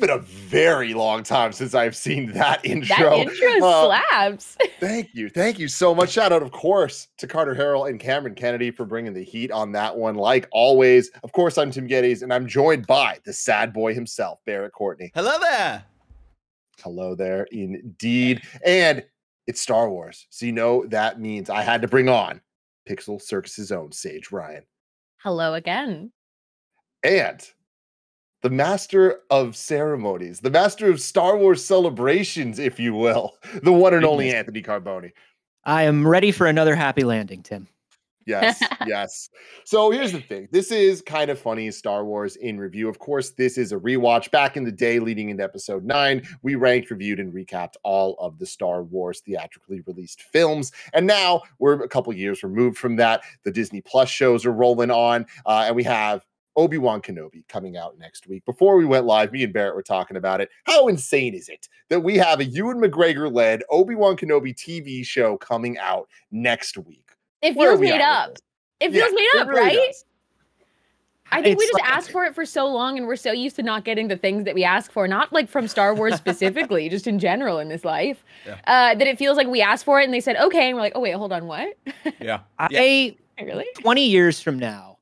It's been a very long time since I've seen that intro. That intro uh, slaps. thank you. Thank you so much. Shout out, of course, to Carter Harrell and Cameron Kennedy for bringing the heat on that one. Like always, of course, I'm Tim Gettys, and I'm joined by the sad boy himself, Barrett Courtney. Hello there. Hello there, indeed. And it's Star Wars. So you know that means I had to bring on Pixel Circus's own Saige Ryan. Hello again. And the master of ceremonies, the master of Star Wars celebrations, if you will, the one and only Anthony Carboni. I am ready for another happy landing, Tim. Yes, yes. So here's the thing. This is kind of funny Star Wars in review. Of course, this is a rewatch. Back in the day, leading into episode nine, we ranked, reviewed, and recapped all of the Star Wars theatrically released films. And now we're a couple years removed from that. The Disney Plus shows are rolling on, uh, and we have Obi Wan Kenobi coming out next week. Before we went live, me and Barrett were talking about it. How insane is it that we have a Ewan McGregor led Obi Wan Kenobi TV show coming out next week? It feels made up. It feels yeah, made up, really right? Does. I think it's we just like, asked for it for so long and we're so used to not getting the things that we ask for, not like from Star Wars specifically, just in general in this life, yeah. uh, that it feels like we asked for it and they said, okay. And we're like, oh, wait, hold on, what? Yeah. I, really? 20 years from now,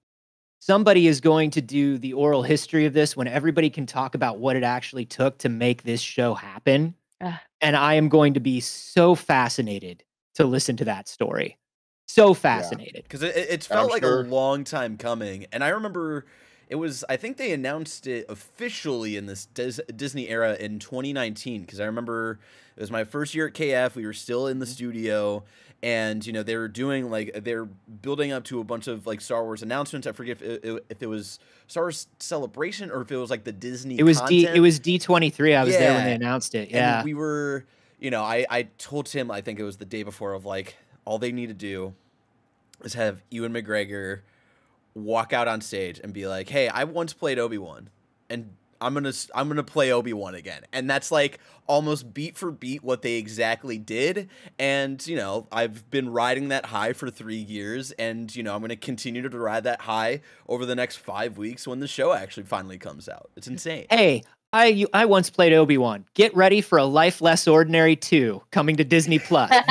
somebody is going to do the oral history of this when everybody can talk about what it actually took to make this show happen. Uh, and I am going to be so fascinated to listen to that story. So fascinated. Because yeah. it, it's felt I'm like sure. a long time coming. And I remember it was, I think they announced it officially in this Dis- Disney era in 2019. Because I remember it was my first year at KF. We were still in the mm-hmm. studio and you know they were doing like they're building up to a bunch of like Star Wars announcements. I forget if it, if it was Star Wars Celebration or if it was like the Disney. It was content. D. It was D twenty three. I was yeah. there when they announced it. Yeah, and we were. You know, I I told Tim I think it was the day before of like all they need to do is have Ewan McGregor walk out on stage and be like, "Hey, I once played Obi Wan," and I'm gonna I'm gonna play Obi Wan again, and that's like almost beat for beat what they exactly did. And you know, I've been riding that high for three years, and you know, I'm gonna continue to ride that high over the next five weeks when the show actually finally comes out. It's insane. Hey, I you, I once played Obi Wan. Get ready for a Life Less Ordinary two coming to Disney Plus.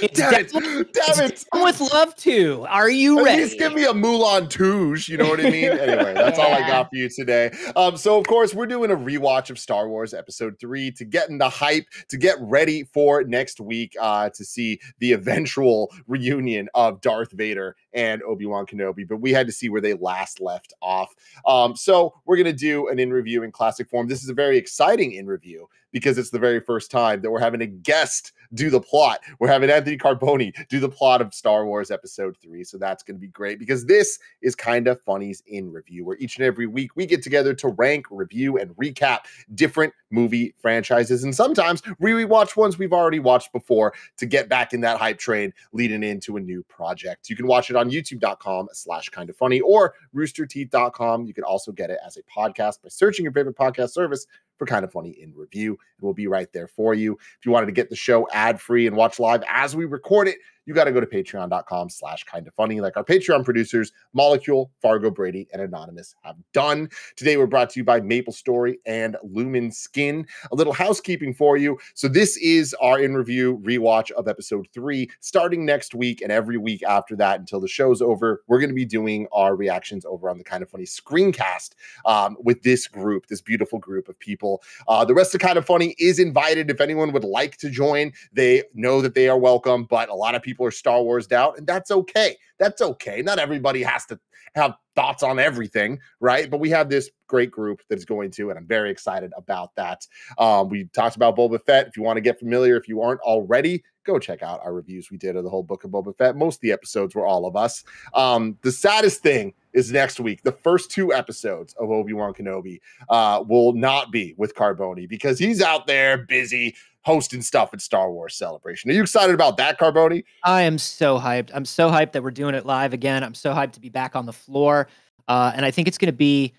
it's damn it! Damn it! With love too. Are you At ready? Least give me a Moulin Rouge. You know what I mean? anyway, that's yeah. all I got for you today. Um, so of course we're doing a rewatch of Star Wars Episode Three to get in the hype, to get ready for next week uh, to see the eventual reunion of Darth Vader and Obi Wan Kenobi. But we had to see where they last left off. Um, so we're gonna do an in review in classic form. This is a very exciting in review because it's the very first time that we're having a guest do the plot. We're having Anthony Carboni do the plot of Star Wars Episode 3. So that's going to be great because this is kind of funnies in review, where each and every week we get together to rank, review, and recap different movie franchises. And sometimes we rewatch ones we've already watched before to get back in that hype train leading into a new project. You can watch it on youtube.com slash kind of funny or roosterteeth.com. You can also get it as a podcast by searching your favorite podcast service for Kind of Funny in Review. It will be right there for you. If you wanted to get the show ad free and watch live as we record it, you got to go to patreon.com slash kind of funny. Like our patreon producers molecule fargo brady and anonymous have done. Today we're brought to you by maple story and lumin skin. A little housekeeping for you. So this is our in review rewatch of episode three starting next week and every week after that until the show's over. We're going to be doing our reactions over on the kind of funny screencast um, with this group this beautiful group of people. Uh, the rest of kind of funny is invited. If anyone would like to join they know that they are welcome but a lot of people people are Star Wars out, and that's okay. That's okay. Not everybody has to have thoughts on everything, right? But we have this great group that is going to, and I'm very excited about that. Um, we talked about Boba Fett. If you want to get familiar, if you aren't already, go check out our reviews we did of the whole book of Boba Fett. Most of the episodes were all of us. Um, the saddest thing is next week. The first two episodes of Obi Wan Kenobi uh, will not be with Carboni because he's out there busy hosting stuff at Star Wars Celebration. Are you excited about that, Carboni? I am so hyped. I'm so hyped that we're doing it live again. I'm so hyped to be back on the floor. Uh, and I think it's going to be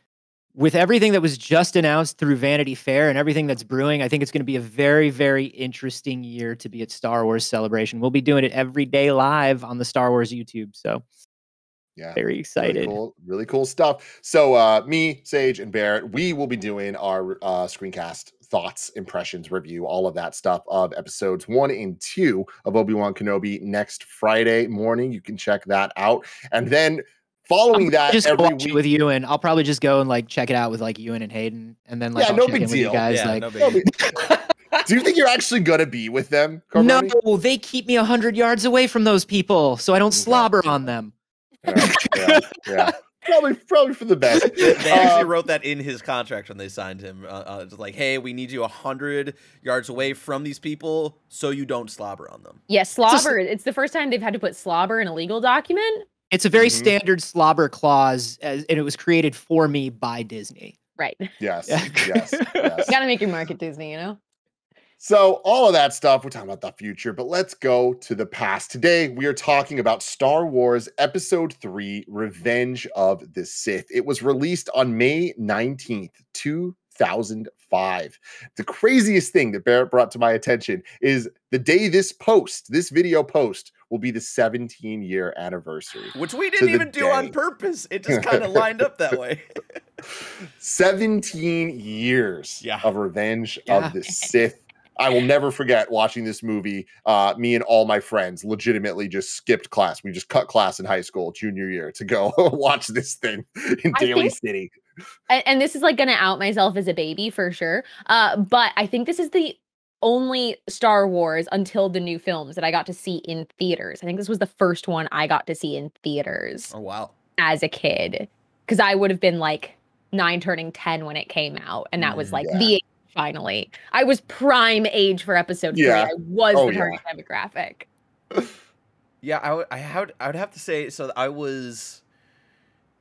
with everything that was just announced through Vanity Fair and everything that's brewing, I think it's going to be a very, very interesting year to be at Star Wars Celebration. We'll be doing it every day live on the Star Wars YouTube. So Yeah. Very excited. Really cool, really cool stuff. So uh me, Saige, and Barrett, we will be doing our uh screencast thoughts, impressions, review, all of that stuff of episodes one and two of Obi-Wan Kenobi next Friday morning. You can check that out. And then following that just every watch week it with you and I'll probably just go and like check it out with like Ewan and Hayden and then like Yeah, I'll no check big with you deal. guys Yeah, like no big No, but- Do you think you're actually gonna be with them? no Carboni? they keep me 100 yards away from those people so I don't slobber on them Yeah, yeah, yeah. Probably, probably for the best. They actually Um, wrote that in his contract when they signed him. Uh, uh, it's like, hey, we need you hundred yards away from these people, so you don't slobber on them. Yeah, slobber. It's the first time they've had to put slobber in a legal document. it's a very Mhm. standard slobber clause as, and it was created for me by Disney Right. Yes, Yeah. yes, yes. Gotta make your market Disney, you know? So, all of that stuff, we're talking about the future, but let's go to the past. Today, we are talking about Star Wars Episode 3 Revenge of the Sith. It was released on May 19th, 2005. The craziest thing that Barrett brought to my attention is the day this post, this video post, will be the 17 year anniversary. Which we didn't even do on purpose. It just kind of lined up that way. 17 years Yeah. of Revenge Yeah. of the Sith. I will never forget watching this movie. Uh, me and all my friends legitimately just skipped class. We just cut class in high school, junior year, to go watch this thing in I Daly think- City. And, and this is like gonna out myself as a baby for sure. Uh, but I think this is the only Star Wars until the new films that I got to see in theaters. I think this was the first one I got to see in theaters Oh wow. as a kid. Because I would have been like nine turning 10 when it came out. And that was Mm, like yeah. the age finally. I was prime age for episode three. I was Oh, the yeah. target demographic. Yeah, I would, I would, I would have to say. So I was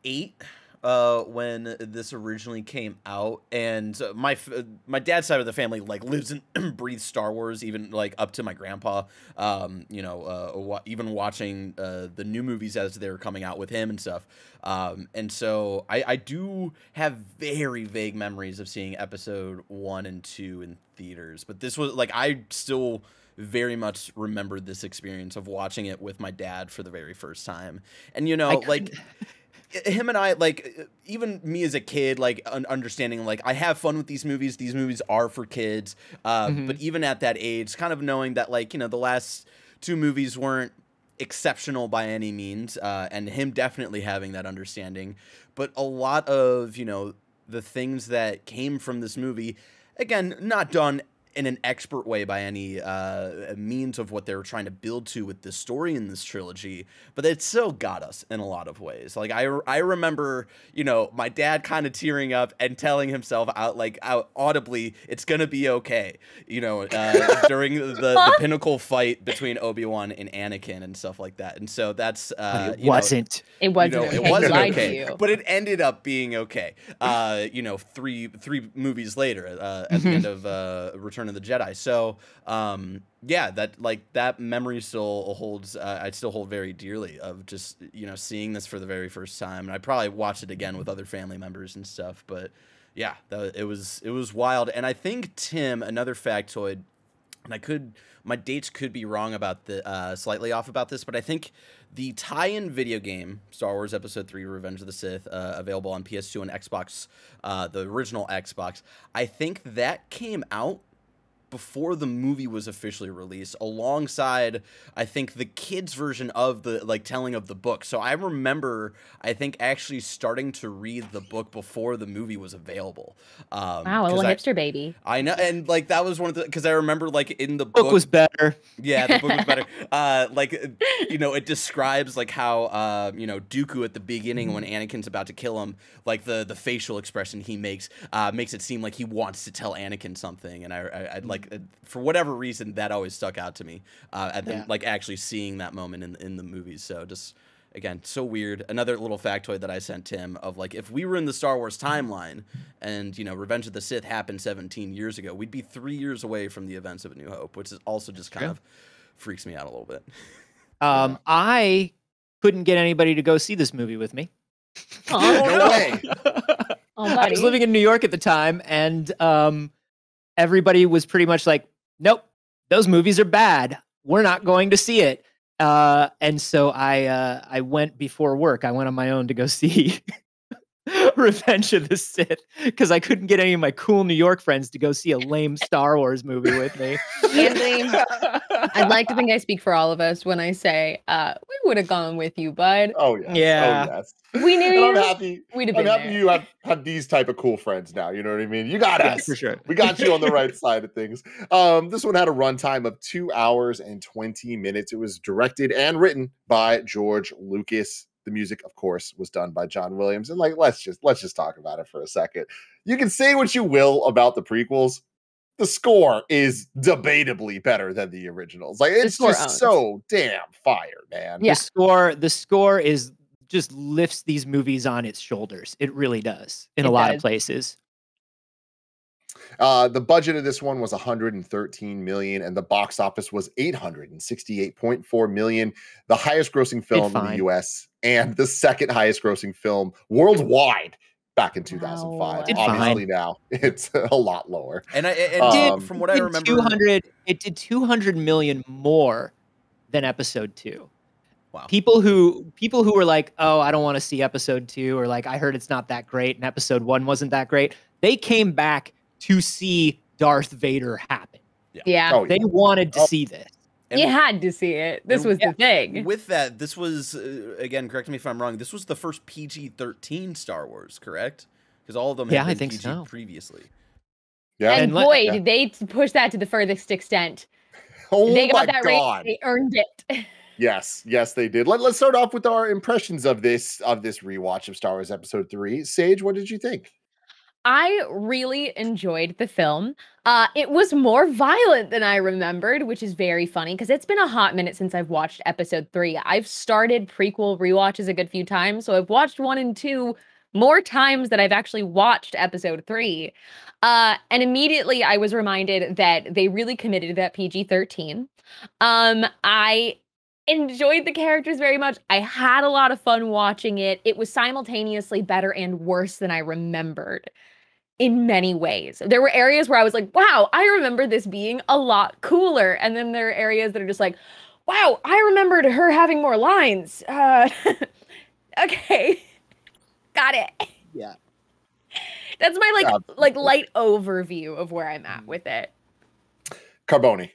eight uh, when this originally came out, and my f- my dad's side of the family like lives and breathes Star Wars, even like up to my grandpa. Um, you know, uh, wa- even watching uh, the new movies as they were coming out with him and stuff. Um, and so I, I do have very vague memories of seeing episode one and two in theaters, but this was like I still very much remembered this experience of watching it with my dad for the very first time. And you know, like him and I like even me as a kid like un- understanding like I have fun with these movies. These movies are for kids. Uh, Mhm. but even at that age kind of knowing that like you know the last two movies weren't exceptional by any means uh, and him definitely having that understanding. But a lot of you know the things that came from this movie again not done in an expert way by any uh, means of what they were trying to build to with this story in this trilogy, but it still got us in a lot of ways. Like I, I remember, you know, my dad kind of tearing up and telling himself out like out audibly, "It's gonna be okay," you know, uh, during the, the pinnacle fight between Obi Wan and Anakin and stuff like that. And so that's uh, it you wasn't It wasn't you know, okay. it wasn't lied to okay, you. but it ended up being okay. Uh, you know, three three movies later, uh, at the Mhm. end of uh, Return of the Jedi. So, um, yeah, that like that memory still holds. Uh, I still hold very dearly of just you know seeing this for the very first time, and I probably watched it again with other family members and stuff. But yeah, that, it was it was wild, and I think Tim, another factoid, and I could my dates could be wrong about the uh, slightly off about this, but I think the tie-in video game Star Wars Episode Three: Revenge of the Sith, uh, available on PS2 and Xbox, uh, the original Xbox. I think that came out before the movie was officially released alongside i think the kids version of the like telling of the book so i remember i think actually starting to read the book before the movie was available um, Wow, a 'cause little I, hipster baby. I know and like that was one of the because i remember like in the book, book was better yeah, the book was better. Uh, like, you know, it describes like how uh, you know Dooku at the beginning when Anakin's about to kill him, like the the facial expression he makes uh, makes it seem like he wants to tell Anakin something, and I, I I'd like uh, for whatever reason that always stuck out to me. Uh, and then Yeah. like actually seeing that moment in in the movies, so just. Again, so weird. Another little factoid that I sent Tim of like if we were in the Star Wars timeline and you know Revenge of the Sith happened 17 years ago, we'd be three years away from the events of A New Hope, which is also just kind True. of freaks me out a little bit. um i couldn't get anybody to go see this movie with me Aw. No way. Oh, I was living in New York at the time, and um, everybody was pretty much like, "Nope, those movies are bad. We're not going to see it." Uh, and so I uh, I went before work. I went on my own to go see Revenge of the Sith because I couldn't get any of my cool New York friends to go see a lame Star Wars movie with me. Anthony, I'd like to think I speak for all of us when I say uh, we would have gone with you, bud. Oh yeah, yeah. Oh, yes. We knew you. I'm happy. We'd have I'm been happy there. you have, have these type of cool friends now. You know what I mean? You got us. for sure. We got you on the right side of things. Um, this one had a runtime of two hours and 20 minutes. It was directed and written by George Lucas. The music, of course, was done by John Williams. And like, let's just let's just talk about it for a second. You can say what you will about the prequels. The score is debatably better than the originals. Like it's just owns. so damn fire, man. Yeah. The score, the score is just lifts these movies on its shoulders. It really does in It a lot does. of places. Uh, the budget of this one was 113 million, and the box office was 868.4 million, the highest grossing film in the. U.S. and the second highest grossing film worldwide back in 2005. Wow. Did Obviously, now it's a lot lower. And I and Um, from what I remember, 200 it did 200 million more than episode 2 Wow. people who people who were like oh i don't want to see episode 2 or like i heard it's not that great and episode 1 wasn't that great they came back to see darth vader happen Yeah. Oh, they wanted to Oh. see this and you had to see it. This and- was the thing. with that, this was uh, again. Correct me if I'm wrong. This was the first PG-13 Star Wars, correct? Because all of them Yeah, had I been think PG so. previously. Yeah. and And boy, yeah. did they push that to the furthest extent. oh they my got that god. rate. They earned it. Yes, yes, they did. Let, let's start off with our impressions of this of this rewatch of Star Wars Episode Three. Saige, what did you think? I really enjoyed the film. Uh, it was more violent than I remembered, which is very funny because it's been a hot minute since I've watched episode three. I've started prequel rewatches a good few times, so I've watched one and two more times than I've actually watched episode three. Uh, and immediately I was reminded that they really committed to that PG 13. Um, I enjoyed the characters very much. I had a lot of fun watching it. It was simultaneously better and worse than I remembered in many ways. There were areas where I was like, wow, I remember this being a lot cooler. And then there are areas that are just like, wow, I remembered her having more lines. Uh, okay. Got it. Yeah. That's my like Absolutely. like light overview of where I'm at with it. Carboni.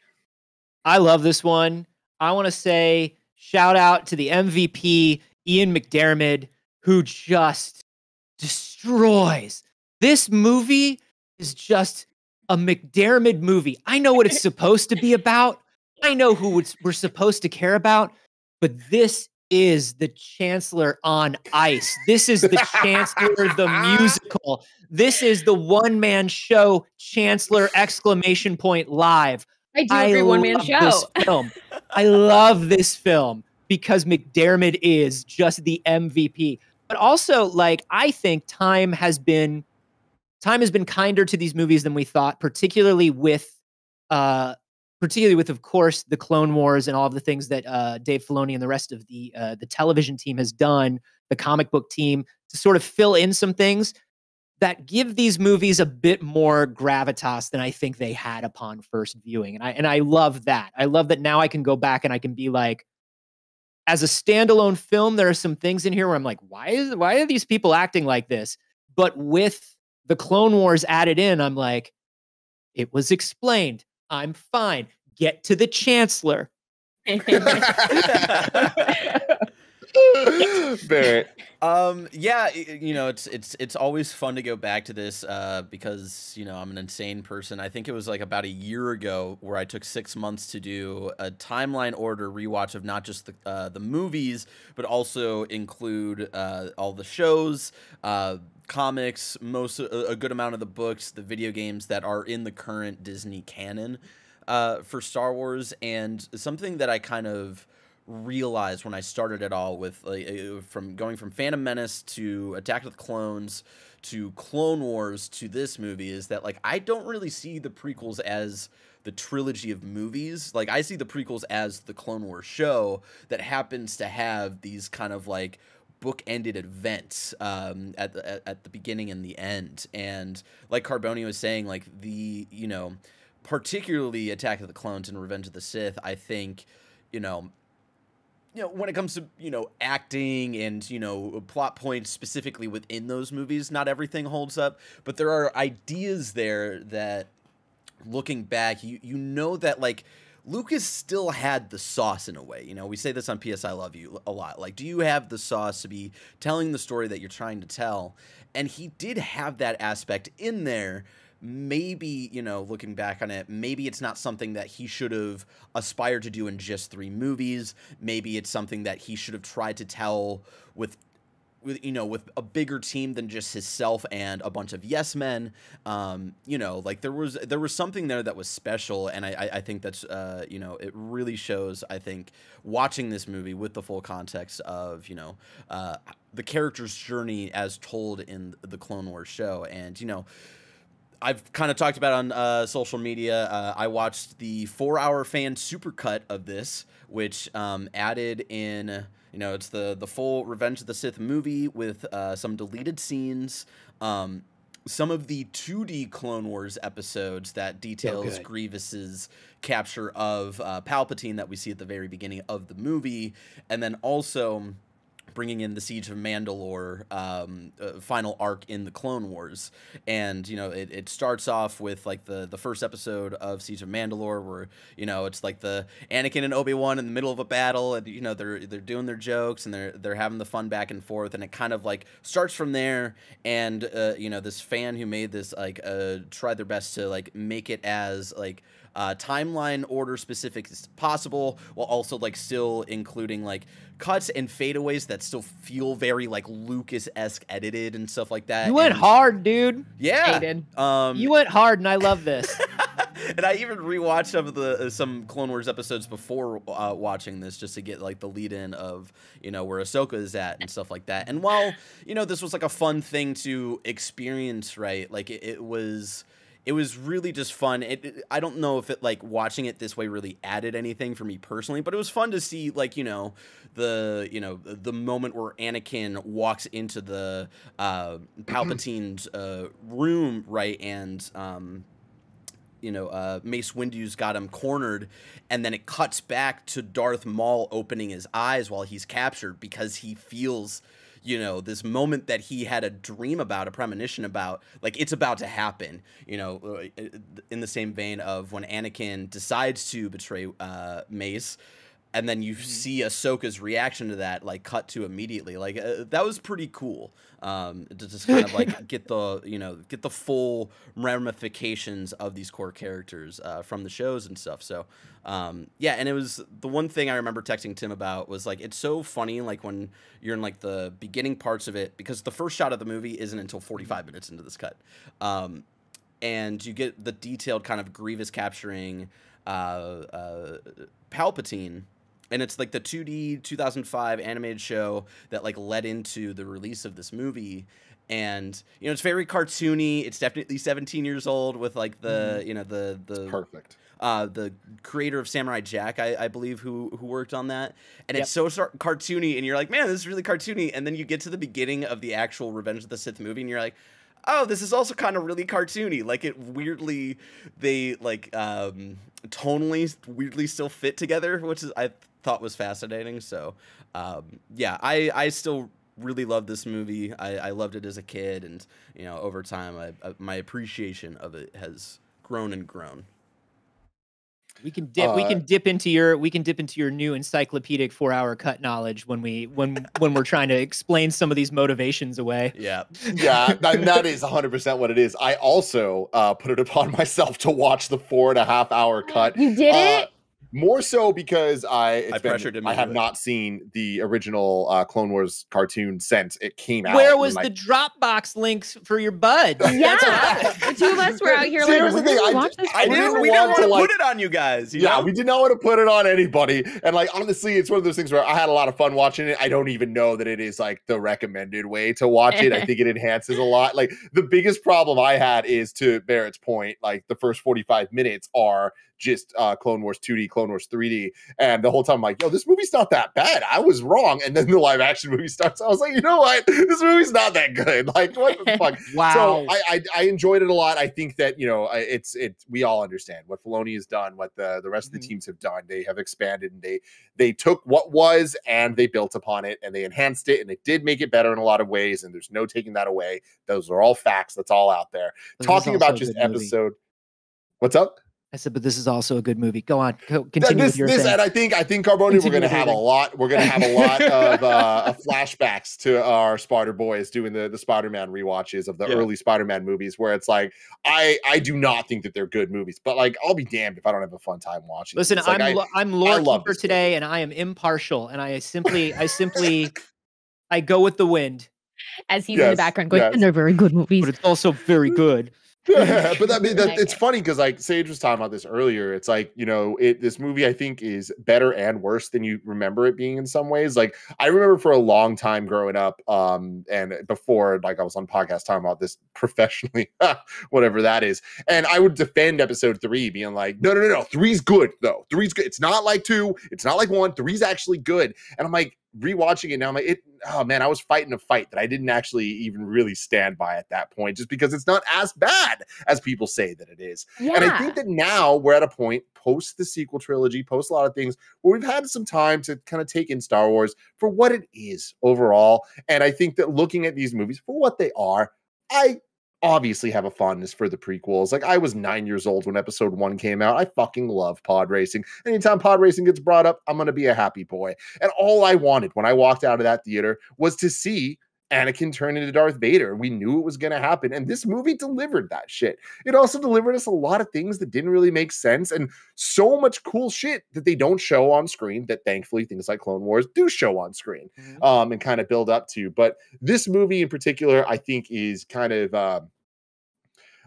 I love this one. I want to say shout out to the MVP, Ian McDiarmid, who just destroys. This movie is just a McDermid movie. I know what it's supposed to be about. I know who we're supposed to care about, but this is the Chancellor on ice. This is the Chancellor the musical. This is the one man show Chancellor exclamation point live. I do agree, one man love show. This film. I love this film because McDiarmid is just the MVP. But also, like, I think time has been time has been kinder to these movies than we thought, particularly with uh particularly with, of course, the Clone Wars and all of the things that uh, Dave Filoni and the rest of the uh, the television team has done, the comic book team, to sort of fill in some things that give these movies a bit more gravitas than I think they had upon first viewing. And I and I love that. I love that now I can go back and I can be like, as a standalone film, there are some things in here where I'm like, why is why are these people acting like this? But with the Clone Wars added in, I'm like, it was explained. I'm fine. Get to the Chancellor. Barrett. Um, yeah, you know, it's it's it's always fun to go back to this uh, because you know I'm an insane person. I think it was like about a year ago where I took six months to do a timeline order rewatch of not just the uh, the movies, but also include uh, all the shows, uh, comics, most a, good amount of the books, the video games that are in the current Disney canon uh, for Star Wars, and something that I kind of realized when I started it all with like uh, from going from Phantom Menace to Attack of the Clones to Clone Wars to this movie is that like I don't really see the prequels as the trilogy of movies. Like I see the prequels as the Clone Wars show that happens to have these kind of like book-ended events um, at the at the beginning and the end. And like Carboni was saying, like the you know, particularly Attack of the Clones and Revenge of the Sith, I think, you know, you know, when it comes to, you know, acting and, you know, plot points specifically within those movies, not everything holds up, but there are ideas there that looking back, you you know that like Lucas still had the sauce in a way. You know, we say this on PS I Love You a lot. Like, do you have the sauce to be telling the story that you're trying to tell? And he did have that aspect in there. Maybe, you know, looking back on it, maybe it's not something that he should have aspired to do in just three movies. Maybe it's something that he should have tried to tell with with you know with a bigger team than just himself and a bunch of yes men um, you know like there was there was something there that was special and i i think that's uh, you know it really shows i think watching this movie with the full context of you know uh, the character's journey as told in the clone wars show and you know I've kind of talked about on uh, social media. Uh, I watched the four-hour fan supercut of this, which um, added in you know, it's the the full Revenge of the Sith movie with uh, some deleted scenes. Um, some of the 2D Clone Wars episodes that details Grievous's capture of uh, Palpatine that we see at the very beginning of the movie, and then also bringing in the Siege of Mandalore um, uh, final arc in the Clone Wars, and you know it, it starts off with like the the first episode of Siege of Mandalore, where you know it's like the Anakin and Obi Wan in the middle of a battle, and you know they're they're doing their jokes and they're they're having the fun back and forth, and it kind of like starts from there, and uh, you know this fan who made this like uh, tried their best to like make it as like uh, timeline order specific as possible, while also like still including like cuts and fadeaways that still feel very like Lucas esque edited and stuff like that. You went and, hard, dude. Yeah, um, you went hard, and I love this. and I even rewatched some of the uh, some Clone Wars episodes before uh, watching this just to get like the lead in of you know where Ahsoka is at and stuff like that. And while you know this was like a fun thing to experience, right? Like it, it was it was really just fun. It, it, I don't know if it like watching it this way really added anything for me personally, but it was fun to see like you know the you know the moment where Anakin walks into the uh, Palpatine's uh, room, right, and um, you know, uh, Mace Windu's got him cornered, and then it cuts back to Darth Maul opening his eyes while he's captured because he feels you know this moment that he had a dream about a premonition about like it's about to happen you know uh, in the same vein of when anakin decides to betray uh, mace and then you mm-hmm. see Ahsoka's reaction to that, like cut to immediately. Like uh, that was pretty cool um, to just kind of like get the you know get the full ramifications of these core characters uh, from the shows and stuff. So um, yeah, and it was the one thing I remember texting Tim about was like it's so funny like when you're in like the beginning parts of it because the first shot of the movie isn't until 45 minutes into this cut. Um, and you get the detailed kind of Grievous capturing uh, uh, Palpatine and it's like the 2D 2005 animated show that like led into the release of this movie and you know it's very cartoony it's definitely 17 years old with like the mm. you know the the it's perfect uh, the creator of Samurai Jack, I, I, believe, who who worked on that, and yep. it's so cartoony, and you're like, man, this is really cartoony, and then you get to the beginning of the actual Revenge of the Sith movie, and you're like, oh, this is also kind of really cartoony. Like it weirdly, they like um, tonally weirdly still fit together, which is I thought was fascinating. So, um, yeah, I I still really love this movie. I, I loved it as a kid, and you know, over time, I, I, my appreciation of it has grown and grown. We can dip. Uh, we can dip into your. We can dip into your new encyclopedic four-hour cut knowledge when we when when we're trying to explain some of these motivations away. Yeah, yeah, that, that is 100 percent what it is. I also uh, put it upon myself to watch the four and a half hour cut. You did uh, it. More so because I I pressured him. I have it. not seen the original uh, Clone Wars cartoon since it came out. Where was the Dropbox links for your bud? Yeah, the two of us were out here like, the thing, I, watch this I didn't. We didn't want to like, put it on you guys. You yeah, know? we did not want to put it on anybody. And like honestly, it's one of those things where I had a lot of fun watching it. I don't even know that it is like the recommended way to watch it. I think it enhances a lot. Like the biggest problem I had is to Barrett's point, like the first forty five minutes are just uh, Clone Wars 2D, Clone Wars 3D, and the whole time I'm like, yo, this movie's not that bad. I was wrong. And then the live action movie starts. I was like, you know what? This movie's not that good. Like, what the fuck? wow. So I, I, I enjoyed it a lot. I think that you know it's it. We all understand what Filoni has done, what the the rest mm-hmm. of the mm-hmm. teams have done. They have expanded and they they took what was and they built upon it and they enhanced it and it did make it better in a lot of ways. And there's no taking that away. Those are all facts. That's all out there. This Talking about just episode. Movie. What's up? I said, but this is also a good movie. Go on, continue this, with your this, thing. And I think I think Carboni, we're going to have a lot. We're going to have a lot of, uh, of flashbacks to our Spider Boys doing the the Spider Man re-watches of the yeah. early Spider Man movies, where it's like I I do not think that they're good movies, but like I'll be damned if I don't have a fun time watching. Listen, like, I'm I, I'm lore keeper today, movie. and I am impartial, and I simply I simply I go with the wind. As he's yes, in the background going, yes. and they're very good movies, but it's also very good. Yeah, but that, that it's funny because like Saige was talking about this earlier. It's like you know, it this movie I think is better and worse than you remember it being in some ways. Like I remember for a long time growing up, um, and before like I was on podcast talking about this professionally, whatever that is, and I would defend episode three, being like, no, no, no, no, three's good though. Three's good. It's not like two. It's not like one. Three's actually good. And I'm like, rewatching it now, I'm like, it, oh man, I was fighting a fight that I didn't actually even really stand by at that point, just because it's not as bad as people say that it is. Yeah. And I think that now we're at a point post the sequel trilogy, post a lot of things where we've had some time to kind of take in Star Wars for what it is overall. And I think that looking at these movies for what they are, I obviously have a fondness for the prequels. Like I was nine years old when episode one came out. I fucking love pod racing. Anytime pod racing gets brought up, I'm gonna be a happy boy. And all I wanted when I walked out of that theater was to see Anakin turn into Darth Vader. We knew it was going to happen. And this movie delivered that shit. It also delivered us a lot of things that didn't really make sense and so much cool shit that they don't show on screen that thankfully things like Clone Wars do show on screen mm-hmm. um, and kind of build up to. But this movie in particular, I think, is kind of. Um,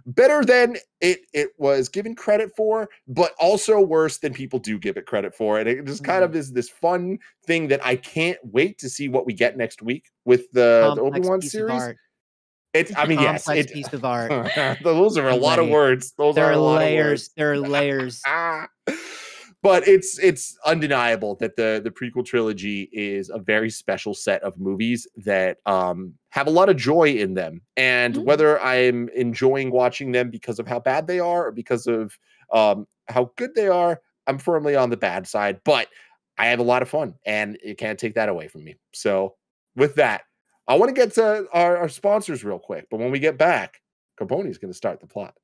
better than it it was given credit for, but also worse than people do give it credit for. And it just kind mm. of is this fun thing that I can't wait to see what we get next week with the, the Obi Wan series. It's, I mean, yes, it, piece of art. those are a lot of words. Those there are, are layers. There are layers. But it's it's undeniable that the the prequel trilogy is a very special set of movies that um have a lot of joy in them. And mm-hmm. whether i'm enjoying watching them because of how bad they are or because of um how good they are i'm firmly on the bad side but i have a lot of fun and you can't take that away from me. So with that i want to get to our, our sponsors real quick but when we get back Carboni is going to start the plot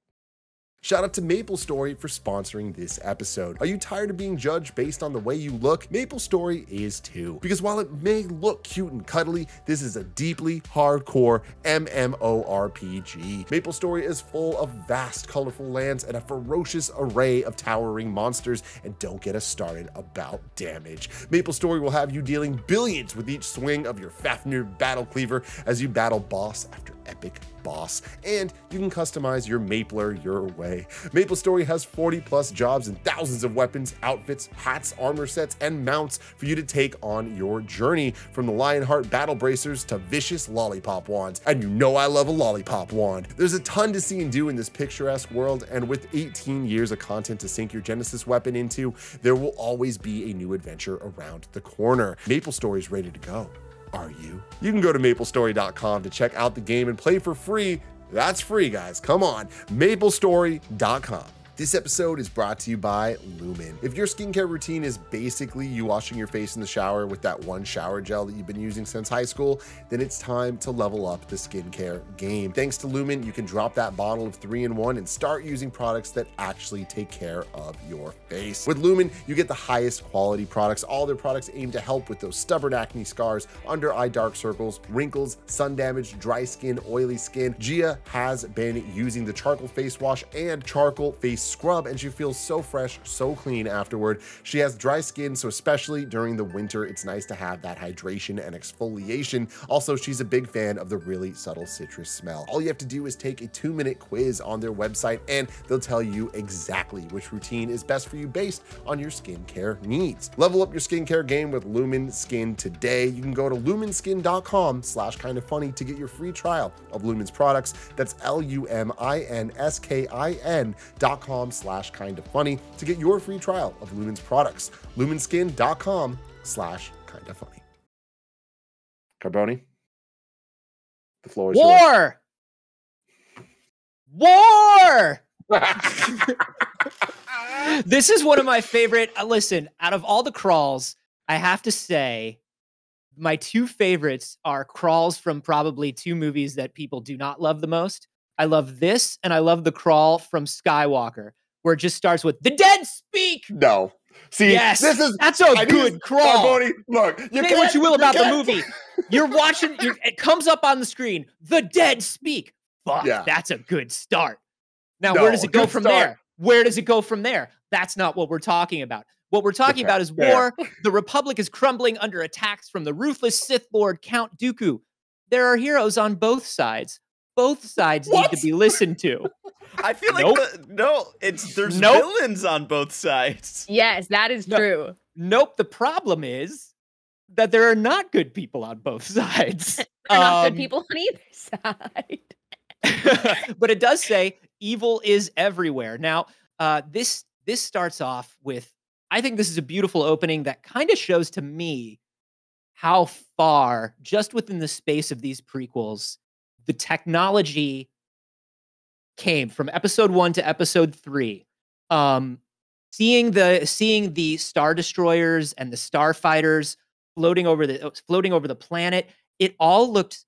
Shout out to Maple Story for sponsoring this episode. Are you tired of being judged based on the way you look? Maple Story is too. Because while it may look cute and cuddly, this is a deeply hardcore MMORPG. Maple Story is full of vast, colorful lands and a ferocious array of towering monsters, and don't get us started about damage. Maple Story will have you dealing billions with each swing of your Fafnir battle cleaver as you battle boss after epic boss, and you can customize your Mapler your way. Maple Story has 40 plus jobs and thousands of weapons, outfits, hats, armor sets, and mounts for you to take on your journey, from the Lionheart battle bracers to vicious lollipop wands. And you know I love a lollipop wand. There's a ton to see and do in this picturesque world, and with 18 years of content to sink your Genesis weapon into, there will always be a new adventure around the corner. Maple Story is ready to go are you? You can go to maplestory.com to check out the game and play for free. That's free, guys. Come on, maplestory.com. This episode is brought to you by Lumin. If your skincare routine is basically you washing your face in the shower with that one shower gel that you've been using since high school, then it's time to level up the skincare game. Thanks to Lumin, you can drop that bottle of three in one and start using products that actually take care of your face. With Lumin, you get the highest quality products. All their products aim to help with those stubborn acne scars, under eye dark circles, wrinkles, sun damage, dry skin, oily skin. Gia has been using the charcoal face wash and charcoal face scrub and she feels so fresh, so clean afterward. She has dry skin, so especially during the winter, it's nice to have that hydration and exfoliation. Also, she's a big fan of the really subtle citrus smell. All you have to do is take a two minute quiz on their website and they'll tell you exactly which routine is best for you based on your skincare needs. Level up your skincare game with Lumin Skin today. You can go to luminskin.com slash kind of funny to get your free trial of Lumin's products. That's L-U-M-I-N-S-K-I-N dot com luminSkin.com slash kind of funny to get your free trial of Lumin's products. Luminskin.com slash kind of funny. Carboni, the floor is War! Yours. War! this is one of my favorite. Uh, listen, out of all the crawls, I have to say my two favorites are crawls from probably two movies that people do not love the most. I love this and I love the crawl from Skywalker, where it just starts with the dead speak. No. See, yes, this is that's a I good crawl. look, you say what you will you about the movie. You're watching, you're, it comes up on the screen. The dead speak. Fuck, yeah. that's a good start. Now, no, where does it go from start. there? Where does it go from there? That's not what we're talking about. What we're talking about is war. The Republic is crumbling under attacks from the ruthless Sith Lord Count Dooku. There are heroes on both sides. Both sides what? need to be listened to. I feel like nope. the, no, it's there's nope. villains on both sides. Yes, that is no, true. Nope. The problem is that there are not good people on both sides. um, not good um, people on either side. but it does say evil is everywhere. Now, uh, this this starts off with I think this is a beautiful opening that kind of shows to me how far, just within the space of these prequels, the technology came from episode one to episode three. Um, seeing the seeing the star destroyers and the starfighters floating over the floating over the planet, it all looked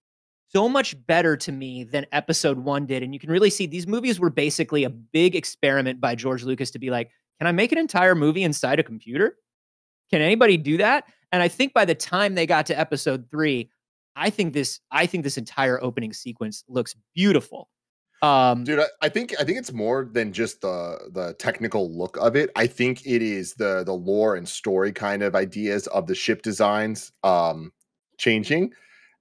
so much better to me than episode one did. And you can really see these movies were basically a big experiment by George Lucas to be like, can I make an entire movie inside a computer? Can anybody do that? And I think by the time they got to episode three, I think this I think this entire opening sequence looks beautiful. Um, Dude, I, I, think I think it's more than just the the technical look of it. I think it is the the lore and story kind of ideas of the ship designs um, changing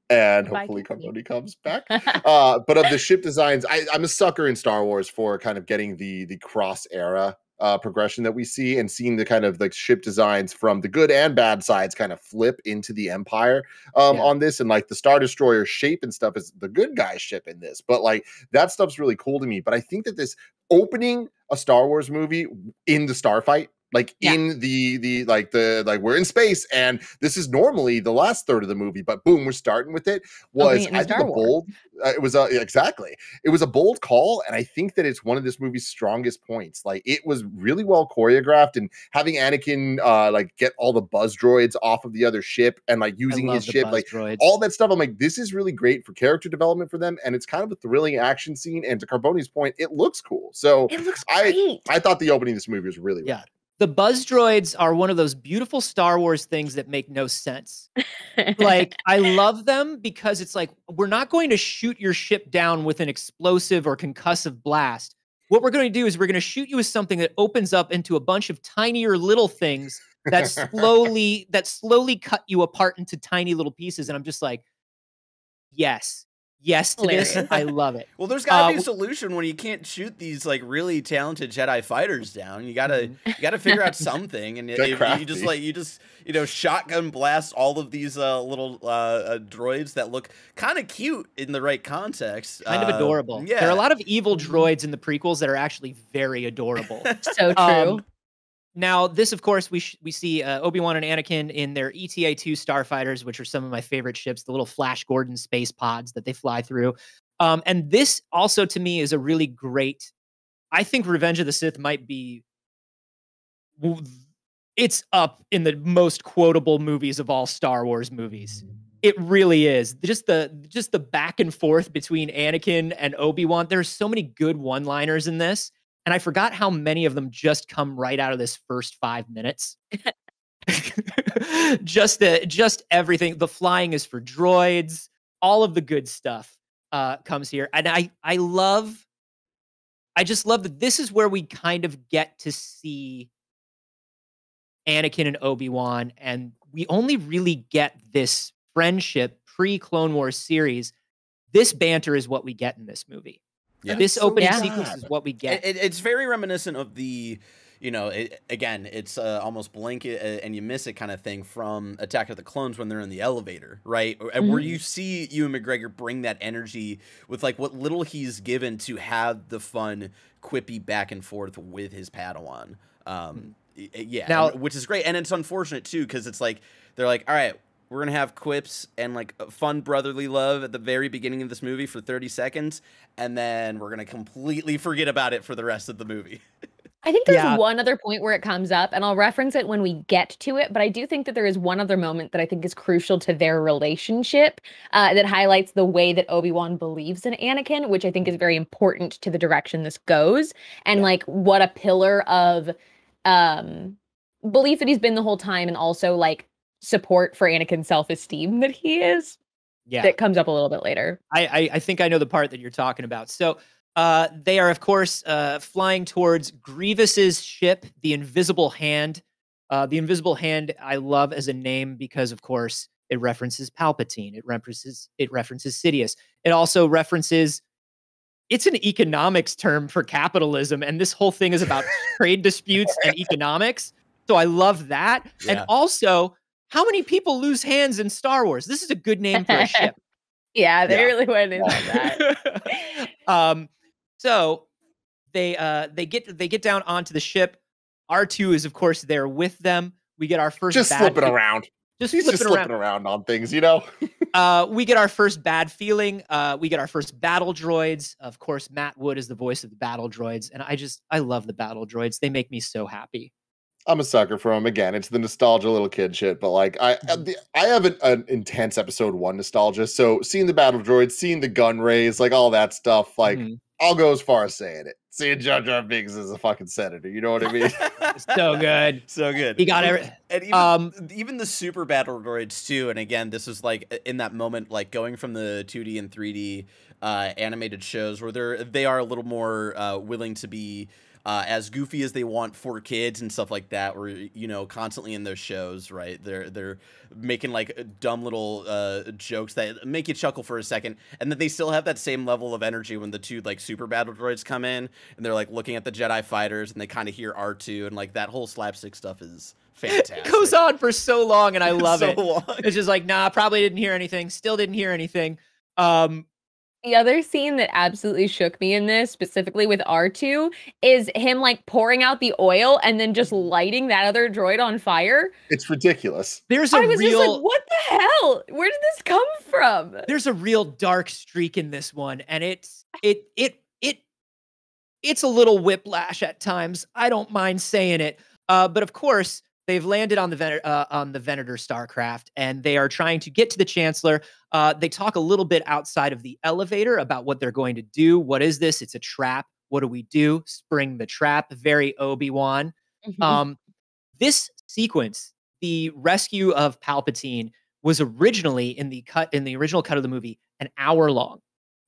and hopefully Carboni comes back. uh, but of the ship designs, I, am a sucker in Star Wars for kind of getting the the cross era uh, progression that we see and seeing the kind of like ship designs from the good and bad sides kind of flip into the empire um, yeah. on this and like the star destroyer shape and stuff is the good guy ship in this but like that stuff's really cool to me but i think that this opening a star wars movie in the starfight like yeah. in the the like the like we're in space and this is normally the last third of the movie but boom we're starting with it was i think a bold uh, it was a exactly it was a bold call and i think that it's one of this movie's strongest points like it was really well choreographed and having anakin uh like get all the buzz droids off of the other ship and like using his ship like droids. all that stuff i'm like this is really great for character development for them and it's kind of a thrilling action scene and to carboni's point it looks cool so it looks great. i i thought the opening of this movie was really yeah the buzz droids are one of those beautiful Star Wars things that make no sense. like, I love them because it's like, we're not going to shoot your ship down with an explosive or concussive blast. What we're going to do is we're going to shoot you with something that opens up into a bunch of tinier little things that slowly that slowly cut you apart into tiny little pieces and I'm just like yes yes to this. I love it. Well, there's got to uh, be a solution when you can't shoot these like really talented Jedi fighters down. You gotta mm-hmm. you gotta figure out something, and you, you just like you just you know shotgun blast all of these uh, little uh, uh droids that look kind of cute in the right context, kind of uh, adorable. Yeah, there are a lot of evil mm-hmm. droids in the prequels that are actually very adorable. so true. Um, now, this, of course, we sh- we see uh, Obi Wan and Anakin in their ETA two starfighters, which are some of my favorite ships, the little Flash Gordon space pods that they fly through. Um, and this also, to me, is a really great. I think Revenge of the Sith might be. It's up in the most quotable movies of all Star Wars movies. It really is. Just the just the back and forth between Anakin and Obi Wan. There's so many good one liners in this and I forgot how many of them just come right out of this first five minutes. just the just everything. The flying is for droids. All of the good stuff uh, comes here, and I I love. I just love that this is where we kind of get to see Anakin and Obi Wan, and we only really get this friendship pre Clone Wars series. This banter is what we get in this movie. Yeah. This opening yeah. sequence is what we get. It, it, it's very reminiscent of the you know, it, again, it's uh, almost blanket uh, and you miss it kind of thing from Attack of the Clones when they're in the elevator, right? Mm-hmm. Where you see Ewan McGregor bring that energy with like what little he's given to have the fun, quippy back and forth with his Padawan. Um, yeah, now, which is great, and it's unfortunate too because it's like they're like, all right, we're gonna have quips and like fun brotherly love at the very beginning of this movie for 30 seconds, and then we're gonna completely forget about it for the rest of the movie. I think there's yeah. one other point where it comes up, and I'll reference it when we get to it. But I do think that there is one other moment that I think is crucial to their relationship uh, that highlights the way that Obi Wan believes in Anakin, which I think is very important to the direction this goes, and yeah. like what a pillar of um, belief that he's been the whole time, and also like support for Anakin's self esteem that he is. Yeah, that comes up a little bit later. I, I I think I know the part that you're talking about. So uh, they are, of course, uh, flying towards Grievous's ship, the Invisible Hand. Uh, the Invisible Hand, I love as a name because, of course, it references Palpatine. It references it references Sidious. It also references. It's an economics term for capitalism, and this whole thing is about trade disputes and economics. So I love that. Yeah. And also, how many people lose hands in Star Wars? This is a good name for a ship. yeah, they yeah. really went into that. um, so they uh they get they get down onto the ship. R2 is of course there with them. We get our first just slipping around. Just He's just slipping around. around on things, you know. uh, we get our first bad feeling. Uh, we get our first battle droids. Of course, Matt Wood is the voice of the battle droids, and I just I love the battle droids. They make me so happy. I'm a sucker for them. Again, it's the nostalgia little kid shit, but like I mm-hmm. I have an, an, intense episode one nostalgia. So seeing the battle droids, seeing the Gunrays, like all that stuff, like mm-hmm. I'll go as far as saying it. Seeing Jar Jar Binks as a fucking senator, you know what I mean? so good, so good. He got every. And even, um, even the super battle droids too. And again, this is like in that moment, like going from the 2D and 3D uh, animated shows where they're they are a little more uh, willing to be uh, as goofy as they want for kids and stuff like that. Where you know constantly in those shows, right? They're they're making like dumb little uh, jokes that make you chuckle for a second, and then they still have that same level of energy when the two like super battle droids come in and they're like looking at the Jedi fighters and they kind of hear R two and like that whole slapstick stuff is fantastic. It goes on for so long, and I love so it. Long. It's just like, nah, probably didn't hear anything. Still didn't hear anything. Um, the other scene that absolutely shook me in this, specifically with R2, is him like pouring out the oil and then just lighting that other droid on fire. It's ridiculous. There's a I was real just like, what the hell? Where did this come from? There's a real dark streak in this one, and it's it it it it's a little whiplash at times. I don't mind saying it. Uh, but of course, They've landed on the Ven- uh, on the Venator Starcraft, and they are trying to get to the Chancellor. Uh, they talk a little bit outside of the elevator about what they're going to do. What is this? It's a trap. What do we do? Spring the trap. Very Obi Wan. Mm-hmm. Um, this sequence, the rescue of Palpatine, was originally in the cut in the original cut of the movie an hour long.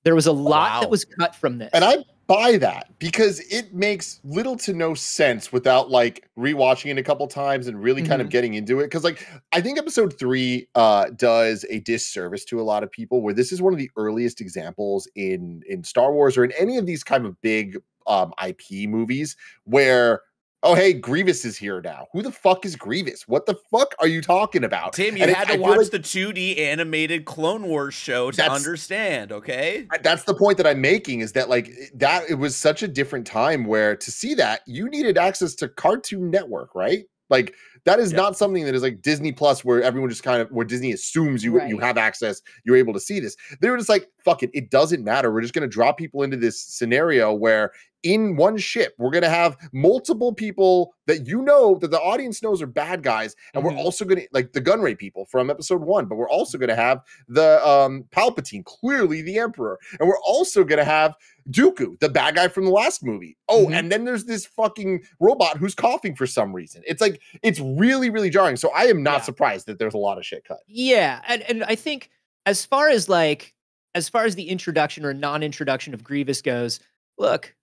There was a lot wow. that was cut from this, and I buy that because it makes little to no sense without like rewatching it a couple times and really mm-hmm. kind of mm-hmm. getting into it because like i think episode three uh does a disservice to a lot of people where this is one of the earliest examples in in star wars or in any of these kind of big um ip movies where oh hey grievous is here now who the fuck is grievous what the fuck are you talking about tim you and had it, to watch like, the 2d animated clone wars show to understand okay that's the point that i'm making is that like that it was such a different time where to see that you needed access to cartoon network right like that is not something that is like Disney Plus, where everyone just kind of where Disney assumes you right. you have access, you're able to see this. They were just like, fuck it, it doesn't matter. We're just gonna drop people into this scenario where in one ship. We're going to have multiple people that you know that the audience knows are bad guys, and mm-hmm. we're also going to like the Gunray people from episode one, but we're also going to have the um Palpatine, clearly the Emperor, and we're also going to have Dooku, the bad guy from the last movie. Oh, mm-hmm. and then there's this fucking robot who's coughing for some reason. It's like it's really, really jarring. So I am not yeah. surprised that there's a lot of shit cut. Yeah, and and I think as far as like as far as the introduction or non-introduction of Grievous goes, look,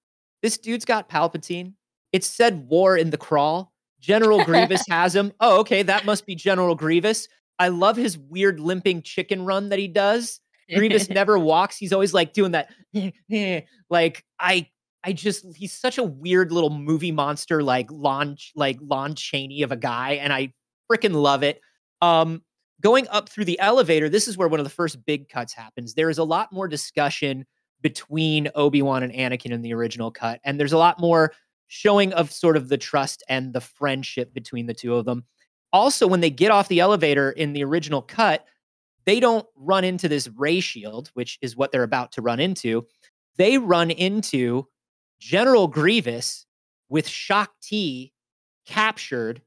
this dude's got Palpatine. It said war in the crawl. General Grievous has him. Oh, okay, that must be General Grievous. I love his weird limping chicken run that he does. Grievous never walks. He's always like doing that. like I I just he's such a weird little movie monster, like Lon like Lon Chaney of a guy, and I freaking love it. Um, going up through the elevator, this is where one of the first big cuts happens. There is a lot more discussion between Obi Wan and Anakin in the original cut, and there's a lot more showing of sort of the trust and the friendship between the two of them. Also, when they get off the elevator in the original cut, they don't run into this ray shield, which is what they're about to run into. They run into General Grievous with Shaak Ti captured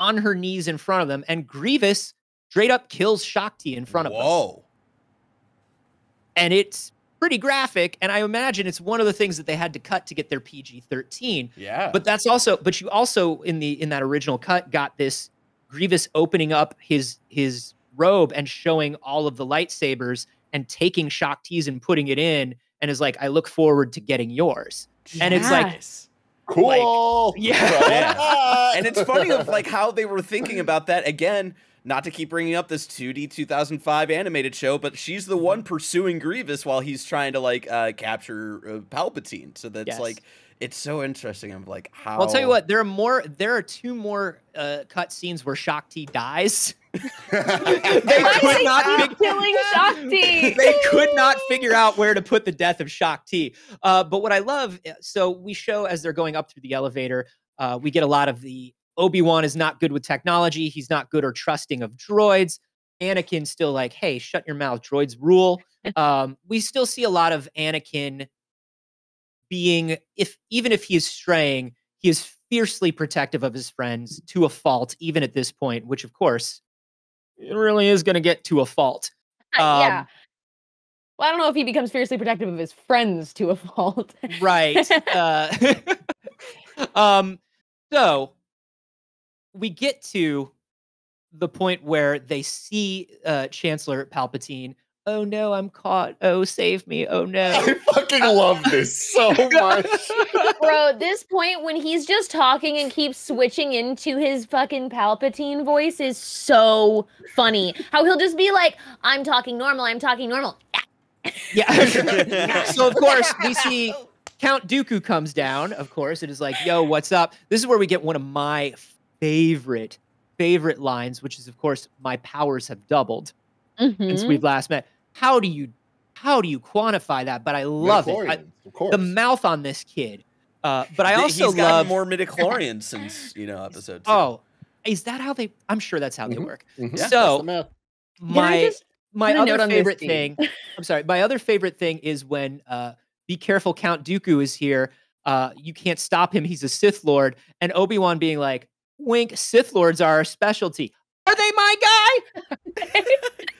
on her knees in front of them, and Grievous straight up kills Shaak Ti in front of Whoa. them. Whoa. And it's pretty graphic, and I imagine it's one of the things that they had to cut to get their PG thirteen. Yeah. But that's also, but you also in the in that original cut got this Grievous opening up his his robe and showing all of the lightsabers and taking Shaak Ti's and putting it in, and is like, I look forward to getting yours. And it's like, Yes. Cool. yeah. Yeah. and it's funny of like how they were thinking about that again not to keep bringing up this 2d 2005 animated show but she's the one pursuing grievous while he's trying to like uh, capture uh, palpatine so that's Yes. like it's so interesting i'm like how I'll tell you what, there are more. There are two more uh, cut scenes where Shaak Ti dies. they Why could not keep fig- killing Shaak Ti. they could not figure out where to put the death of Shaak Ti. Uh, but what I love, uh, so we show as they're going up through the elevator, uh, we get a lot of the Obi Wan is not good with technology. He's not good or trusting of droids. Anakin's still like, hey, shut your mouth, droids rule. Um, we still see a lot of Anakin being, if even if he is straying, he is fiercely protective of his friends to a fault, even at this point, which of course it really is going to get to a fault. yeah. Um, Well, I don't know if he becomes fiercely protective of his friends to a fault. right uh, um so we get to the point where they see uh chancellor palpatine oh no i'm caught oh save me oh no I fucking love this so much. Bro, this point when he's just talking and keeps switching into his fucking Palpatine voice is so funny. How he'll just be like, I'm talking normal, I'm talking normal. yeah so of course we see count dooku comes down of course it is like yo what's up this is where we get one of my favorite favorite lines which is of course my powers have doubled since Mhm. we've last met. How do you how do you quantify that? But I love it. I- of course. the mouth on this kid. Uh, but I also he's love. more midichlorians since you know episode two. oh, is that how they? I'm sure that's how they Mhm. work. Mhm. Yeah. So the math. Can I my just my put note other on favorite thing. I'm sorry. My other favorite thing is when uh, be careful, Count Dooku is here. Uh, you can't stop him. He's a Sith Lord, and Obi Wan being like, "Wink, Sith Lords are our specialty." Are they my guy?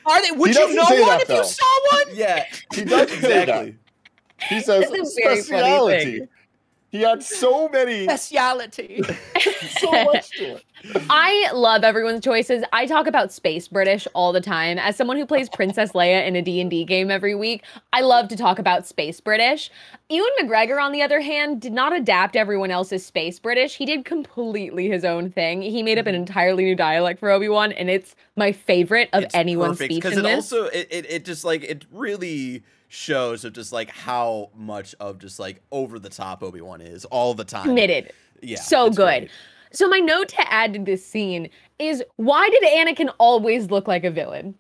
Are they? Would you know one that, if though. you saw one? yeah He does say that. exactly He says It's a very funny speciality. Thing. He had so many, Speciality. so much to it. I love everyone's choices. I talk about space British all the time. As someone who plays Princess Leia in a D&D game every week, I love to talk about space British. Ewan McGregor, on the other hand, did not adapt everyone else's space British. He did completely his own thing. He made up an mm-hmm. entirely new dialect for Obi-Wan, and it's my favorite of It's anyone's perfect, speech because in it this. also it, it, it just like it really shows of just like how much of just like over the top Obi-Wan is all the time. Committed. Yeah. so good. great. So my note to add to this scene is why did Anakin always look like a villain?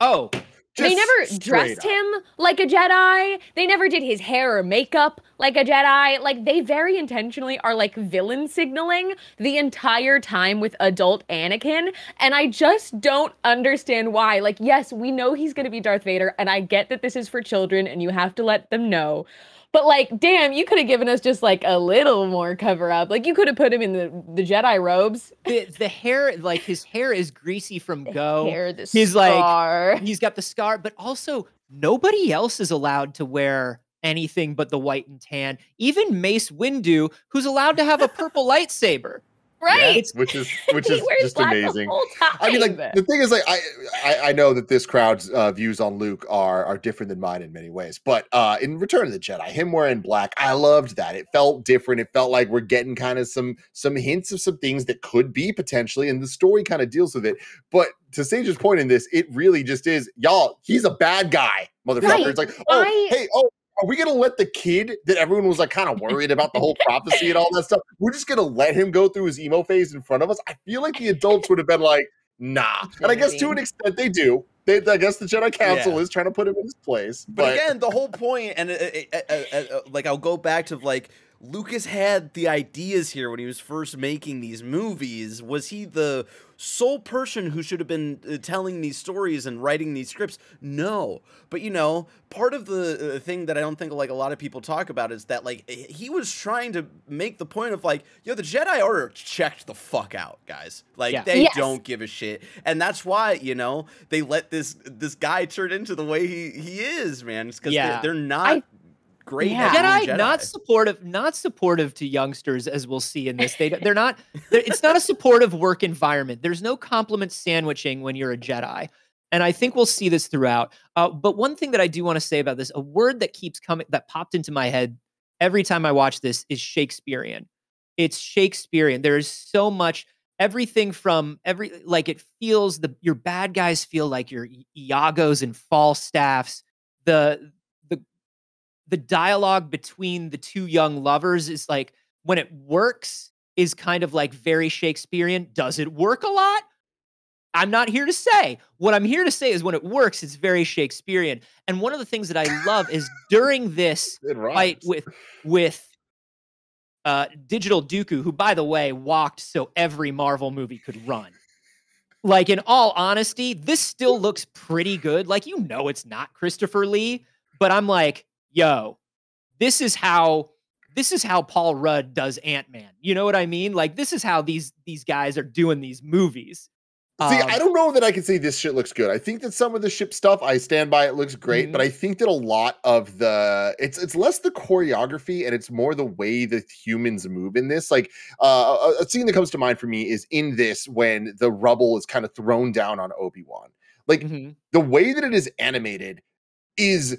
Oh, they never dressed up. him like a Jedi. They never did his hair or makeup like a Jedi. Like they very intentionally are like villain signaling the entire time with adult Anakin. And I just don't understand why. Like, yes, we know he's gonna be Darth Vader, and I get that this is for children and you have to let them know. But like, damn, you could have given us just like a little more cover up. Like you could have put him in the, the Jedi robes. the the hair, like his hair is greasy from go. Hair, the he's like- scar. He's got the scar, but also nobody else is allowed to wear anything but the white and tan. Even Mace Windu, who's allowed to have a purple lightsaber. Right. which is which is just amazing. I mean, like the thing is, like I, I, I know that this crowd's uh, views on Luke are are different than mine in many ways. But uh, in Return of the Jedi, him wearing black, I loved that. It felt different. It felt like we're getting kind of some some hints of some things that could be potentially, and the story kind of deals with it. But to Saige's point in this, it really just is, y'all. He's a bad guy, motherfucker. Right. It's like, oh, I- hey, oh. Are we gonna let the kid that everyone was like kind of worried about the whole prophecy and all that stuff? We're just gonna let him go through his emo phase in front of us. I feel like the adults would have been like, nah. And I guess to an extent they do. They, I guess the Jedi Council yeah. is trying to put him in his place. But, but again, the whole point, and uh, uh, uh, like I'll go back to like Lucas had the ideas here when he was first making these movies. Was he the sole person who should have been uh, telling these stories and writing these scripts? No. But you know, part of the uh, thing that I don't think like a lot of people talk about is that like he was trying to make the point of like, yo, the Jedi Order checked the fuck out, guys. Like yeah. they yes. don't give a shit. And that's why, you know, they let this this guy turn into the way he he is, man. It's because yeah. they're, they're, not I- great yeah. Jedi, Jedi, not supportive not supportive to youngsters as we'll see in this. They they're not they're, it's not a supportive work environment. There's no compliment sandwiching when you're a jedi. And i think we'll see this throughout. Uh, but one thing that i do want to say about this a word that keeps coming that popped into my head every time i watch this is shakespearean. It's shakespearean. There's so much everything from every like it feels the your bad guys feel like your Iagos and Falstaffs. The the dialogue between the two young lovers is like when it works is kind of like very Shakespearean. Does it work a lot? I'm not here to say. What I'm here to say is when it works, it's very Shakespearean. And one of the things that I love is during this fight with with uh, Digital Dooku, who by the way walked so every Marvel movie could run. Like in all honesty, this still looks pretty good. Like you know it's not Christopher Lee, but I'm like, yo, this is how this is how Paul Rudd does Ant Man. You know what I mean? Like this is how these these guys are doing these movies. See, um, I don't know that I can say this shit looks good. I think that some of the ship stuff I stand by it looks great, mm-hmm. but I think that a lot of the it's it's less the choreography and it's more the way the humans move in this. Like uh, a, a scene that comes to mind for me is in this when the rubble is kind of thrown down on Obi Wan. Like mm-hmm. the way that it is animated is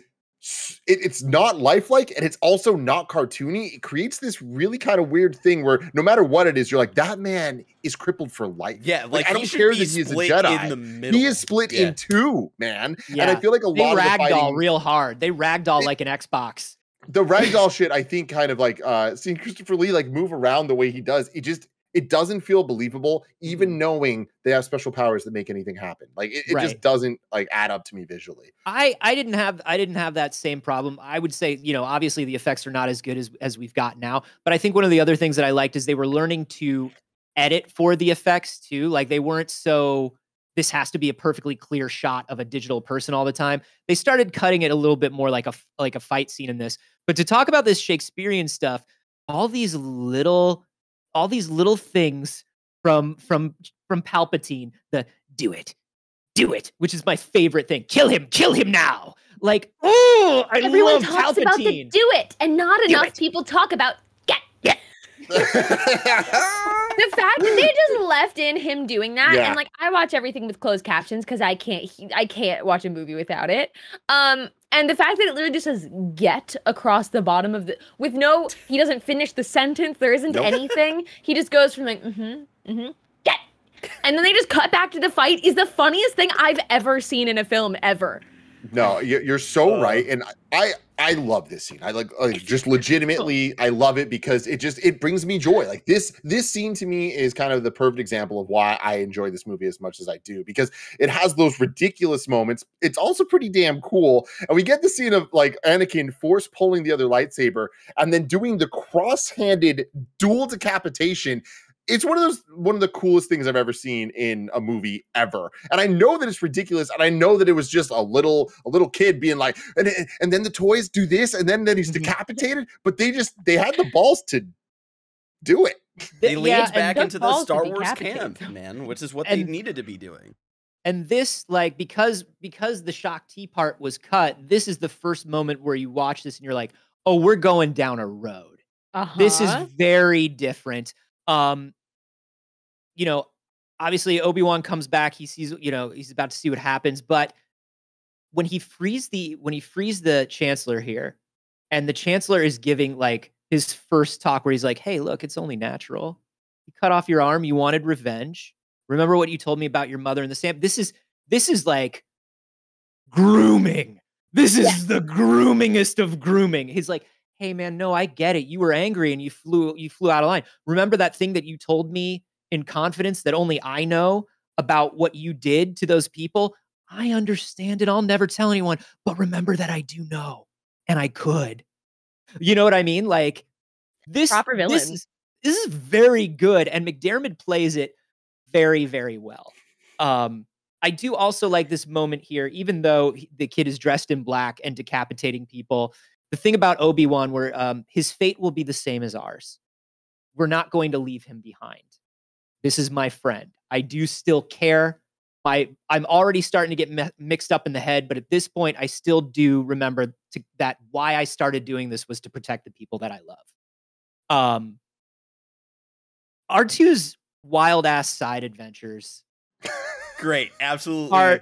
it, it's not lifelike and it's also not cartoony. It creates this really kind of weird thing where no matter what it is, you're like, that man is crippled for life. Yeah, like, like I don't care that he's a Jedi. He is split yeah. in two, man. Yeah. And I feel like a they lot ragdoll of fighting, real hard. They ragdoll like an Xbox. The ragdoll shit, I think, kind of like uh seeing Christopher Lee like move around the way he does, it just it doesn't feel believable, even mm-hmm. knowing they have special powers that make anything happen. Like it, it right. just doesn't like add up to me visually. I I didn't have I didn't have that same problem. I would say you know obviously the effects are not as good as as we've got now, but I think one of the other things that I liked is they were learning to edit for the effects too. Like they weren't so this has to be a perfectly clear shot of a digital person all the time. They started cutting it a little bit more like a like a fight scene in this. But to talk about this Shakespearean stuff, all these little all these little things from from from Palpatine. The do it, do it, which is my favorite thing. Kill him, kill him now. Like, oh, I Everyone love talks Palpatine. about the do it, and not do enough it. people talk about get get. the fact that they just left in him doing that, yeah. and like I watch everything with closed captions because I can't, I can't watch a movie without it. Um, and the fact that it literally just says get across the bottom of the with no he doesn't finish the sentence, there isn't nope. anything. He just goes from like, mm-hmm, mm-hmm, get. And then they just cut back to the fight is the funniest thing I've ever seen in a film ever. No, you're so uh, right, and I I love this scene. I like, like just legitimately, I love it because it just it brings me joy. Like this this scene to me is kind of the perfect example of why I enjoy this movie as much as I do because it has those ridiculous moments. It's also pretty damn cool, and we get the scene of like Anakin force pulling the other lightsaber and then doing the cross-handed dual decapitation it's one of those one of the coolest things I've ever seen in a movie ever. And I know that it's ridiculous, and I know that it was just a little a little kid being like, and and then the toys do this, and then then he's mm-hmm. decapitated. But they just they had the balls to do it. He leans yeah, back into the Star Wars camp, man, which is what and, they needed to be doing. And this, like, because because the Shaak Ti part was cut, this is the first moment where you watch this and you're like, oh, we're going down a road. Uh-huh. This is uh-huh. very different. Um, you know, obviously Obi Wan comes back. He sees, you know, he's about to see what happens. But when he frees the when he frees the Chancellor here, and the Chancellor is giving like his first talk where he's like, "Hey, look, it's only natural. You cut off your arm. You wanted revenge. Remember what you told me about your mother and the sand. This is this is like grooming This is the groomingest of grooming. He's like, hey man, no, I get it. You were angry and you flew you flew out of line. Remember that thing that you told me in confidence that only I know about what you did to those people? I understand it. I'll never tell anyone, but remember that I do know and I could. You know what I mean? Like this proper villain. This is, this is very good and McDiarmid plays it very very well. Um I do also like this moment here even though the kid is dressed in black and decapitating people the thing about Obi Wan, where um, his fate will be the same as ours. We're not going to leave him behind. This is my friend. I do still care. My I'm already starting to get mixed up in the head, but at this point, I still do remember to, that why I started doing this was to protect the people that I love. Um, R2's wild ass side adventures. Great, absolutely. Are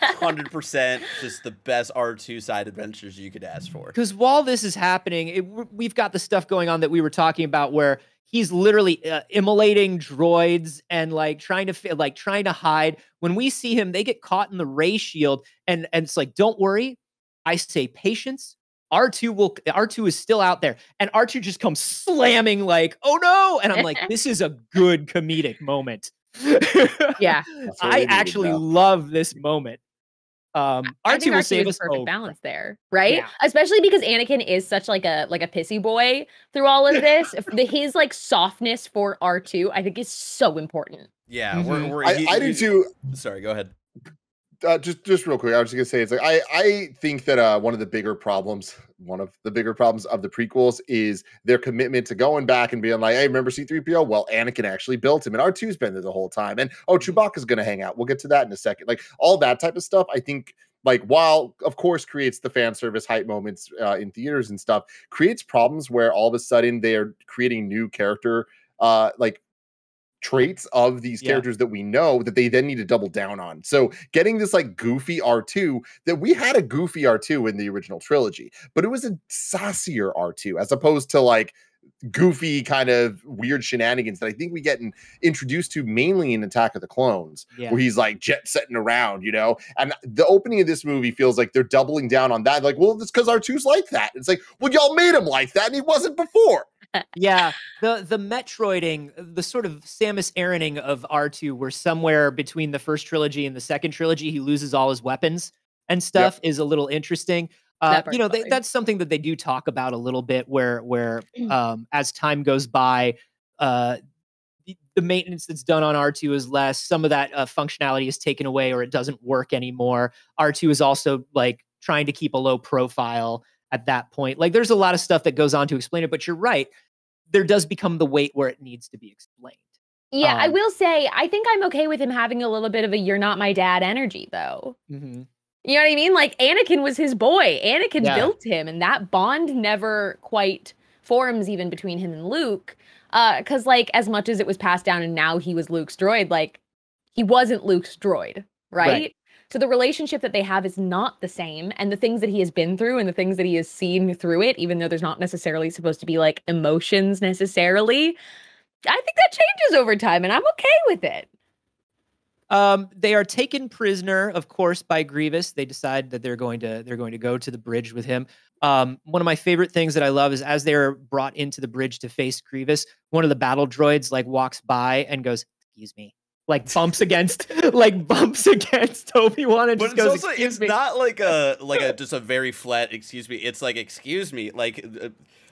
hundred percent, just the best R two side adventures you could ask for. Because while this is happening, it, we've got the stuff going on that we were talking about, where he's literally uh, immolating droids and like trying to like trying to hide. When we see him, they get caught in the ray shield, and and it's like, don't worry. I say patience. R2 will R2 is still out there and R2 just comes slamming like oh no and I'm like this is a good comedic moment. yeah. I actually love this moment. Um, R2 will save us perfect balance there, right? Yeah. Especially because Anakin is such like a like a pissy boy through all of this. the, his like softness for R2, I think, is so important. Yeah, mm-hmm. we're, we're, I, he, I do too. Sorry, go ahead uh, just just real quick, I was just gonna say it's like I I think that uh, one of the bigger problems, one of the bigger problems of the prequels is their commitment to going back and being like, hey, remember C-3PO? Well, Anakin actually built him, and R2's been there the whole time, and oh, mm-hmm. Chewbacca's gonna hang out. We'll get to that in a second. Like all that type of stuff, I think. Like while of course creates the fan service hype moments uh, in theaters and stuff, creates problems where all of a sudden they are creating new character uh like traits of these yeah. characters that we know that they then need to double down on. So getting this like goofy R2 that we had a goofy R2 in the original trilogy, but it was a sassier R2 as opposed to like goofy kind of weird shenanigans that I think we get in, introduced to mainly in Attack of the Clones, yeah. where he's like jet setting around, you know. And the opening of this movie feels like they're doubling down on that. Like, well, it's because R2's like that. It's like, well, y'all made him like that, and he wasn't before yeah, the the Metroiding, the sort of Samus Araning of R2 where somewhere between the first trilogy and the second trilogy. He loses all his weapons and stuff yep. is a little interesting. Uh, you know, they, that's something that they do talk about a little bit where where um, as time goes by, uh, the, the, maintenance that's done on R2 is less. Some of that uh, functionality is taken away or it doesn't work anymore. R2 is also like trying to keep a low profile at that point. Like there's a lot of stuff that goes on to explain it, but you're right there does become the weight where it needs to be explained. Yeah, um, I will say I think I'm okay with him having a little bit of a "you're not my dad" energy, though. Mm-hmm. You know what I mean? Like Anakin was his boy. Anakin yeah. built him, and that bond never quite forms even between him and Luke. Because uh, like as much as it was passed down, and now he was Luke's droid, like he wasn't Luke's droid, right? right. So the relationship that they have is not the same. And the things that he has been through and the things that he has seen through it, even though there's not necessarily supposed to be like emotions necessarily, I think that changes over time and I'm okay with it. Um, they are taken prisoner, of course, by Grievous. They decide that they're going to they're going to go to the bridge with him. Um, one of my favorite things that I love is as they're brought into the bridge to face Grievous, one of the battle droids like walks by and goes, "Excuse me," like bumps against like bumps against Obi-Wan and but just goes, also, it's me. not like a like a just a very flat excuse me. It's like excuse me, like uh,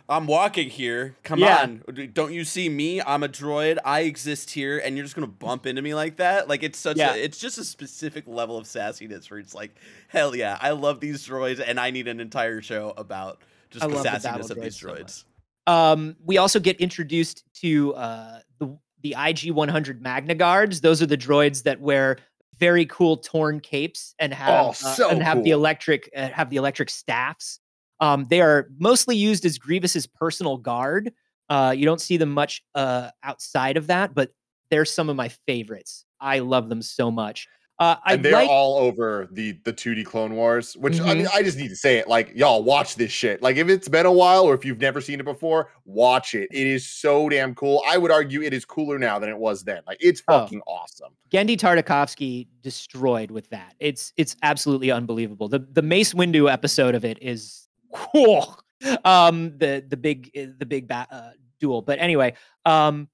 I'm walking here. Come yeah. on. Don't you see me? I'm a droid. I exist here and you're just going to bump into me like that? Like it's such yeah. a it's just a specific level of sassiness where it's like, "Hell yeah, I love these droids and I need an entire show about just I the sassiness the of these droids." So um, we also get introduced to uh, the the IG 100 Magna Guards. Those are the droids that wear very cool torn capes and have oh, so uh, and have cool. the electric uh, have the electric staffs. Um, they are mostly used as Grievous's personal guard. Uh, you don't see them much uh, outside of that, but they're some of my favorites. I love them so much. Uh, and they're like... all over the the 2D Clone Wars, which mm-hmm. I mean, I just need to say it. Like, y'all watch this shit. Like, if it's been a while or if you've never seen it before, watch it. It is so damn cool. I would argue it is cooler now than it was then. Like, it's oh. fucking oh. awesome. Genndy Tartakovsky destroyed with that. It's it's absolutely unbelievable. The the Mace Windu episode of it is cool. Um, the the big the big ba- uh, duel. But anyway, um,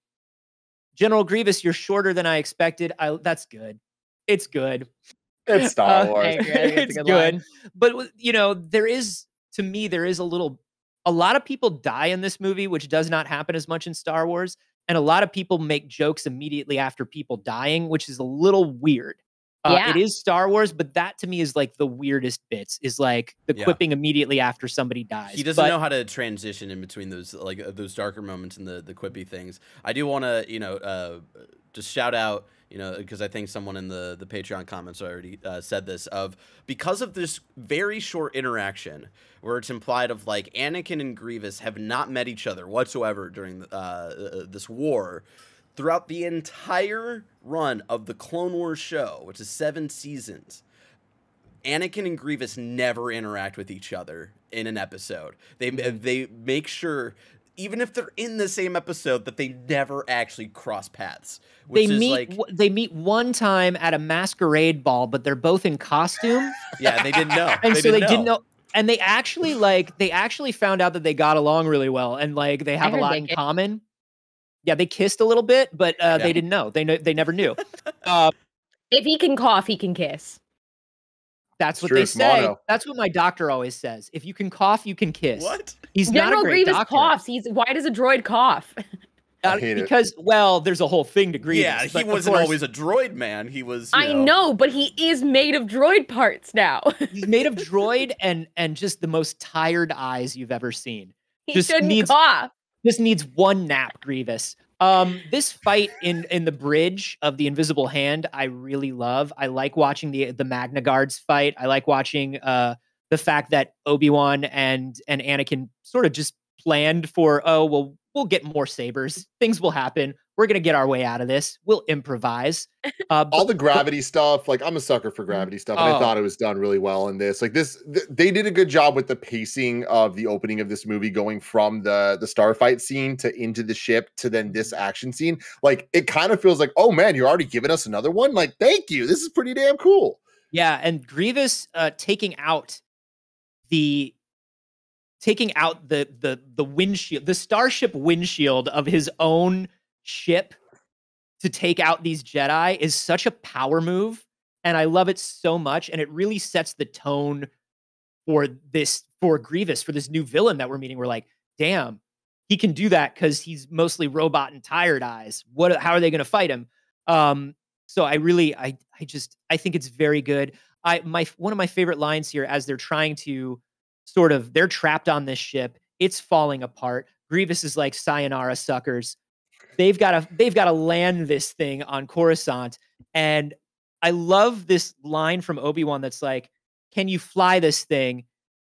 General Grievous, you're shorter than I expected. I that's good it's good. It's Star Wars. Uh, it's good. good. But you know, there is to me there is a little a lot of people die in this movie, which does not happen as much in Star Wars. And a lot of people make jokes immediately after people dying, which is a little weird. Uh, yeah. It is Star Wars, but that to me is like the weirdest bits. Is like the yeah. quipping immediately after somebody dies. He doesn't but, know how to transition in between those like uh, those darker moments and the the quippy things. I do want to you know uh, just shout out you know, because I think someone in the the Patreon comments already uh, said this of because of this very short interaction where it's implied of like Anakin and Grievous have not met each other whatsoever during uh, uh, this war. Throughout the entire run of the Clone Wars show, which is seven seasons, Anakin and Grievous never interact with each other in an episode. They they make sure even if they're in the same episode, that they never actually cross paths. They meet. Like, w- they meet one time at a masquerade ball, but they're both in costume. yeah, they didn't know, and they so didn't they know. didn't know. And they actually like they actually found out that they got along really well, and like they have a lot in kissed. common. Yeah, they kissed a little bit, but uh, yeah. they didn't know. They know they never knew. uh, if he can cough, he can kiss. That's what they say. Motto. That's what my doctor always says. If you can cough, you can kiss. What? He's General not a great Grievous doctor. coughs. He's why does a droid cough? Uh, because it. well, there's a whole thing to Grievous. Yeah, he wasn't course, always a droid man. He was. I know. know, but he is made of droid parts now. he's made of droid and and just the most tired eyes you've ever seen. He just shouldn't needs, cough. Just needs one nap, Grievous. Um, this fight in in the bridge of the Invisible Hand, I really love. I like watching the the Magna Guards fight. I like watching uh the fact that Obi Wan and and Anakin sort of just planned for. Oh well, we'll get more sabers. Things will happen. We're gonna get our way out of this. We'll improvise. Uh, All the gravity but, stuff, like I'm a sucker for gravity stuff, and oh. I thought it was done really well in this. Like this, th- they did a good job with the pacing of the opening of this movie, going from the the starfight scene to into the ship to then this action scene. Like it kind of feels like, oh man, you're already giving us another one. Like thank you, this is pretty damn cool. Yeah, and Grievous uh, taking out the taking out the the the windshield, the starship windshield of his own ship to take out these Jedi is such a power move. And I love it so much. And it really sets the tone for this, for Grievous, for this new villain that we're meeting. We're like, damn, he can do that because he's mostly robot and tired eyes. What how are they gonna fight him? Um, so I really, I I just I think it's very good. I my one of my favorite lines here as they're trying to sort of they're trapped on this ship, it's falling apart. Grievous is like, sayonara suckers they've got to they've got to land this thing on Coruscant. And I love this line from Obi Wan that's like, "Can you fly this thing?"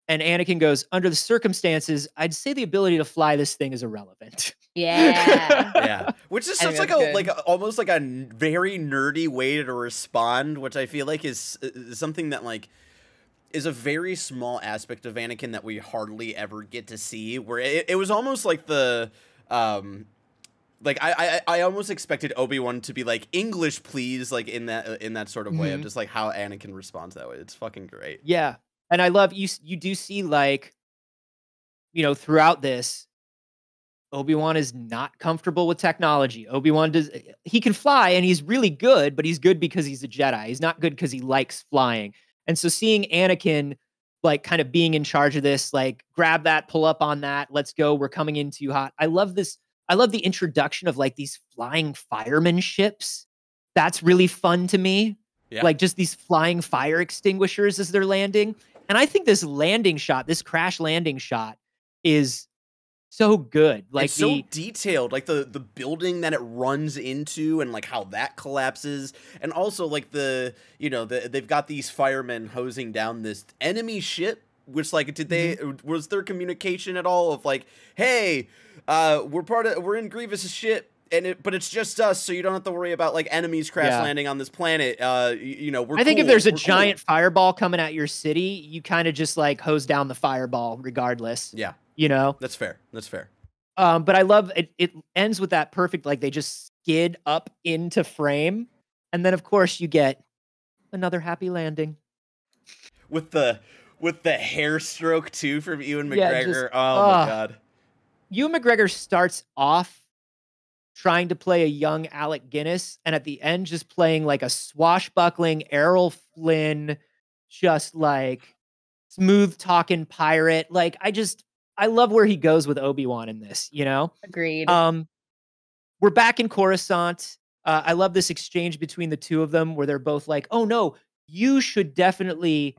And Anakin goes, "Under the circumstances, I'd say the ability to fly this thing is irrelevant." Yeah, yeah, which is such like a good. like a, almost like a very nerdy way to respond, which I feel like is, is something that like is a very small aspect of Anakin that we hardly ever get to see. Where it, it was almost like the um like I, I I almost expected Obi Wan to be like English, please, like in that in that sort of way mm-hmm. of just like how Anakin responds that way. It's fucking great. Yeah, and I love you. You do see like, you know, throughout this, Obi Wan is not comfortable with technology. Obi Wan does he can fly and he's really good, but he's good because he's a Jedi. He's not good because he likes flying. And so seeing Anakin like kind of being in charge of this, like grab that, pull up on that, let's go. We're coming in too hot. I love this I love the introduction of like these flying fireman ships. That's really fun to me. Yeah. Like just these flying fire extinguishers as they're landing. And I think this landing shot, this crash landing shot is so good. Like it's the, so detailed, like the the building that it runs into, and like how that collapses, and also like the you know the, they've got these firemen hosing down this enemy ship. Which like did they mm-hmm. was there communication at all of like, hey, uh, we're part of we're in Grievous's ship. and it, but it's just us, so you don't have to worry about like enemies crash yeah. landing on this planet. Uh, you, you know, we're. I think cool. if there's a we're giant cool. fireball coming at your city, you kind of just like hose down the fireball regardless. Yeah, you know, that's fair. That's fair. Um, but I love it. It ends with that perfect, like they just skid up into frame, and then of course you get another happy landing with the with the hair stroke too from Ewan McGregor. Yeah, just, oh uh, my god. Ewan McGregor starts off trying to play a young Alec Guinness, and at the end, just playing like a swashbuckling Errol Flynn, just like smooth talking pirate. Like I just I love where he goes with Obi Wan in this. You know, agreed. Um, we're back in Coruscant. Uh, I love this exchange between the two of them where they're both like, "Oh no, you should definitely."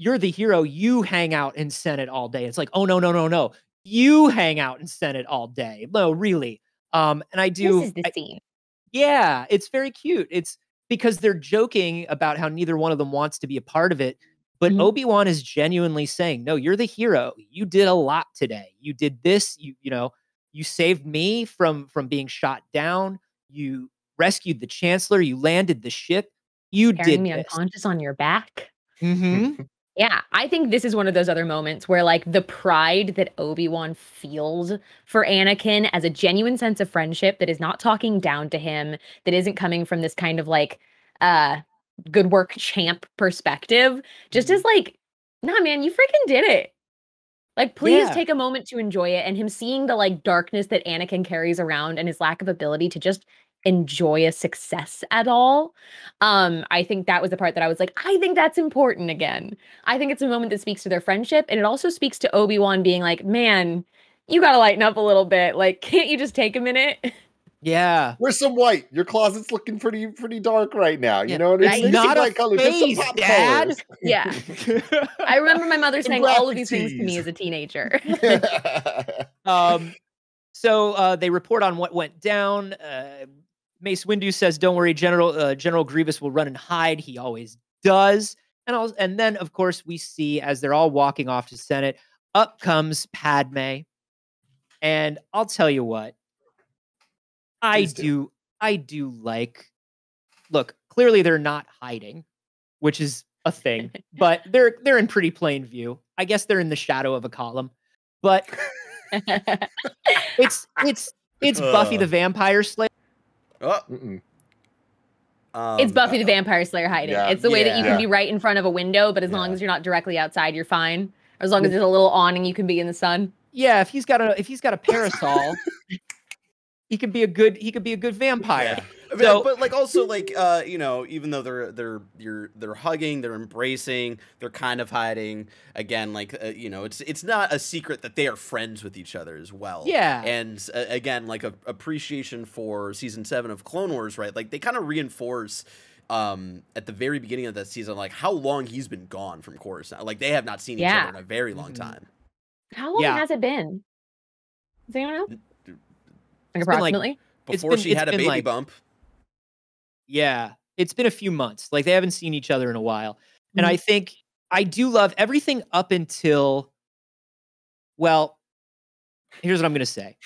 You're the hero. You hang out in Senate all day. It's like, oh no, no, no, no you hang out in Senate all day. No, really. Um, and I do. This is the I, scene. Yeah, it's very cute. It's because they're joking about how neither one of them wants to be a part of it. But mm-hmm. Obi Wan is genuinely saying, "No, you're the hero. You did a lot today. You did this. You, you know, you saved me from from being shot down. You rescued the Chancellor. You landed the ship. You Carrying did me this. unconscious on your back. Mm-hmm. Yeah, I think this is one of those other moments where like the pride that Obi-Wan feels for Anakin as a genuine sense of friendship that is not talking down to him, that isn't coming from this kind of like uh good work champ perspective, just mm-hmm. as like, nah man, you freaking did it. Like, please yeah. take a moment to enjoy it. And him seeing the like darkness that Anakin carries around and his lack of ability to just enjoy a success at all. Um, I think that was the part that I was like, I think that's important again. I think it's a moment that speaks to their friendship. And it also speaks to Obi-Wan being like, man, you got to lighten up a little bit. Like, can't you just take a minute? Yeah. Where's some white? Your closet's looking pretty pretty dark right now. You yeah. know, it's, it's not a colors, face, Dad. Colors. Yeah. I remember my mother saying all of these things to me as a teenager. um, so uh, they report on what went down. Uh, Mace Windu says, "Don't worry, General uh, General Grievous will run and hide. He always does." And I'll, and then of course we see as they're all walking off to Senate, up comes Padme, and I'll tell you what, I do. do I do like. Look, clearly they're not hiding, which is a thing, but they're they're in pretty plain view. I guess they're in the shadow of a column, but it's it's it's Buffy the Vampire Slayer Oh. Um, it's Buffy the Vampire Slayer hiding. Yeah, it's the way yeah, that you can yeah. be right in front of a window, but as long as you're not directly outside, you're fine. As long as there's a little awning, you can be in the sun. Yeah, if he's got a if he's got a parasol, he could be a good he could be a good vampire. So, but like also like uh you know even though they're they're you're they're hugging they're embracing they're kind of hiding again like uh, you know it's it's not a secret that they are friends with each other as well yeah and uh, again like a appreciation for season seven of Clone Wars right like they kind of reinforce um at the very beginning of that season like how long he's been gone from Coruscant like they have not seen yeah. each other in a very long mm-hmm. time how long yeah. has it been does anyone know like approximately like, before been, she had a baby like, bump yeah, it's been a few months. Like they haven't seen each other in a while. Mm-hmm. And I think I do love everything up until well, here's what I'm going to say.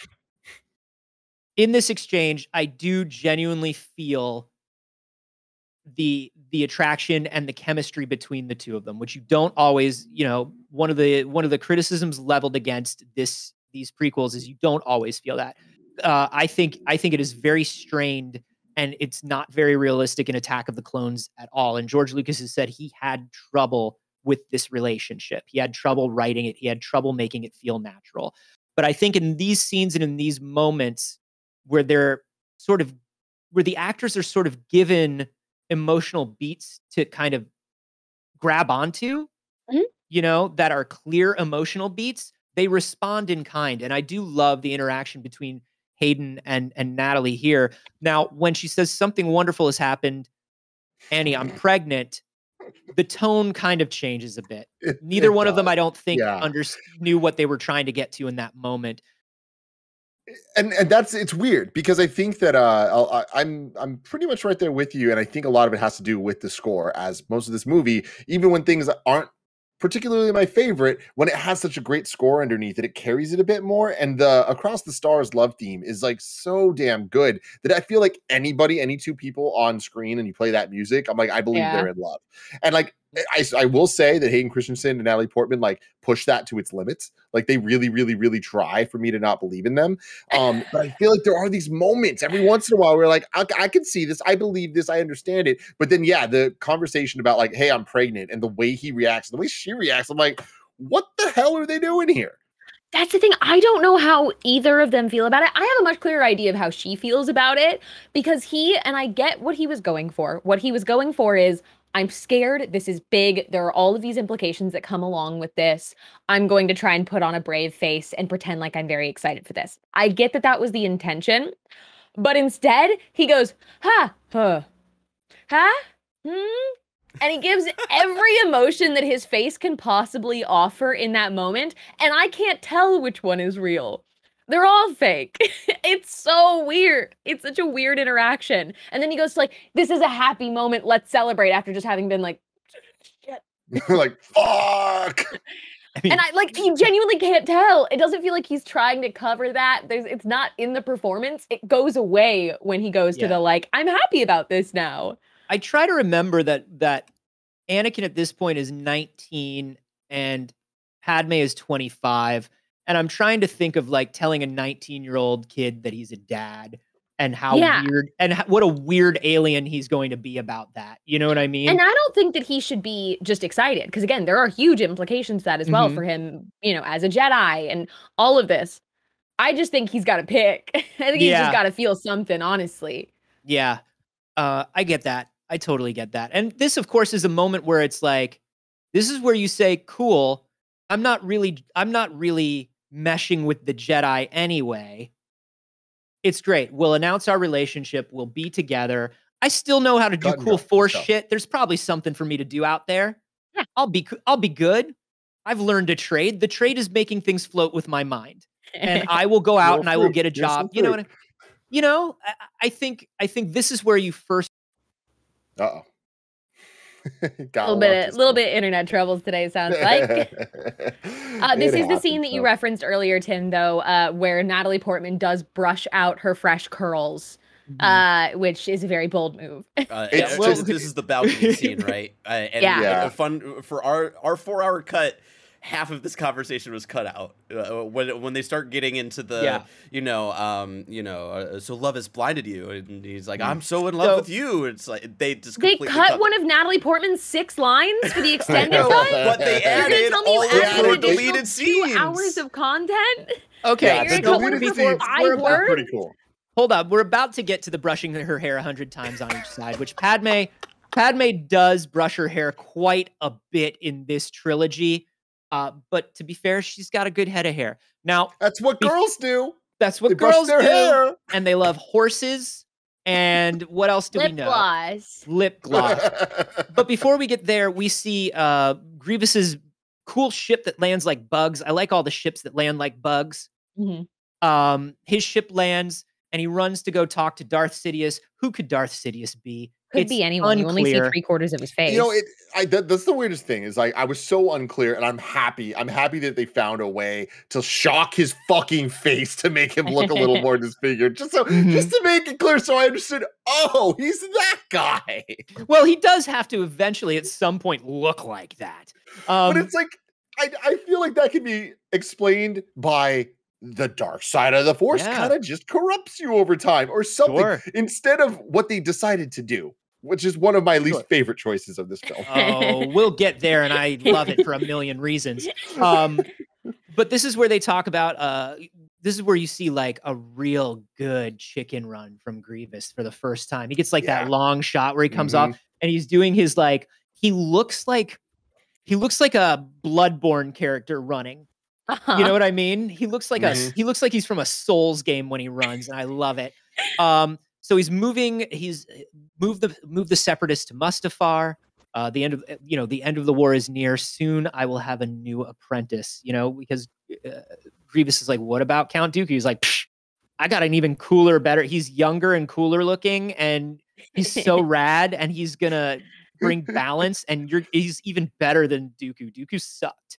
In this exchange, I do genuinely feel the the attraction and the chemistry between the two of them, which you don't always, you know, one of the one of the criticisms leveled against this these prequels is you don't always feel that. Uh, I think I think it is very strained and it's not very realistic in Attack of the Clones at all. And George Lucas has said he had trouble with this relationship. He had trouble writing it. He had trouble making it feel natural. But I think in these scenes and in these moments where they're sort of where the actors are sort of given emotional beats to kind of grab onto, mm-hmm. you know, that are clear emotional beats, they respond in kind. And I do love the interaction between Hayden and and Natalie here. Now, when she says something wonderful has happened, Annie, I'm pregnant. The tone kind of changes a bit. It, Neither it one does. of them, I don't think, yeah. under, knew what they were trying to get to in that moment. And and that's it's weird because I think that uh I, I'm I'm pretty much right there with you, and I think a lot of it has to do with the score. As most of this movie, even when things aren't particularly my favorite when it has such a great score underneath it. It carries it a bit more, and the Across the Stars love theme is like so damn good that I feel like anybody, any two people on screen, and you play that music, I'm like, I believe yeah. they're in love. And like, I, I will say that Hayden Christensen and Natalie Portman like push that to its limits. Like they really, really, really try for me to not believe in them. Um, but I feel like there are these moments every once in a while where like I, I can see this, I believe this, I understand it. But then yeah, the conversation about like, hey, I'm pregnant, and the way he reacts, the way she reacts, I'm like, what the hell are they doing here? That's the thing. I don't know how either of them feel about it. I have a much clearer idea of how she feels about it because he, and I get what he was going for. What he was going for is I'm scared. This is big. There are all of these implications that come along with this. I'm going to try and put on a brave face and pretend like I'm very excited for this. I get that that was the intention, but instead he goes, ha, huh, huh, hmm. And he gives every emotion that his face can possibly offer in that moment. And I can't tell which one is real. They're all fake. it's so weird. It's such a weird interaction. And then he goes to like, this is a happy moment. Let's celebrate after just having been like, shit. like, fuck. I mean, and I like you genuinely can't tell. It doesn't feel like he's trying to cover that. There's it's not in the performance. It goes away when he goes yeah. to the like, I'm happy about this now. I try to remember that that Anakin at this point is 19 and Padme is 25 and I'm trying to think of like telling a 19 year old kid that he's a dad and how yeah. weird and what a weird alien he's going to be about that. You know what I mean? And I don't think that he should be just excited because again, there are huge implications that as well mm-hmm. for him, you know, as a Jedi and all of this. I just think he's got to pick. I think yeah. he's just got to feel something, honestly. Yeah. Uh, I get that. I totally get that. And this, of course, is a moment where it's like, this is where you say, cool, I'm not really, I'm not really meshing with the Jedi anyway. It's great. We'll announce our relationship. We'll be together. I still know how to do cool force shit. There's probably something for me to do out there. Yeah. I'll be I'll be good. I've learned to trade. The trade is making things float with my mind. And I will go out and I will get a job. You know what I, you know, I, I think I think this is where you first Uh-oh. a little bit, little bit internet troubles today. Sounds like. uh, this is the scene that you referenced earlier, Tim. Though, uh, where Natalie Portman does brush out her fresh curls, mm-hmm. uh, which is a very bold move. Uh, it's well, just, this is the balcony scene, right? Uh, and yeah. yeah. Fun for our our four hour cut half of this conversation was cut out uh, when when they start getting into the yeah. you know um you know uh, so love has blinded you and he's like I'm so in love so, with you. It's like they just they cut, cut, one of Natalie Portman's six lines for the extended cut? but they added all of the deleted scenes two hours of content? Okay. Yeah, the deleted scenes were pretty cool. Hold up we're about to get to the brushing her hair a hundred times on each side which Padme Padme does brush her hair quite a bit in this trilogy uh, but to be fair, she's got a good head of hair. Now that's what be- girls do. That's what they girls do. Hair. And they love horses. And what else do Lip we know? Gloss. Lip gloss. but before we get there, we see uh, Grievous's cool ship that lands like bugs. I like all the ships that land like bugs. Mm-hmm. Um, his ship lands and he runs to go talk to Darth Sidious. Who could Darth Sidious be? Could it's be anyone. Unclear. You only see three quarters of his face. You know, it. I that, that's the weirdest thing is like I was so unclear, and I'm happy. I'm happy that they found a way to shock his fucking face to make him look a little more disfigured, just so mm-hmm. just to make it clear, so I understood. Oh, he's that guy. Well, he does have to eventually, at some point, look like that. Um, but it's like I I feel like that could be explained by the dark side of the force yeah. kind of just corrupts you over time or something sure. instead of what they decided to do which is one of my least favorite choices of this film. Oh, we'll get there, and I love it for a million reasons. Um, but this is where they talk about. Uh, this is where you see like a real good chicken run from Grievous for the first time. He gets like yeah. that long shot where he comes mm-hmm. off, and he's doing his like. He looks like he looks like a Bloodborne character running. Uh-huh. You know what I mean? He looks like mm-hmm. a he looks like he's from a Souls game when he runs, and I love it. Um, so he's moving. He's moved the moved the separatists to Mustafar. Uh, the end of eh, you know the end of the war is near. Soon I will have a new apprentice. You know because uh, Grievous is like, what about Count Dooku? He's like, I got an even cooler, better. He's younger and cooler looking, and he's so rad. And he's gonna bring balance, and you're he's even better than Dooku. Dooku sucked.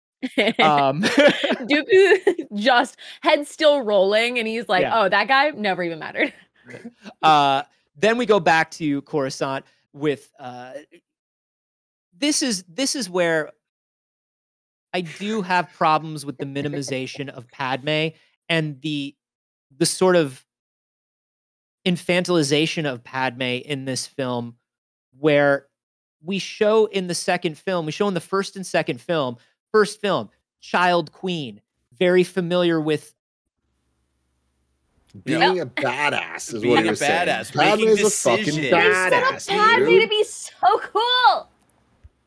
um Dooku just head still rolling, and he's like, yeah. "Oh, that guy never even mattered." uh, then we go back to Coruscant with uh, this is this is where I do have problems with the minimization of Padme and the the sort of infantilization of Padme in this film where we show in the second film, we show in the first and second film, first film, child queen, very familiar with being a badass is being what you're saying. Badass, Padme is a fucking badass. They Padme to be so cool.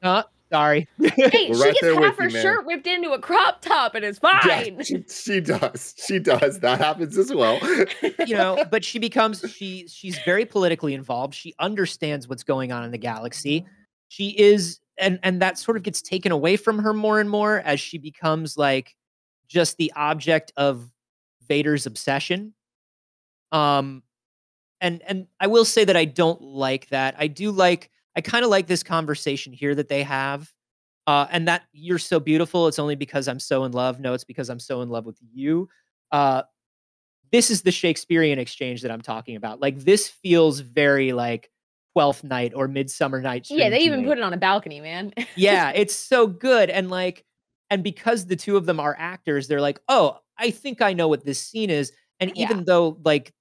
Uh, sorry. Hey, We're she right gets half her you, shirt whipped into a crop top and it's fine. Yeah, she, she does. She does. That happens as well. you know, but she becomes she she's very politically involved. She understands what's going on in the galaxy. She is and and that sort of gets taken away from her more and more as she becomes like just the object of Vader's obsession um, and and I will say that I don't like that. I do like I kind of like this conversation here that they have. Uh, and that you're so beautiful. It's only because I'm so in love. No, it's because I'm so in love with you. Uh, this is the Shakespearean exchange that I'm talking about. Like this feels very like Twelfth Night or Midsummer Night. Yeah, they even put it on a balcony, man. yeah, it's so good. And like, and because the two of them are actors, they're like, oh, I think I know what this scene is. And yeah. even though like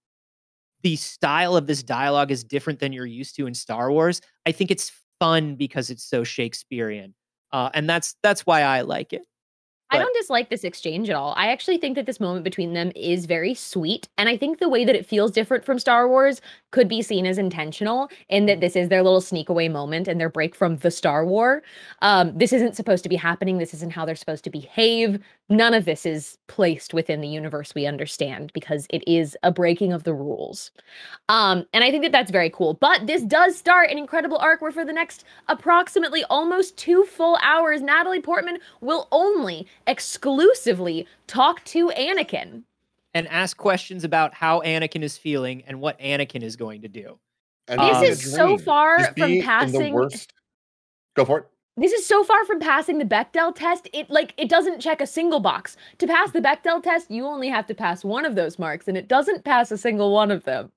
the style of this dialogue is different than you're used to in Star Wars, I think it's fun because it's so Shakespearean. Uh, and that's that's why I like it. I don't dislike this exchange at all. I actually think that this moment between them is very sweet. And I think the way that it feels different from Star Wars could be seen as intentional in that this is their little sneak away moment and their break from the Star War. Um, this isn't supposed to be happening. This isn't how they're supposed to behave. None of this is placed within the universe we understand because it is a breaking of the rules. Um, and I think that that's very cool. But this does start an incredible arc where for the next approximately almost two full hours, Natalie Portman will only exclusively talk to Anakin and ask questions about how Anakin is feeling and what Anakin is going to do. And this is so far from passing. Go for it. This is so far from passing the Bechdel test. It like it doesn't check a single box. To pass the Bechdel test, you only have to pass one of those marks, and it doesn't pass a single one of them.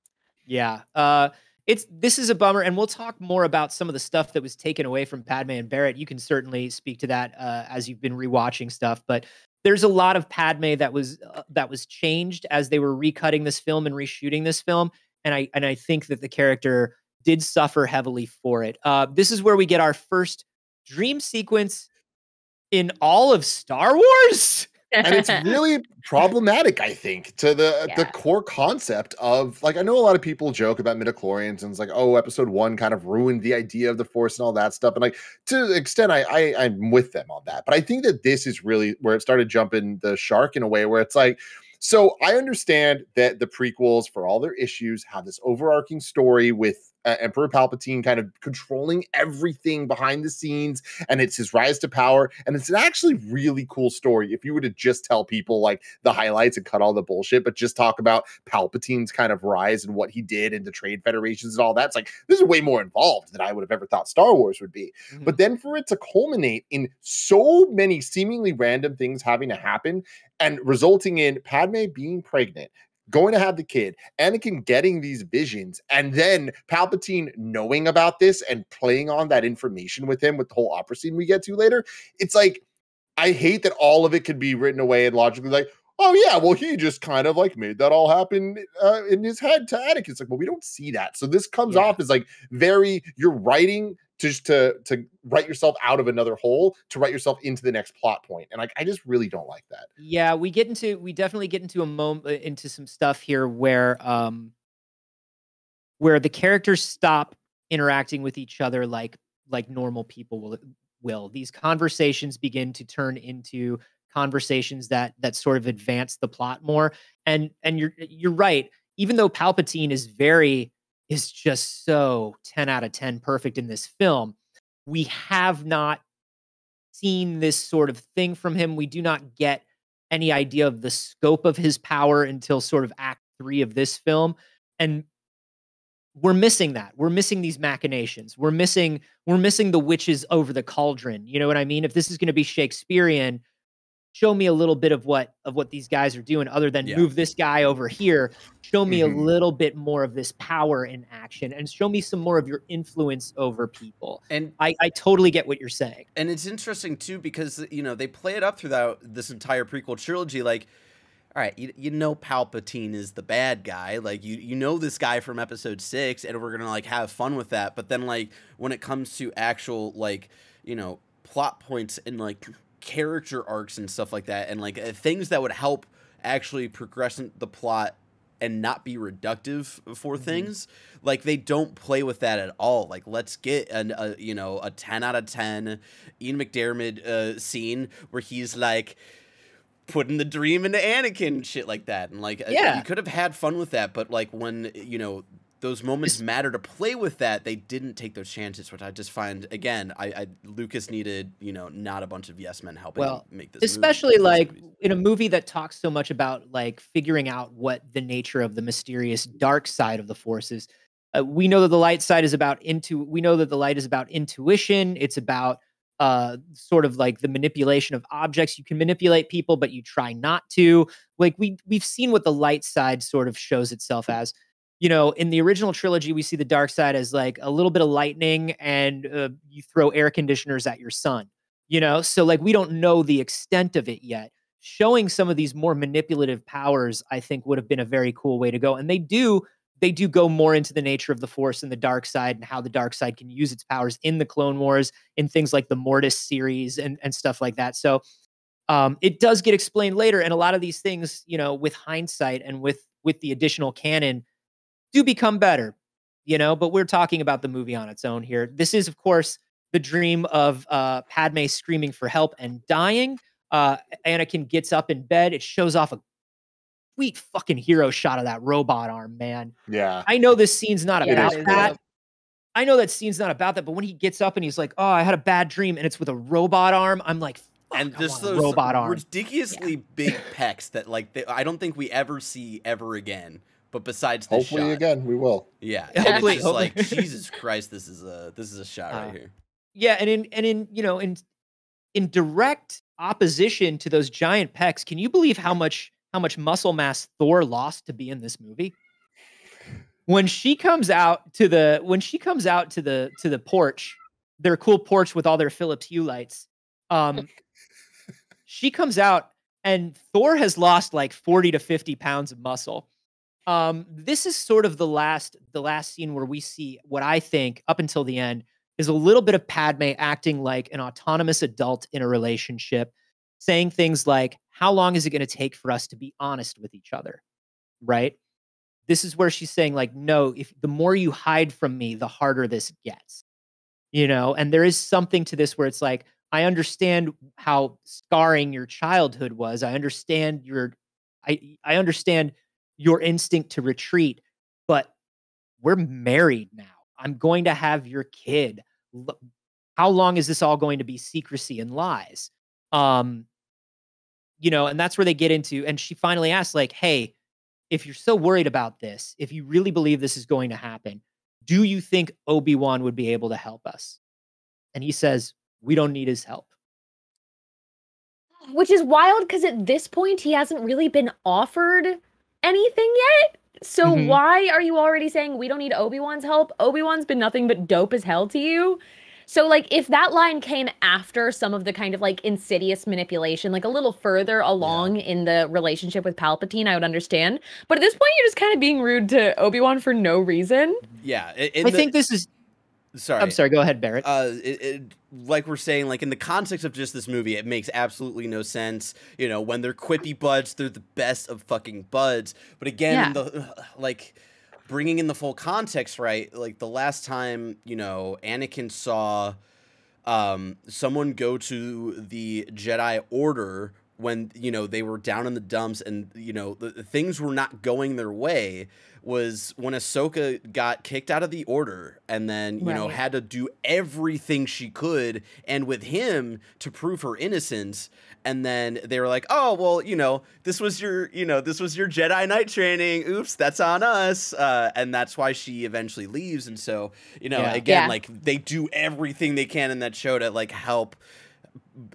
Yeah. Uh, it's this is a bummer, and we'll talk more about some of the stuff that was taken away from Padme and Barrett. You can certainly speak to that uh, as you've been rewatching stuff, but there's a lot of Padme that was uh, that was changed as they were recutting this film and reshooting this film, and I and I think that the character did suffer heavily for it. Uh, this is where we get our first dream sequence in all of Star Wars and it's really problematic i think to the uh, yeah. the core concept of like i know a lot of people joke about midichlorians and it's like oh episode one kind of ruined the idea of the force and all that stuff and like to the extent I, I i'm with them on that but i think that this is really where it started jumping the shark in a way where it's like so I understand that the prequels, for all their issues, have this overarching story with uh, Emperor Palpatine kind of controlling everything behind the scenes, and it's his rise to power. And it's an actually really cool story if you were to just tell people like the highlights and cut all the bullshit, but just talk about Palpatine's kind of rise and what he did and the trade federations and all that. It's like this is way more involved than I would have ever thought Star Wars would be. Mm-hmm. But then for it to culminate in so many seemingly random things having to happen and resulting in Padme being pregnant, going to have the kid, Anakin getting these visions, and then Palpatine knowing about this and playing on that information with him with the whole opera scene we get to later. It's like, I hate that all of it could be written away and logically like, oh yeah, well he just kind of like made that all happen uh, in his head to Anakin. It's like, well, we don't see that. So this comes yeah. off as like very you're writing just to to write yourself out of another hole to write yourself into the next plot point and like i just really don't like that. Yeah we get into we definitely get into a moment uh, into some stuff here where um where the characters stop interacting with each other like like normal people will will. These conversations begin to turn into conversations that that sort of advance the plot more and and you're you're right even though palpatine is very is just so 10 out of 10 perfect in this film. We have not seen this sort of thing from him. We do not get any idea of the scope of his power until sort of act three of this film. And we're missing that. We're missing these machinations. We're missing we're missing the witches over the cauldron. You know what I mean? If this is going to be Shakespearean, show me a little bit of what of what these guys are doing other than yeah. move this guy over here show me mm-hmm. a little bit more of this power in action and show me some more of your influence over people and I, I totally get what you're saying and it's interesting too because you know they play it up throughout this entire prequel trilogy like all right, you, you know Palpatine is the bad guy. Like you you know this guy from episode 6 and we're going to like have fun with that. But then like when it comes to actual like, you know, plot points and like character arcs and stuff like that and like uh, things that would help actually progress the plot and not be reductive for mm-hmm. things like they don't play with that at all like let's get an, a you know a 10 out of 10 ian mcdiarmid uh, scene where he's like putting the dream into anakin shit like that and like uh, yeah. you could have had fun with that but like when you know those moments matter to play with that they didn't take those chances which i just find again I, I lucas needed you know not a bunch of yes men helping well, make this especially movie. like in a movie that talks so much about like figuring out what the nature of the mysterious dark side of the force is uh, we know that the light side is about into we know that the light is about intuition it's about uh sort of like the manipulation of objects. You can manipulate people but you try not to. Like we we've seen what the light side sort of shows itself as you know, in the original trilogy, we see the dark side as like a little bit of lightning and uh, you throw air conditioners at your son, you know? So, like, we don't know the extent of it yet. Showing some of these more manipulative powers, I think, would have been a very cool way to go. And they do. They do go more into the nature of the Force and the dark side and how the dark side can use its powers in the Clone Wars, in things like the Mortis series and, and stuff like that. So um, it does get explained later. And a lot of these things, you know, with hindsight and with with the additional canon, do become better, you know, but we're talking about the movie on its own here. This is, of course, the dream of uh, Padme screaming for help and dying. Uh, Anakin gets up in bed. It shows off a sweet fucking hero shot of that robot arm, man. Yeah. I know this scene's not yeah, about that. I know that scene's not about that, but when he gets up and he's like, "Oh, I had a bad dream," and it's with a robot arm, I'm like, and just those robot arm. ridiculously yeah. big pecs that like they, I don't think we ever see ever again. But besides this hopefully shot, again we will. Yeah, hopefully, it's like Jesus Christ, this is a this is a shot uh, right here. Yeah, and in and in you know in in direct opposition to those giant pecs, can you believe how much how much muscle mass Thor lost to be in this movie? When she comes out to the when she comes out to the to the porch, their cool porch with all their Philips Hue lights. Um, she comes out and Thor has lost like 40 to 50 pounds of muscle. Um, this is sort of the last the last scene where we see what I think up until the end is a little bit of Padme acting like an autonomous adult in a relationship, saying things like, "How long is it going to take for us to be honest with each other?" Right? This is where she's saying like, "No, if the more you hide from me, the harder this gets." You know, and there is something to this where it's like, I understand how scarring your childhood was. I understand your I I understand your instinct to retreat. But we're married now. I'm going to have your kid. How long is this all going to be secrecy and lies? Um, you know, and that's where they get into. And she finally asks, like, hey, if you're so worried about this, if you really believe this is going to happen, do you think Obi Wan would be able to help us? And he says, we don't need his help. Which is wild because at this point, he hasn't really been offered anything yet. So mm-hmm. why are you already saying we don't need Obi-Wan's help? Obi-Wan's been nothing but dope as hell to you. So like if that line came after some of the kind of like insidious manipulation, like a little further along yeah. in the relationship with Palpatine, I would understand. But at this point you're just kind of being rude to Obi-Wan for no reason. Yeah, I the, think this is Sorry. I'm sorry. Go ahead, Barrett. Uh, it, it, like we're saying, like in the context of just this movie, it makes absolutely no sense. You know, when they're quippy buds, they're the best of fucking buds. But again, yeah. the like bringing in the full context, right? Like the last time, you know, Anakin saw um, someone go to the Jedi Order when you know they were down in the dumps and you know the, the things were not going their way was when Ahsoka got kicked out of the order and then, you right. know, had to do everything she could and with him to prove her innocence. And then they were like, oh, well, you know, this was your, you know, this was your Jedi Knight training. Oops, that's on us. Uh, and that's why she eventually leaves. And so, you know, yeah. again, yeah. like they do everything they can in that show to like help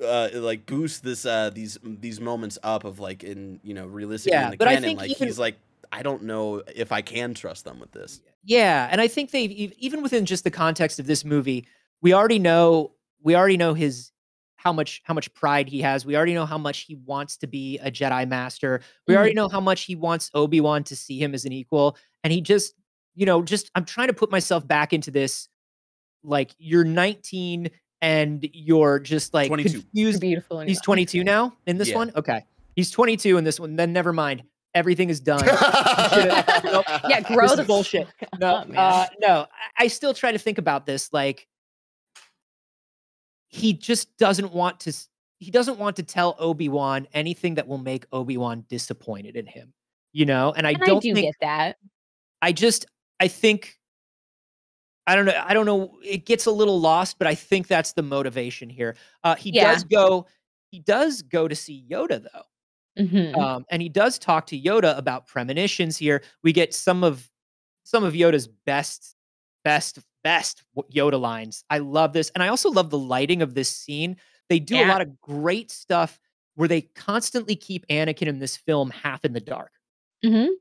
uh, like boost this uh these these moments up of like in you know realistic yeah, in the but canon. I think like even, he's like I don't know if I can trust them with this. Yeah, and I think they even within just the context of this movie, we already know we already know his how much how much pride he has. We already know how much he wants to be a Jedi master. We mm-hmm. already know how much he wants Obi-Wan to see him as an equal and he just you know, just I'm trying to put myself back into this like you're 19 and you're just like 22. confused. Beautiful. He's 22 now in this yeah. one. Okay, he's 22 in this one. Then never mind. Everything is done. nope. Yeah, grow the bullshit. No, oh, uh, no. I still try to think about this. Like, he just doesn't want to. He doesn't want to tell Obi Wan anything that will make Obi Wan disappointed in him. You know, and I and don't I do think, get that. I just, I think I don't know. I don't know. It gets a little lost, but I think that's the motivation here. Uh, he yeah. does go. He does go to see Yoda though. Mm-hmm. Um, and he does talk to Yoda about premonitions here. We get some of some of Yoda's best, best, best Yoda lines. I love this. And I also love the lighting of this scene. They do yeah. a lot of great stuff where they constantly keep Anakin in this film half in the dark. Mm-hmm.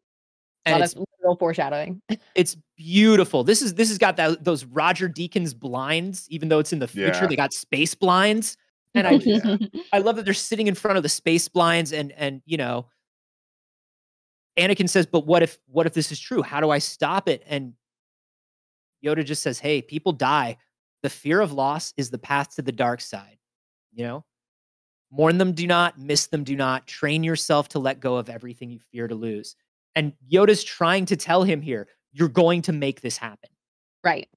And a lot of little foreshadowing. it's beautiful. This is this has got that, those Roger Deakins blinds, even though it's in the future, yeah. they got space blinds and I. I love that they're sitting in front of the space blinds and and you know Anakin says, "But what if what if this is true? How do I stop it?" And Yoda just says, "Hey, people die. The fear of loss is the path to the dark side. You know, mourn them, do not miss them, do not train yourself to let go of everything you fear to lose." And Yoda's trying to tell him here, "You're going to make this happen." Right.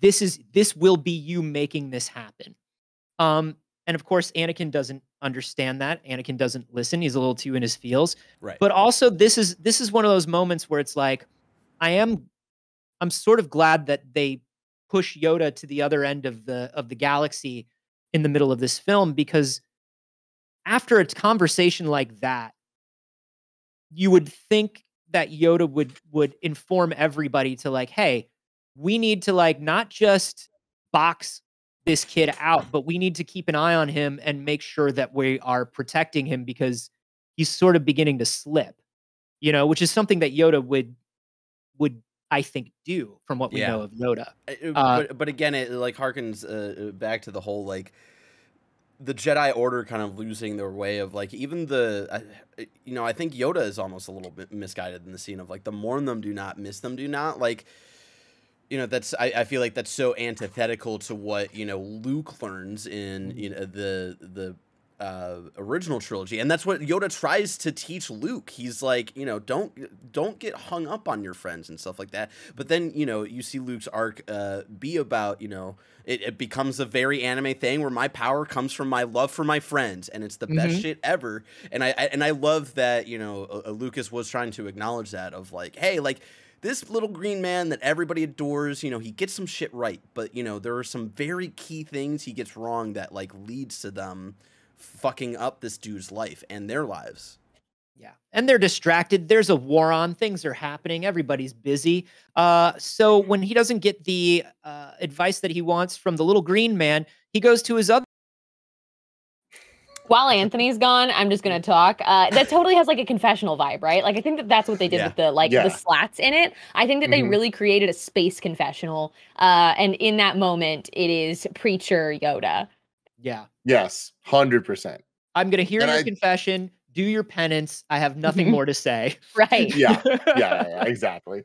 This is this will be you making this happen. Um, and of course, Anakin doesn't understand that. Anakin doesn't listen. He's a little too in his feels. Right. But also, this is this is one of those moments where it's like, I am, I'm sort of glad that they push Yoda to the other end of the of the galaxy in the middle of this film because after a conversation like that, you would think that Yoda would would inform everybody to like, hey, we need to like not just box this kid out, but we need to keep an eye on him and make sure that we are protecting him because he's sort of beginning to slip. You know, which is something that Yoda would would I think do from what we yeah. know of Yoda. Uh, uh, but but again, it like harkens uh, uh, back to the whole like the Jedi Order kind of losing their way of like even the uh, you know I think Yoda is almost a little bit misguided in the scene of like the mourn them do not miss them do not like you know that's I, I feel like that's so antithetical to what you know Luke learns in mm-hmm. you know the the uh, original trilogy, and that's what Yoda tries to teach Luke. He's like, you know, don't don't get hung up on your friends and stuff like that. But then, you know, you see Luke's arc uh, be about, you know, it, it, becomes a very anime thing where my power comes from my love for my friends, and it's the mm-hmm. best shit ever. And I, I, and I love that, you know, uh, Lucas was trying to acknowledge that of like, hey, like this little green man that everybody adores, you know, he gets some shit right, but you know, there are some very key things he gets wrong that like leads to them fucking up this dude's life and their lives. Yeah. And they're distracted. There's a war on. Things are happening. Everybody's busy. Uh, so when he doesn't get the uh, advice that he wants from the little green man, he goes to his other while Anthony's gone, I'm just gonna talk. Uh, that totally has like a confessional vibe, right? Like I think that that's what they did yeah. with the like yeah. the slats in it. I think that mm-hmm. they really created a space confessional, uh, and in that moment, it is preacher Yoda. Yeah. Yes, hundred percent. I'm gonna hear and your I... confession. Do your penance. I have nothing more to say. right. Yeah. Yeah, yeah, yeah. Exactly.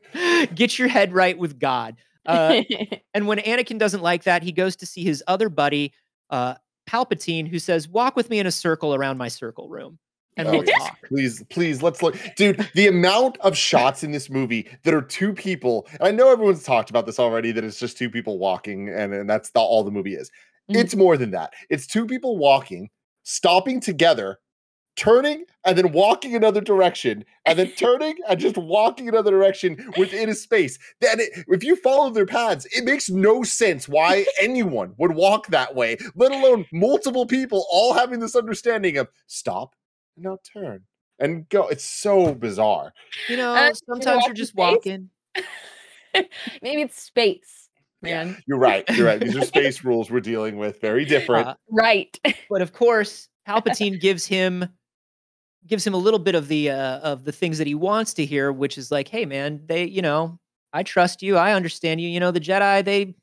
Get your head right with God. Uh, and when Anakin doesn't like that, he goes to see his other buddy, uh, Palpatine who says, "Walk with me in a circle around my circle room." And oh, we'll talk. Please, please, let's look. Dude, the amount of shots in this movie that are two people, I know everyone's talked about this already, that it's just two people walking, and, and that's the, all the movie is. Mm-hmm. It's more than that. It's two people walking, stopping together, turning and then walking another direction and then turning and just walking another direction within a space. Then it, if you follow their paths, it makes no sense why anyone would walk that way, let alone multiple people all having this understanding of stop and now turn and go. It's so bizarre. You know, uh, sometimes you're just walking. Maybe it's space. Man. You're right. You're right. These are space rules we're dealing with. Very different. Uh, right. But of course, Palpatine gives him gives him a little bit of the uh, of the things that he wants to hear, which is like, hey man, they, you know, I trust you, I understand you. You know, the Jedi, they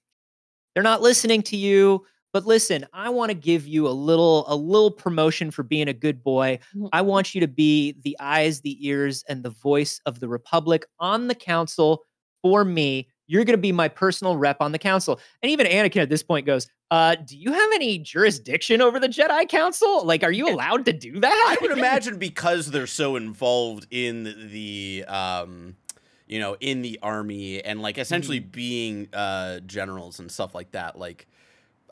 they're not listening to you. But listen, I want to give you a little a little promotion for being a good boy. Mm-hmm. I want you to be the eyes, the ears, and the voice of the Republic on the council for me. You're going to be my personal rep on the council. And even Anakin at this point goes, uh, do you have any jurisdiction over the Jedi Council? Like, are you allowed to do that? I would imagine because they're so involved in the, um, you know, in the army and like essentially mm. being uh, generals and stuff like that. Like,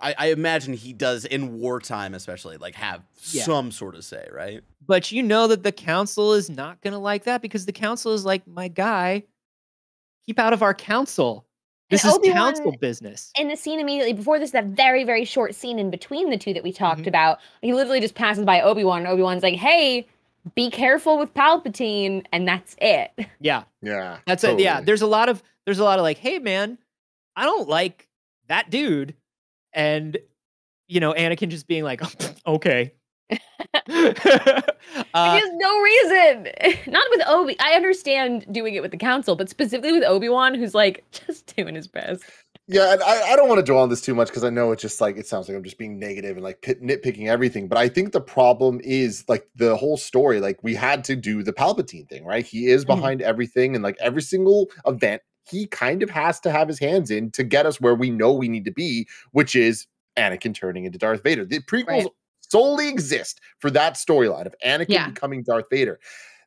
I, I, imagine he does in wartime, especially like have yeah. some sort of say, right? But you know that the council is not going to like that because the council is like, my guy, keep out of our council. This and is Obi-Wan, council business. In the scene immediately before this, that very, very short scene in between the two that we talked mm-hmm. about, he literally just passes by Obi Wan, and Obi Wan's like, "Hey, be careful with Palpatine," and that's it. Yeah, yeah, that's totally. it. Yeah, there's a lot of there's a lot of like, "Hey, man, I don't like that dude," and you know, Anakin just being like, "Okay." uh, There's no reason. Not with Obi. I understand doing it with the council, but specifically with Obi Wan, who's like just doing his best. Yeah, and I, I don't want to dwell on this too much because I know it's just like it sounds like I'm just being negative and like pit, nitpicking everything. But I think the problem is like the whole story. Like we had to do the Palpatine thing, right? He is mm-hmm. behind mm-hmm. everything, and like every single event, he kind of has to have his hands in to get us where we know we need to be, which is Anakin turning into Darth Vader. The prequels right solely exist for that storyline of Anakin yeah. becoming Darth Vader.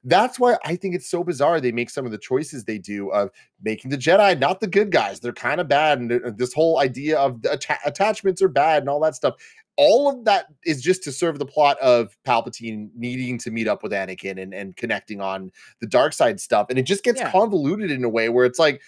That's why I think it's so bizarre they make some of the choices they do of making the Jedi not the good guys. They're kind of bad. And uh, this whole idea of atta- attachments are bad and all that stuff. All of that is just to serve the plot of Palpatine needing to meet up with Anakin and, and connecting on the dark side stuff. And it just gets yeah. convoluted in a way where it's like,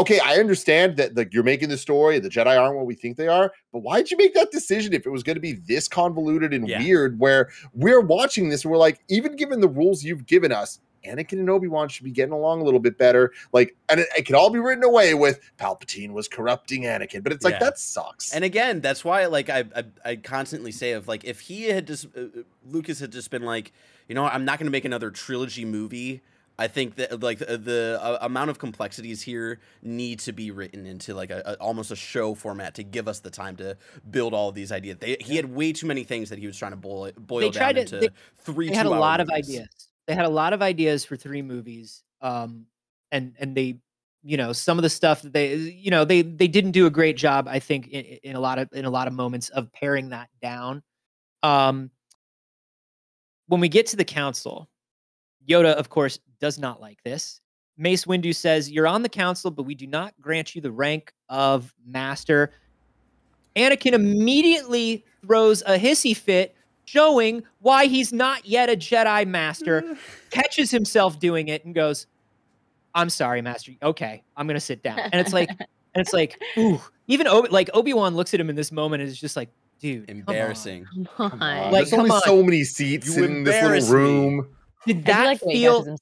okay, I understand that like you're making the story, the Jedi aren't what we think they are, but why'd you make that decision if it was going to be this convoluted and yeah. weird where we're watching this and we're like, even given the rules you've given us, Anakin and Obi-Wan should be getting along a little bit better. Like, and it, it could all be written away with Palpatine was corrupting Anakin, but it's like yeah. that sucks. And again, that's why like I, I I constantly say of like if he had just uh, uh Lucas had just been like, you know, I'm not going to make another trilogy movie I think that like the, the uh, amount of complexities here need to be written into like a, a, almost a show format to give us the time to build all of these ideas. They, he had way too many things that he was trying to boil boil they down to, into they, three. They had a lot movies. of ideas. They had a lot of ideas for three movies, um, and and they, you know, some of the stuff that they, you know, they they didn't do a great job. I think in, in a lot of in a lot of moments of paring that down. Um, when we get to the council, Yoda, of course, does not like this. Mace Windu says, You're on the council, but we do not grant you the rank of master. Anakin immediately throws a hissy fit, showing why he's not yet a Jedi master, catches himself doing it, and goes, I'm sorry, Master. Okay, I'm gonna sit down. And it's like, and it's like, ooh, even Obi- like Obi Wan looks at him in this moment and is just like, dude, embarrassing. Come on. Come on. Like, There's only on. so many seats you in this little room. Me. Did that like feel?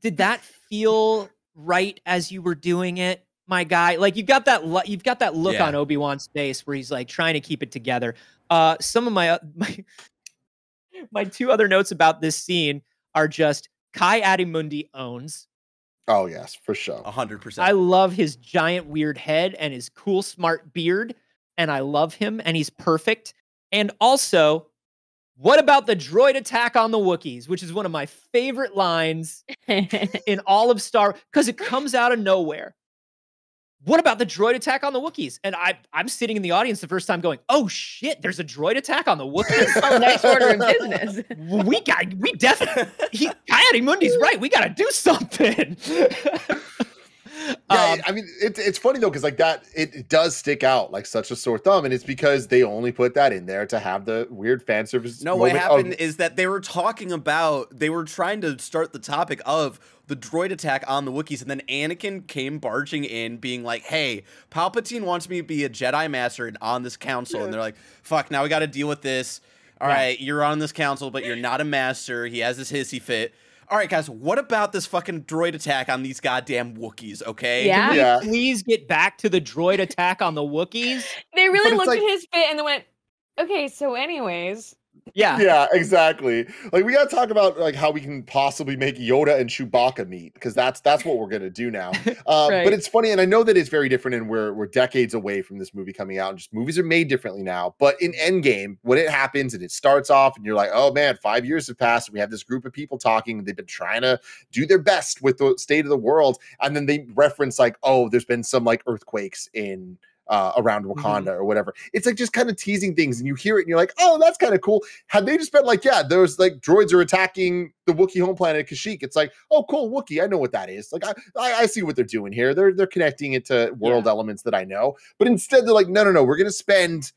Did that feel right as you were doing it, my guy? Like you got that you've got that look yeah. on Obi Wan's face where he's like trying to keep it together. Uh, some of my uh, my my two other notes about this scene are just Ki-Adi-Mundi owns. Oh yes, for sure, hundred percent. I love his giant weird head and his cool smart beard, and I love him, and he's perfect. And also, what about the droid attack on the Wookiees, which is one of my favorite lines in all of Star because it comes out of nowhere. What about the droid attack on the Wookiees? And I, I'm sitting in the audience the first time going, oh shit, there's a droid attack on the Wookiees. oh, nice order of business. we got, we definitely, he, Mundi's right. We got to do something. Yeah, um, I mean, it's it's funny though because like that, it, it, does stick out like such a sore thumb, and it's because they only put that in there to have the weird fan service. No, what happened of- is that they were talking about they were trying to start the topic of the droid attack on the Wookiees, and then Anakin came barging in, being like, "Hey, Palpatine wants me to be a Jedi Master and on this council," yeah. and they're like, "Fuck, now we got to deal with this." All yeah. right, you're on this council, but you're not a master. He has this hissy fit all right, guys, what about this fucking droid attack on these goddamn Wookiees, okay? Yeah. Can yeah. please get back to the droid attack on the Wookiees? They really looked like, at his fit and they went, okay, so anyways, yeah. Yeah, exactly. Like we got to talk about like how we can possibly make Yoda and Chewbacca meet because that's that's what we're gonna do now. Uh, right. But it's funny, and I know that it's very different, and we're we're decades away from this movie coming out, and just movies are made differently now. But in Endgame, when it happens and it starts off, and you're like, oh man, five years have passed, and we have this group of people talking, they've been trying to do their best with the state of the world, and then they reference like, oh, there's been some like earthquakes in uh, around mm-hmm. Wakanda mm-hmm. or whatever. It's like just kind of teasing things, and you hear it, and you're like, "Oh, that's kind of cool." Had they just been like, "Yeah, there's like droids are attacking the Wookiee home planet Kashyyyk," it's like, "Oh, cool, Wookiee, I know what that is." Like, I I, I see what they're doing here. They're they're connecting it to world yeah. elements that I know, but instead they're like, "No, no, no, we're gonna spend."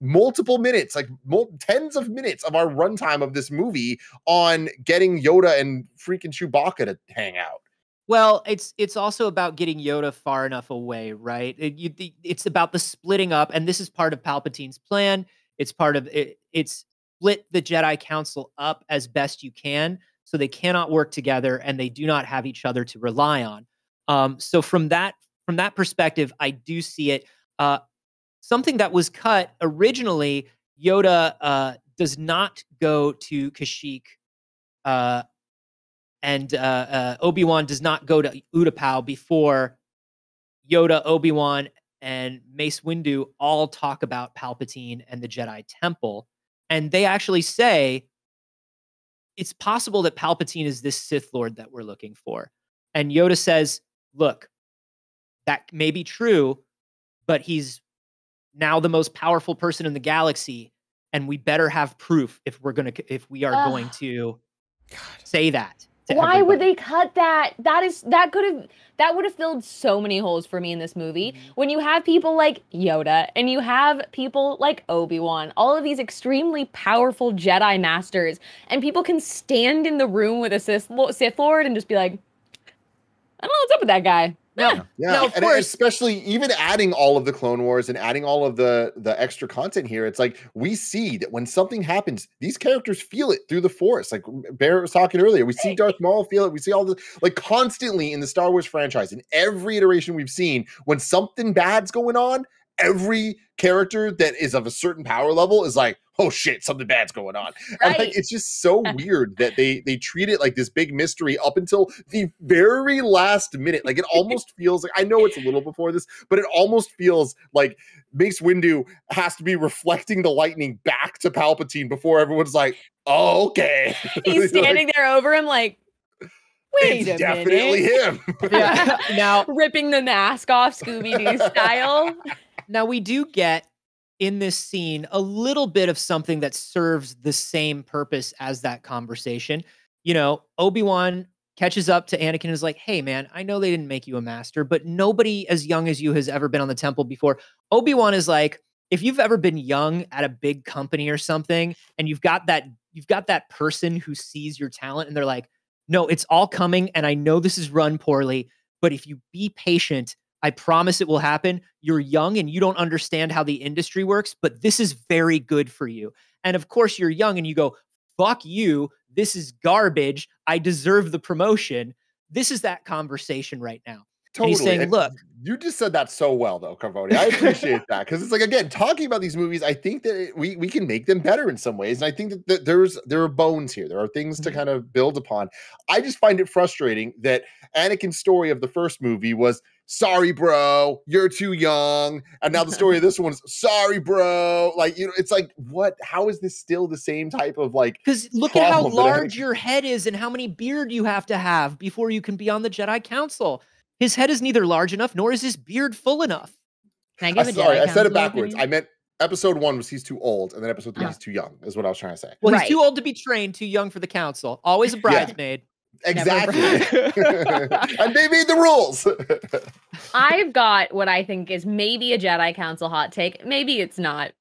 multiple minutes, like mul- tens of minutes of our runtime of this movie on getting Yoda and freaking Chewbacca to hang out. Well, it's it's also about getting Yoda far enough away, right? It, you, the, it's about the splitting up, and this is part of Palpatine's plan. It's part of it. It's split the Jedi Council up as best you can, so they cannot work together and they do not have each other to rely on. Um, so from that from that perspective, I do see it. Uh, something that was cut originally, Yoda uh, does not go to Kashyyyk uh, and uh, uh, Obi Wan does not go to Utapau before Yoda, Obi Wan, and Mace Windu all talk about Palpatine and the Jedi Temple, and they actually say it's possible that Palpatine is this Sith Lord that we're looking for. And Yoda says, "Look, that may be true, but he's now the most powerful person in the galaxy." And we better have proof if we're gonna if we are going to God. say that. Why everybody. would they cut that? That is that could have that would have filled so many holes for me in this movie. Mm-hmm. When you have people like Yoda and you have people like Obi-Wan, all of these extremely powerful Jedi masters, and people can stand in the room with a Sith, Sith Lord and just be like, I don't know what's up with that guy. No, yeah, no, and course. especially even adding all of the Clone Wars and adding all of the the extra content here, it's like we see that when something happens, these characters feel it through the Force. Like Barrett was talking earlier, we see Darth Maul feel it. We see all the like constantly in the Star Wars franchise in every iteration we've seen when something bad's going on, every character that is of a certain power level is like, oh shit, something bad's going on. Right. And like it's just so weird that they they treat it like this big mystery up until the very last minute. Like it almost feels like I know it's a little before this, but it almost feels like Mace Windu has to be reflecting the lightning back to Palpatine before everyone's like, oh, okay. He's standing like, there over him like Wait it's definitely minute. him. yeah. Now ripping the mask off Scooby Doo style. Now we do get in this scene a little bit of something that serves the same purpose as that conversation. You know, Obi-Wan catches up to Anakin and is like, "Hey man, I know they didn't make you a master, but nobody as young as you has ever been on the temple before." Obi-Wan is like, if you've ever been young at a big company or something and you've got that you've got that person who sees your talent and they're like, "No, it's all coming and I know this is run poorly, but if you be patient, I promise it will happen. You're young and you don't understand how the industry works, but this is very good for you. And of course, you're young and you go, fuck you. This is garbage. I deserve the promotion. This is that conversation right now. Totally. And he's saying, look, you just said that so well, though, Carboni. I appreciate that because it's like again talking about these movies. I think that it, we we can make them better in some ways, and I think that, that there's there are bones here. There are things to mm-hmm. kind of build upon. I just find it frustrating that Anakin's story of the first movie was sorry, bro, you're too young. And now the story of this one is sorry, bro. Like, you know, it's like, what? How is this still the same type of like? Because look at how large your head is and how many beard you have to have before you can be on the Jedi Council. His head is neither large enough nor is his beard full enough. Can I give I, sorry, I said it backwards. I meant episode one was he's too old, and then episode three oh. he's too young, is what I was trying to say. Well, right. he's too old to be trained, too young for the council. Always a bridesmaid. Exactly. and they made the rules. I've got what I think is maybe a Jedi Council hot take. Maybe it's not.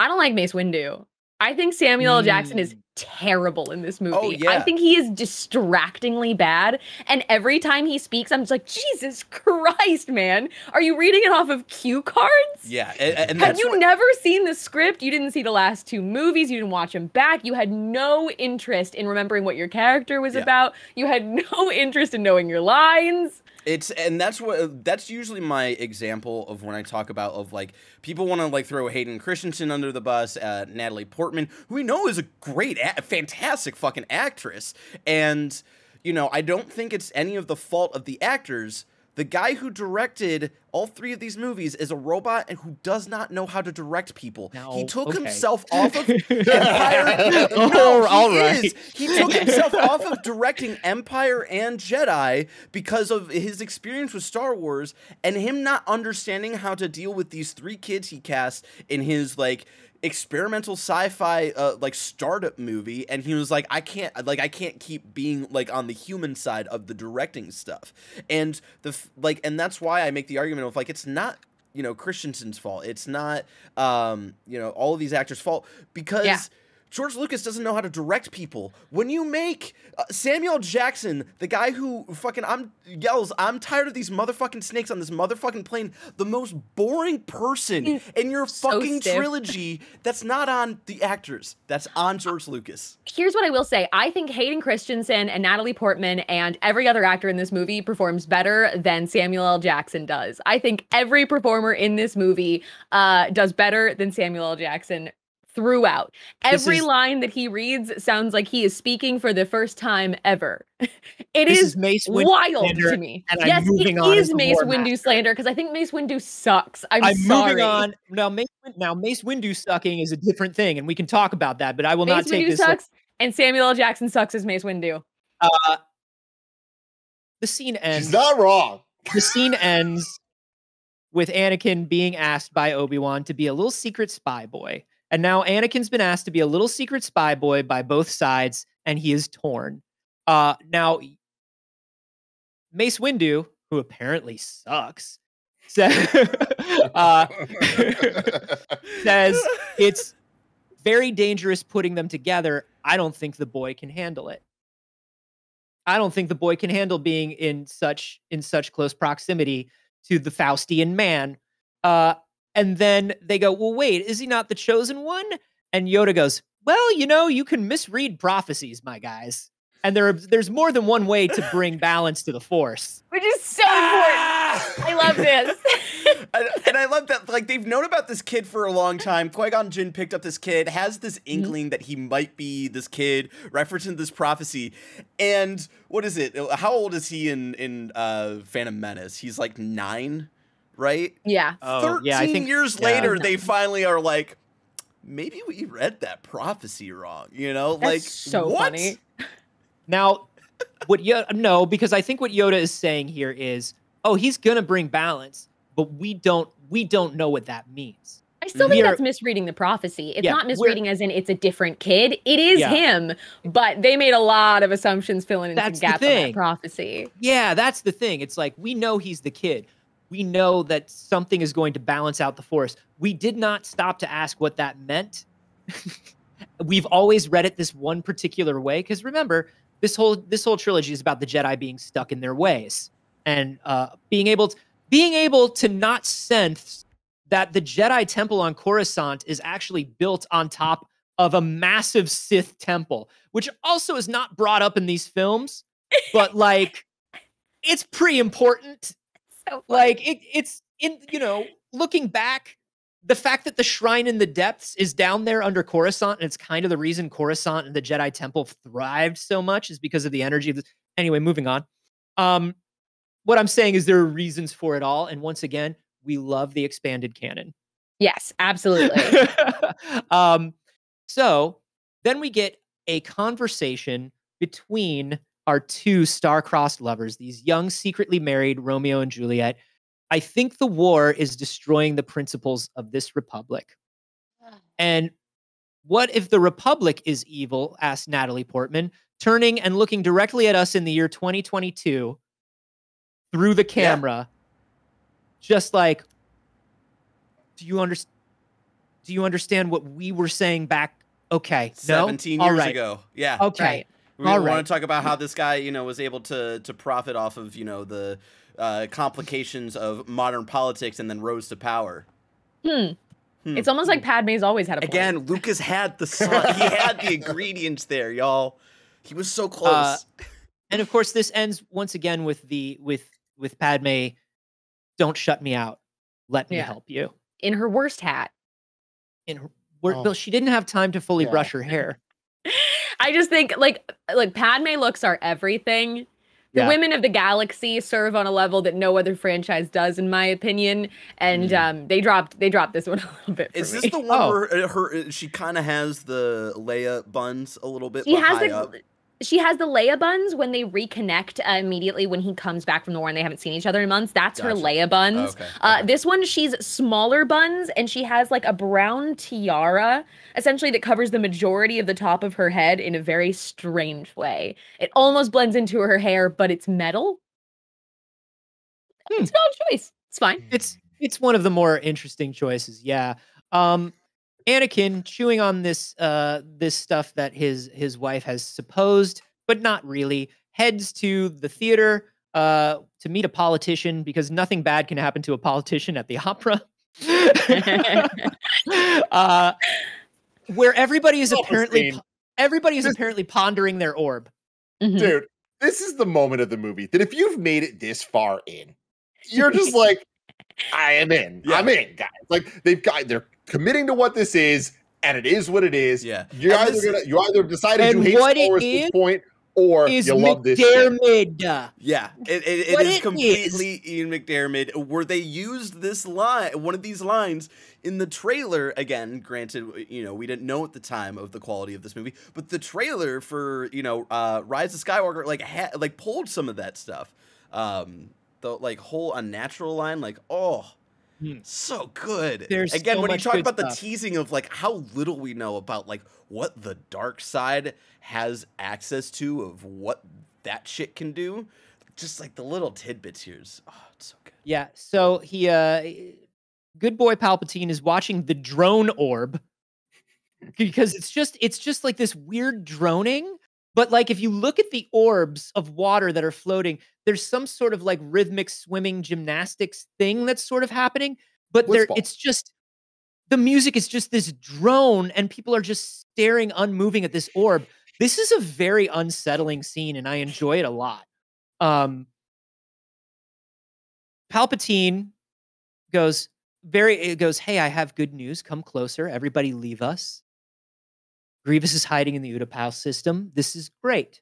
I don't like Mace Windu. I think Samuel. Jackson is mm. terrible in this oh, movie. Oh, yeah. I think he is distractingly bad. And every time he speaks, I'm just like, Jesus Christ, man. Are you reading it off of cue cards? Yeah. And, and Have you what... never seen the script? You didn't see the last two movies. You didn't watch them back. You had no interest in remembering what your character was yeah. about. You had no interest in knowing your lines. It's and that's what that's usually my example of when I talk about of like people want to like throw Hayden Christensen under the bus, uh, Natalie Portman, who we know is a great, a- fantastic fucking actress, and you know I don't think it's any of the fault of the actors the guy who directed all three of these movies is a robot and who does not know how to direct people. No, he took okay. himself off of Empire. Oh, no, oh, all right. Is. He took himself off of directing Empire and Jedi because of his experience with Star Wars and him not understanding how to deal with these three kids he cast in his like experimental sci-fi uh, like startup movie and he was like I can't like I can't keep being like on the human side of the directing stuff. And the like and that's why I make the argument of like it's not you know Christensen's fault. It's not um you know all of these actors' fault because yeah George Lucas doesn't know how to direct people. When you make uh, Samuel Jackson, the guy who fucking I'm yells, "I'm tired of these motherfucking snakes on this motherfucking plane," the most boring person in your so fucking stiff. trilogy. That's not on the actors. That's on George Lucas. Here's what I will say: I think Hayden Christensen and Natalie Portman and every other actor in this movie performs better than Samuel L. Jackson does. I think every performer in this movie uh, does better than Samuel L. Jackson throughout. Every is, line that he reads sounds like he is speaking for the first time ever. It is, is Mace wild slander, to me. yes, it is Mace Windu slander because I think Mace Windu sucks. I'm, I'm sorry. moving on. Now, Mace, now Mace Windu sucking is a different thing, and we can talk about that. But I will Mace not take Windu this. Sucks, and Samuel L. Jackson sucks as Mace Windu. Uh, the scene ends. She's not wrong. The scene ends with Anakin being asked by Obi Wan to be a little secret spy boy. And now Anakin's been asked to be a little secret spy boy by both sides, and he is torn. Uh, now, Mace Windu, who apparently sucks, says, uh, says it's very dangerous putting them together. I don't think the boy can handle it. I don't think the boy can handle being in such in such close proximity to the Faustian man. Uh, and then they go, Well, wait, is he not the chosen one? And Yoda goes, Well, you know, you can misread prophecies, my guys. And there are, there's more than one way to bring balance to the force. Which is so important. I love this. and, and, I love that, like, they've known about this kid for a long time. Qui Gon Jinn picked up this kid, has this mm-hmm. inkling mm-hmm. that he might be this kid, referencing this prophecy. And what is it? How old is he in, in uh, Phantom Menace? He's like nine right? Yeah. Oh, 13 yeah, I think, years yeah. later, they finally are like, maybe we read that prophecy wrong, you know? That's like, so what? funny. Now, what Yoda, no, because I think what Yoda is saying here is, oh, he's going to bring balance, but we don't, we don't know what that means. I still think that's misreading the prophecy. It's yeah, not misreading as in it's a different kid. It is yeah. him, but they made a lot of assumptions filling in that's some gaps in that prophecy. Yeah, that's the thing. It's like we know he's the kid, we know that something is going to balance out the force. We did not stop to ask what that meant. We've always read it this one particular way because remember, this whole this whole trilogy is about the Jedi being stuck in their ways and uh, being able to, being able to not sense that the Jedi temple on Coruscant is actually built on top of a massive Sith temple, which also is not brought up in these films, but like it's pretty important so like it, it's in you know looking back the fact that the shrine in the depths is down there under Coruscant, and it's kind of the reason Coruscant and the Jedi Temple thrived so much is because of the energy of this. Anyway, moving on. Um, what I'm saying is there are reasons for it all, and once again, we love the expanded canon. Yes, absolutely. um, so then we get a conversation between are two star-crossed lovers, these young, secretly married Romeo and Juliet. I think the war is destroying the principles of this republic. And what if the republic is evil? asked Natalie Portman. turning and looking directly at us in the year 2022 through the camera, yeah. just like, do you understand? Do you understand what we were saying back? Okay, 17 no? years right. ago. Yeah. Okay. Right. We All want right. to talk about how this guy, you know, was able to to profit off of, you know, the uh, complications of modern politics and then rose to power. Hmm. Hmm. It's almost like Padme's always had a point. Again, Lucas had the he had the ingredients there, y'all. He was so close. Uh, and of course, this ends once again with the with with Padme. Don't shut me out. Let me yeah. help you. In her worst hat. In her, oh. well, she didn't have time to fully yeah. brush her hair. I just think like like Padme looks are everything the yeah. women of the galaxy serve on a level that no other franchise does in my opinion and mm. um, they dropped they dropped this one a little bit is this me. the one oh. where her she kind of has the leia buns a little bit she has the, up? She has the Leia buns when they reconnect uh, immediately when he comes back from the war and they haven't seen each other in months. That's gotcha. her Leia buns. okay. Uh, this one, she's smaller buns and she has like a brown tiara essentially that covers the majority of the top of her head in a very strange way. It almost blends into her hair, but it's metal. Hmm. It's not a choice. It's fine. It's it's one of the more interesting choices. Yeah. Um, Anakin chewing on this uh this stuff that his his wife has supposed, but not really, heads to the theater uh to meet a politician because nothing bad can happen to a politician at the opera. uh where everybody is apparently everybody is apparently pondering their orb. Mm-hmm. Dude, this is the moment of the movie that if you've made it this far in, you're just like, I am in. Yeah. I'm in, guys. Like they've got they're committing to what this is, and it is what it is. Yeah. You're either gonna you either decided you hate Star Wars at this point or is you love this McDiarmid. Shit. Yeah, it, it, it is completely is. Ian McDiarmid. Where they used this line, one of these lines in the trailer. Again, granted, you know we didn't know at the time of the quality of this movie, but the trailer for you know uh, Rise of Skywalker like ha- like pulled some of that stuff. Um, the like whole unnatural line, like oh. Hmm. So good. There's again so when you talk about stuff. the teasing of like how little we know about like what the dark side has access to of what that shit can do, just like the little tidbits here is oh, it's so good. Yeah. So he uh good boy Palpatine is watching the drone orb because it's just it's just like this weird droning but like if you look at the orbs of water that are floating, there's some sort of like rhythmic swimming gymnastics thing that's sort of happening. But there it's just the music is just this drone and people are just staring unmoving at this orb. This is a very unsettling scene and I enjoy it a lot. Um Palpatine goes very it goes, "Hey, I have good news. Come closer. Everybody leave us." Grievous is hiding in the Utapau system. This is great.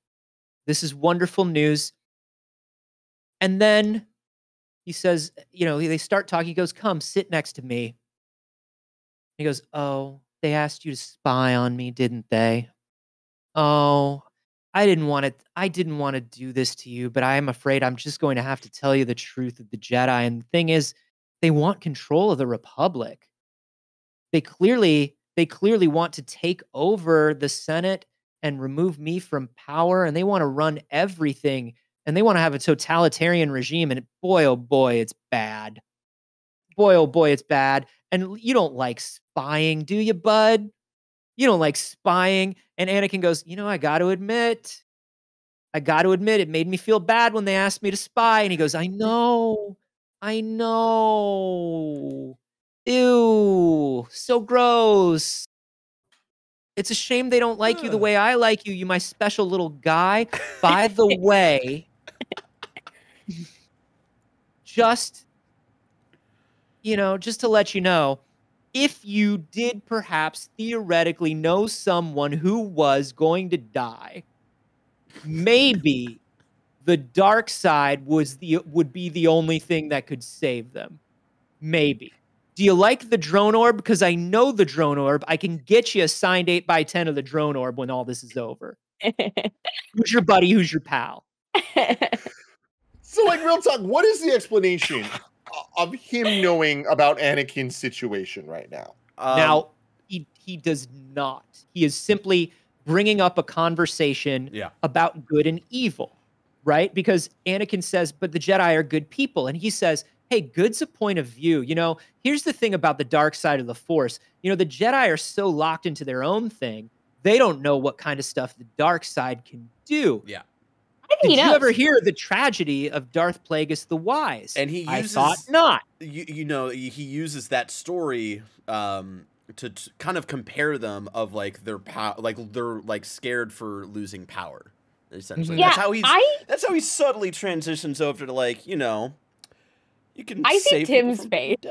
This is wonderful news. And then he says, you know, they start talking. He goes, Come, sit next to me. He goes, Oh, they asked you to spy on me, didn't they? Oh, I didn't want to I didn't want to do this to you, but I am afraid I'm just going to have to tell you the truth of the Jedi. And the thing is, they want control of the Republic. They clearly they clearly want to take over the Senate and remove me from power, and they want to run everything, and they want to have a totalitarian regime. And boy, oh boy, it's bad. Boy, oh boy, it's bad. And you don't like spying, do you, bud? You don't like spying. And Anakin goes, You know, I got to admit, I got to admit, it made me feel bad when they asked me to spy. And he goes, I know, I know. Ew, so gross. It's a shame they don't like you the way I like you, you my special little guy. By the way, just you know, just to let you know, if you did perhaps theoretically know someone who was going to die, maybe the dark side was the would be the only thing that could save them. Maybe. Do you like the drone orb? Because I know the drone orb. I can get you a signed 8 by 10 of the drone orb when all this is over. who's your buddy? Who's your pal? so, like, real talk, what is the explanation of him knowing about Anakin's situation right now? Um, now, he, he does not. He is simply bringing up a conversation yeah. about good and evil, right? Because Anakin says, "But the Jedi are good people," and he says, "Hey, good's a point of view." You know, here's the thing about the dark side of the Force. You know, the Jedi are so locked into their own thing, they don't know what kind of stuff the dark side can do. Yeah. Did you ever hear the tragedy of Darth Plagueis the Wise? And he uses, I thought not. You, you know, he uses that story um, to t- kind of compare them of like their power, like they're like scared for losing power. Essentially, yeah, that's how he's. I, that's how he subtly transitions over to like you know, you can. I see Tim's face.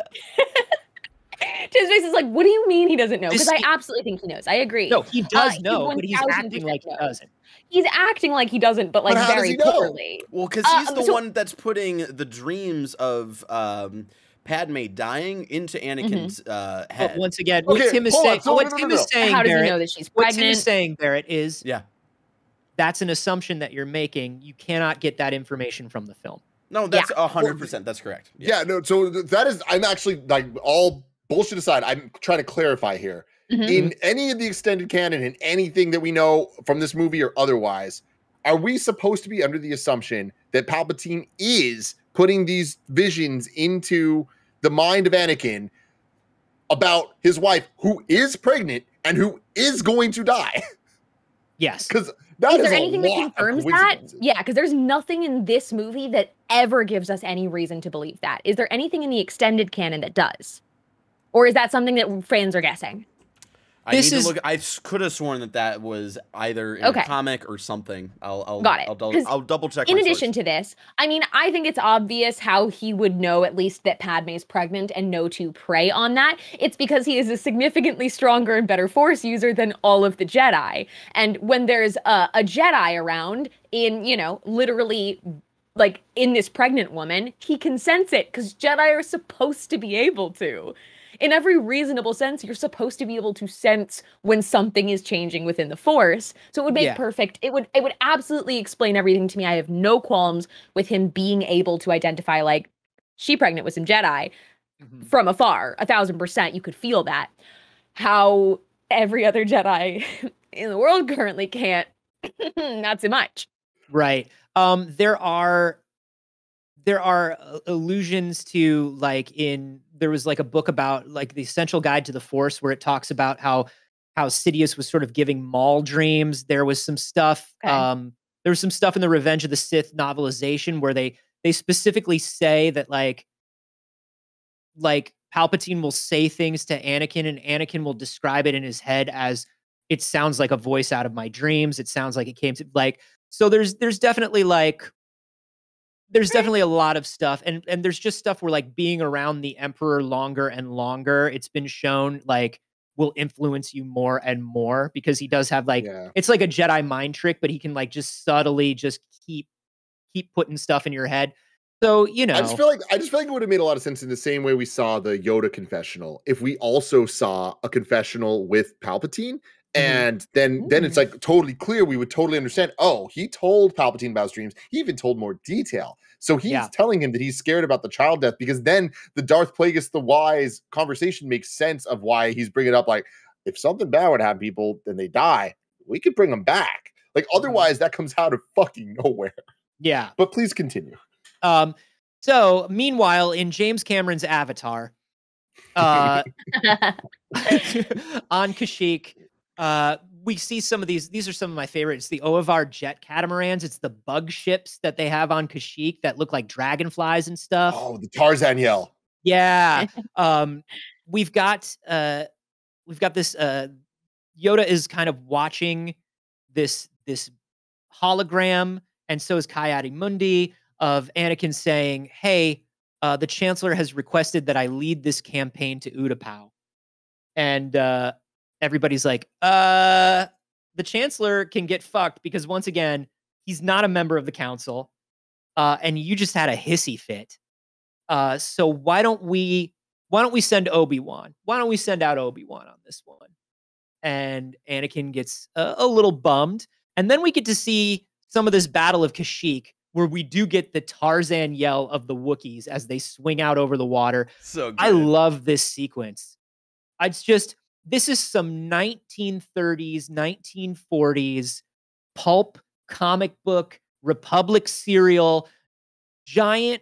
Tim's face is like, what do you mean he doesn't know? Because I absolutely think he knows. I agree. No, he does uh, know, but he's acting like knows. he doesn't. He's acting like he doesn't, but like but very poorly. Well, because he's uh, the so, one that's putting the dreams of um, Padme dying into Anakin's mm-hmm. uh, head. But once again, what okay, Tim is saying, so what no, no, Tim is saying, how does Barrett, he know that she's pregnant? What Tim is saying, Barrett, is yeah, that's an assumption that you're making. You cannot get that information from the film. No, that's a hundred percent. That's correct. Yeah. yeah, no. So that is, I'm actually like all bullshit aside. I'm trying to clarify here. Mm-hmm. In any of the extended canon and anything that we know from this movie or otherwise, are we supposed to be under the assumption that Palpatine is putting these visions into the mind of Anakin about his wife who is pregnant and who is going to die? Yes. Because that is, is there anything that confirms that? Yeah, because there's nothing in this movie that ever gives us any reason to believe that. Is there anything in the extended canon that does? Or is that something that fans are guessing? I this need is, to look. I could have sworn that that was either in okay. a comic or something. I'll, I'll got it. I'll, I'll double check. In addition source. to this, I mean, I think it's obvious how he would know at least that Padme's pregnant and know to prey on that. It's because he is a significantly stronger and better Force user than all of the Jedi. And when there's a, a Jedi around, in you know, literally like in this pregnant woman, he can sense it because Jedi are supposed to be able to in every reasonable sense, you're supposed to be able to sense when something is changing within the force. So it would make yeah. perfect. It would it would absolutely explain everything to me. I have no qualms with him being able to identify like she pregnant with some Jedi mm-hmm. from afar. A thousand percent, you could feel that. How every other Jedi in the world currently can't. Not so much. Right. Um. There are there are uh, allusions to like in there was like a book about like the essential guide to the force where it talks about how how Sidious was sort of giving Maul dreams. There was some stuff. Okay. Um, there was some stuff in the Revenge of the Sith novelization where they they specifically say that like like Palpatine will say things to Anakin and Anakin will describe it in his head as it sounds like a voice out of my dreams. It sounds like it came to like so there's there's definitely like there's definitely a lot of stuff and and there's just stuff where like being around the emperor longer and longer it's been shown like will influence you more and more because he does have like yeah. it's like a jedi mind trick but he can like just subtly just keep keep putting stuff in your head so you know i just feel like i just feel like it would have made a lot of sense in the same way we saw the yoda confessional if we also saw a confessional with palpatine. And then then it's like totally clear we would totally understand oh he told palpatine about his dreams. He even told more detail. So he's yeah. telling him that he's scared about the child death because then the darth plagueis the wise conversation makes sense of why he's bringing up like if something bad would happen people then they die. We could bring them back. Like mm-hmm. otherwise that comes out of fucking nowhere. Yeah. But please continue. Um so meanwhile in james cameron's avatar uh on kashyyyk uh, we see some of these. These are some of my favorites. The Oevvaor jet catamarans. It's the bug ships that they have on Kashyyyk that look like dragonflies and stuff. Oh, the Tarzan yell. Yeah. um, we've got uh, we've got this. Uh, Yoda is kind of watching this this hologram, and so is Ki-Adi-Mundi of Anakin saying, "Hey, uh, the Chancellor has requested that I lead this campaign to Utapau," and uh, everybody's like, uh, the chancellor can get fucked because once again, he's not a member of the council. Uh, and you just had a hissy fit. Uh, so why don't we why don't we send Obi-Wan? Why don't we send out Obi-Wan on this one? And Anakin gets a, a little bummed. And then we get to see some of this battle of Kashyyyk where we do get the Tarzan yell of the Wookiees as they swing out over the water. So good. I love this sequence. It's just this is some 1930s, 1940s pulp comic book Republic serial, giant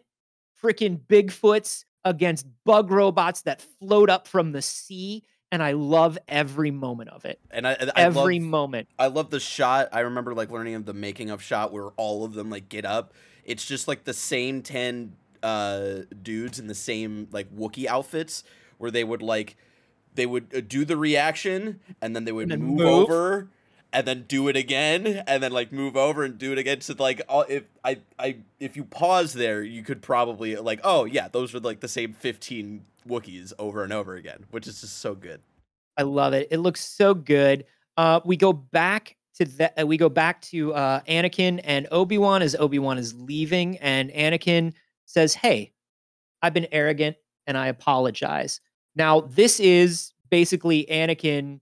freaking Bigfoots against bug robots that float up from the sea. And I love every moment of it. And I, I every love, moment. I love the shot. I remember like learning of the making of shot where all of them like get up. It's just like the same 10 uh, dudes in the same like Wookiee outfits where they would like they would uh, do the reaction and then they would move, move, over and then do it again and then like move over and do it again. So like if i i if you pause there you could probably like oh yeah those are like the same 15 wookiees over and over again which is just so good. I love it. It looks so good. Uh we go back to that uh, we go back to uh anakin and obi-wan as obi-wan is leaving and anakin says hey i've been arrogant and i apologize now this is basically anakin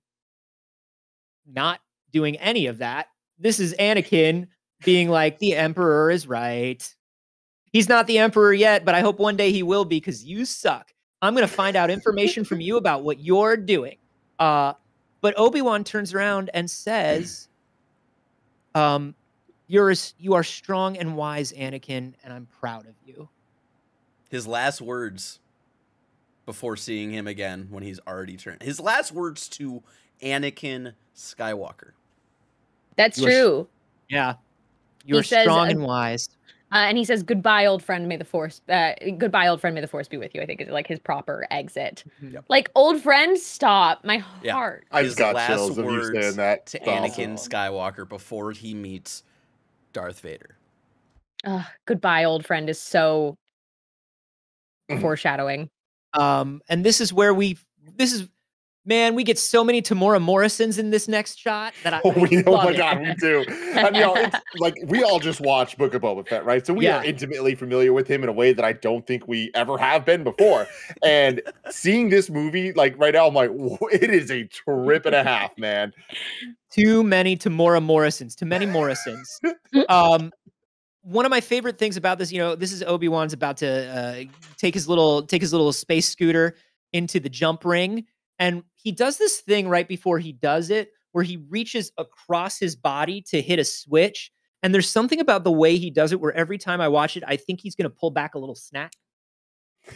not doing any of that. This is Anakin being like, the Emperor is right. He's not the Emperor yet, but I hope one day he will be because you suck. I'm going to find out information from you about what you're doing. Uh, but Obi Wan turns around and says, um, you're you are strong and wise, Anakin, and I'm proud of you. His last words before seeing him again when he's already turned. His last words to Anakin Skywalker. That's you true. yeah. You're strong uh, and wise. Uh, and he says, "Goodbye, old friend. May the force. Uh, goodbye, old friend. May the force be with you." I think is like his proper exit. Mm-hmm. Yep. Like old friend, stop. My yeah. heart. I just got last chills words of you saying that to Anakin Skywalker before he meets Darth Vader. Uh, goodbye, old friend is so foreshadowing. Um, and this is where we. This is Man, we get so many Temuera Morrisons in this next shot that I, oh, we, oh my it. god, we do. I mean, it's like we all just watched Book of Boba Fett, right? So we yeah. are intimately familiar with him in a way that I don't think we ever have been before. And seeing this movie, like right now, I'm like, it is a trip and a half, man. Too many Temuera Morrisons, too many Morrisons. um, one of my favorite things about this, you know, this is Obi Wan's about to uh, take his little take his little space scooter into the jump ring and he does this thing right before he does it where he reaches across his body to hit a switch. And there's something about the way he does it where every time I watch it, I think he's going to pull back a little snack.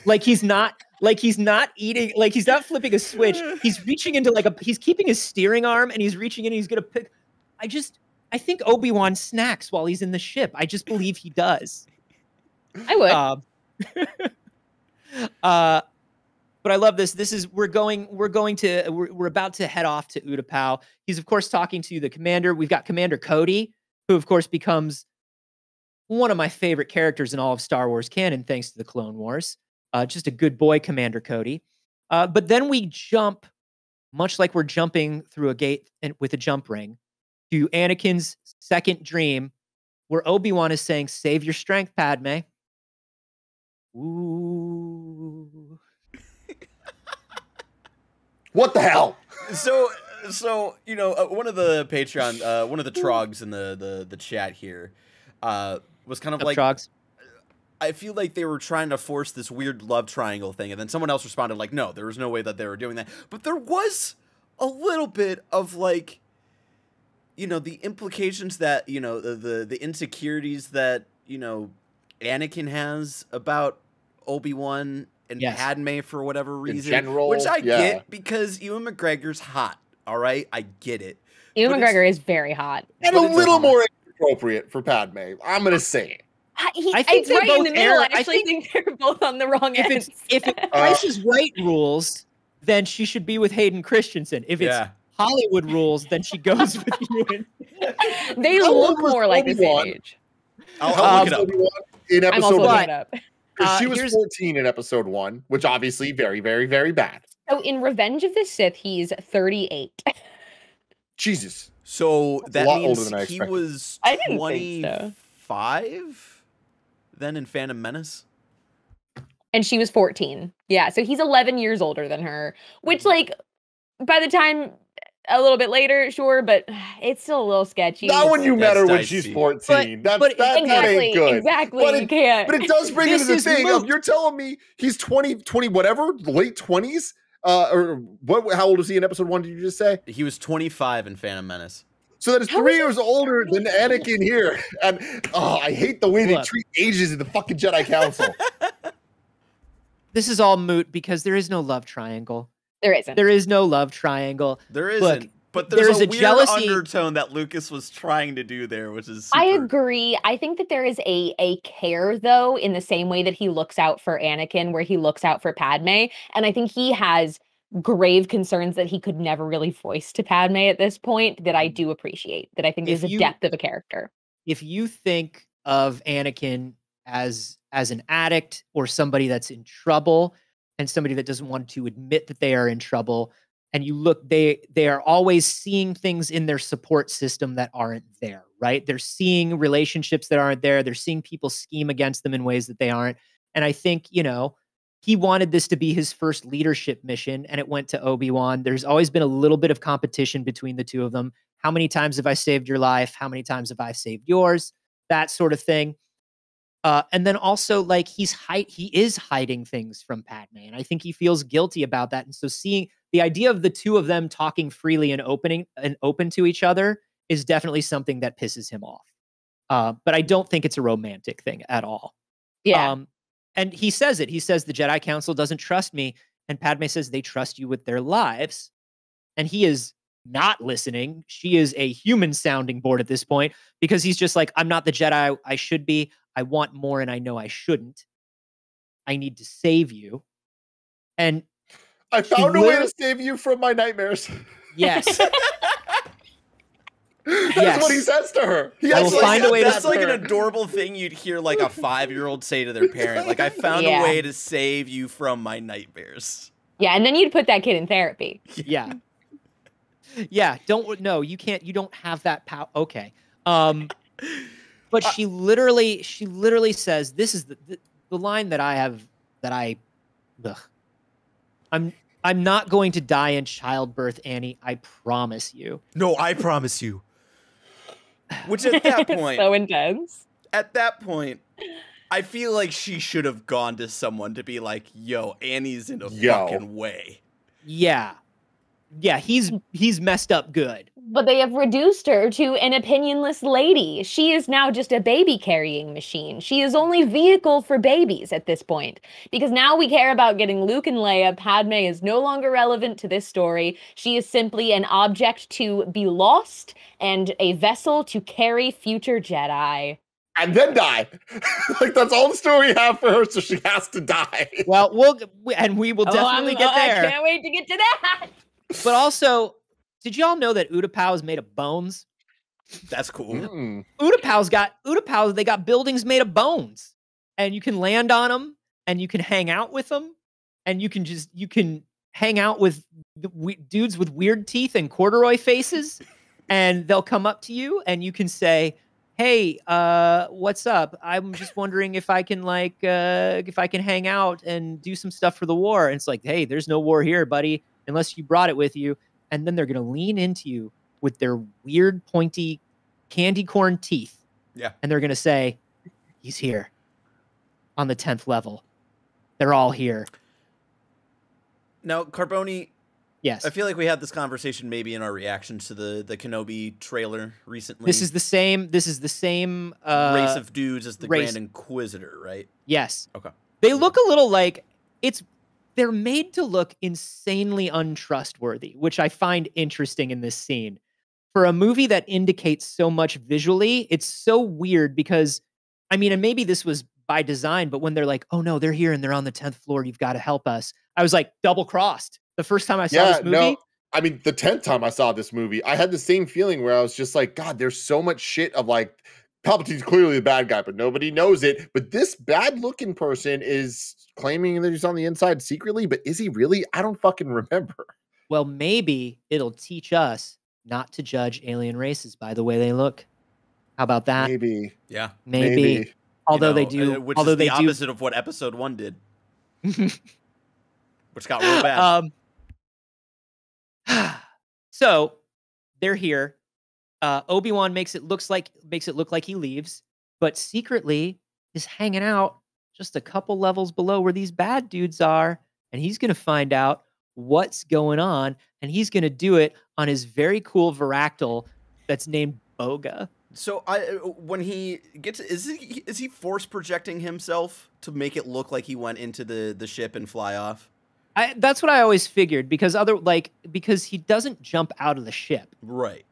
Like he's not like he's not eating like he's not flipping a switch. He's reaching into like a he's keeping his steering arm and he's reaching in and he's going to pick I just I think Obi-Wan snacks while he's in the ship. I just believe he does. I would. Um, uh but I love this. This is we're going we're going to we're, we're about to head off to Utapau. He's of course talking to the commander. We've got Commander Cody, who of course becomes one of my favorite characters in all of Star Wars canon, thanks to the Clone Wars. Uh, just a good boy, Commander Cody. Uh, but then we jump, much like we're jumping through a gate and, with a jump ring, to Anakin's second dream, where Obi Wan is saying, "Save your strength, Padme." Ooh. What the hell? So, so you know, uh, one of the Patreon, uh, one of the trogs in the the the chat here, uh, was kind of like trogs. I feel like they were trying to force this weird love triangle thing, and then someone else responded like, "No, there was no way that they were doing that." But there was a little bit of like, you know, the implications that you know the the, the insecurities that you know Anakin has about Obi Wan and yes. Padme for whatever reason. In general, which I yeah. get because Ewan McGregor's hot. All right, I get it. Ewan McGregor is very hot, and a little more appropriate for Padme. I'm gonna say it. He, I think it's right in the middle. I actually I think, think, they're both on the wrong if end. If it uh, Price is Right rules, then she should be with Hayden Christensen. If it's yeah. Hollywood rules, then she goes with Ewan. they look more like the same age. I'll, I'll look um, it up. In episode one, because uh, she was 14 in episode one, which obviously very, very, very bad. So in Revenge of the Sith, he's 38. Jesus. So That's that means he was 25 so. then in Phantom Menace? And she was 14. Yeah. So he's 11 years older than her, which, like, by the time a little bit later, sure, but it's still a little sketchy. Not when you met her when she's 14. But, That's, but that, exactly, that ain't good. Exactly. But it, you can't. But it does bring into the thing of you're telling me he's 20, 20 whatever, late 20s, Uh, or what? How old was he in episode one? Did you just say he was 25 in Phantom Menace? So that is three years older than Anakin here. And oh, I hate the way Look. they treat ages in the fucking Jedi Council. this is all moot because there is no love triangle. There isn't. There is no love triangle. There isn't. Look, but there's, there's a, a, weird jealousy undertone that Lucas was trying to do there, which is. Super... I agree. I think that there is a a care though, in the same way that he looks out for Anakin, where he looks out for Padme, and I think he has grave concerns that he could never really voice to Padme at this point. That I mm. do appreciate. That I think if is a depth of a character. If you think of Anakin as as an addict or somebody that's in trouble and somebody that doesn't want to admit that they are in trouble and you look they they are always seeing things in their support system that aren't there right? They're seeing relationships that aren't there they're seeing people scheme against them in ways that they aren't and i think you know he wanted this to be his first leadership mission and it went to obi-wan. There's always been a little bit of competition between the two of them. How many times have i saved your life? How many times have i saved yours? That sort of thing uh, and then also like he's he is hiding things from Padme, and I think he feels guilty about that. And so seeing the idea of the two of them talking freely and opening and open to each other is definitely something that pisses him off. Uh, but I don't think it's a romantic thing at all. Yeah. Um, and he says it. He says the Jedi Council doesn't trust me, and Padme says they trust you with their lives, and he is not listening. She is a human sounding board at this point because he's just like, I'm not the Jedi I should be. I want more, and I know I shouldn't. I need to save you. And I found a way to save you from my nightmares. Yes. That's yes. what he says to her. He I will find a way. That's like her. an adorable thing you'd hear like a five-year-old say to their parent. Like, I found yeah. a way to save you from my nightmares. Yeah, and then you'd put that kid in therapy. Yeah. yeah. Don't no, you can't. You don't have that power. Okay. Um, but uh, she literally, she literally says, "This is the the, the line that I have that I." Ugh, I'm I'm not going to die in childbirth, Annie. I promise you. No, I promise you. Which at that point, so intense. At that point, I feel like she should have gone to someone to be like, "Yo, Annie's in a Yo. fucking way." Yeah, yeah, he's he's messed up good. But they have reduced her to an opinionless lady. She is now just a baby carrying machine. She is only vehicle for babies at this point. Because now we care about getting Luke and Leia. Padme is no longer relevant to this story. She is simply an object to be lost and a vessel to carry future Jedi and then die. like that's all the story we have for her, so she has to die. Well, we'll and we will oh, definitely oh, get there. I can't wait to get to that. But also, did y'all know that Utapau is made of bones? That's cool. Mm. Utapau's got Utapau. They got buildings made of bones, and you can land on them, and you can hang out with them, and you can just you can hang out with the, dudes with weird teeth and corduroy faces, and they'll come up to you, and you can say, "Hey, uh, what's up? I'm just wondering if I can like uh, if I can hang out and do some stuff for the war." And it's like, "Hey, there's no war here, buddy." unless you brought it with you. And then they're going to lean into you with their weird, pointy candy corn teeth. Yeah. And they're going to say, he's here on the 10th level. They're all here. Now, Carboni. Yes. I feel like we had this conversation maybe in our reactions to the the Kenobi trailer recently. This is the same. This is the same uh, race of dudes as the race. Grand Inquisitor, right? Yes. Okay. They look a little like it's they're made to look insanely untrustworthy, which I find interesting in this scene. For a movie that indicates so much visually, it's so weird because, I mean, and maybe this was by design, but when they're like, oh no, they're here and they're on the 10th floor, you've got to help us. I was like, double crossed. The first time I saw yeah, this movie. No. I mean, the 10th time I saw this movie, I had the same feeling where I was just like, God, there's so much shit of like, Palpatine's clearly the bad guy, but nobody knows it. But this bad looking person is claiming that he's on the inside secretly, but is he really? I don't fucking remember. Well, maybe it'll teach us not to judge alien races by the way they look. How about that? Maybe. Yeah. Maybe. maybe. Although you know, they do, uh, which although is the they opposite do... of what episode one did, which got real bad. Um, so they're here. Uh, Obi Wan makes it looks like makes it look like he leaves, but secretly is hanging out just a couple levels below where these bad dudes are, and he's gonna find out what's going on, and he's going to do it on his very cool Varactyl that's named Boga. So I uh, when he gets is he is he force projecting himself to make it look like he went into the the ship and fly off? I, that's what I always figured because other like because he doesn't jump out of the ship. Right.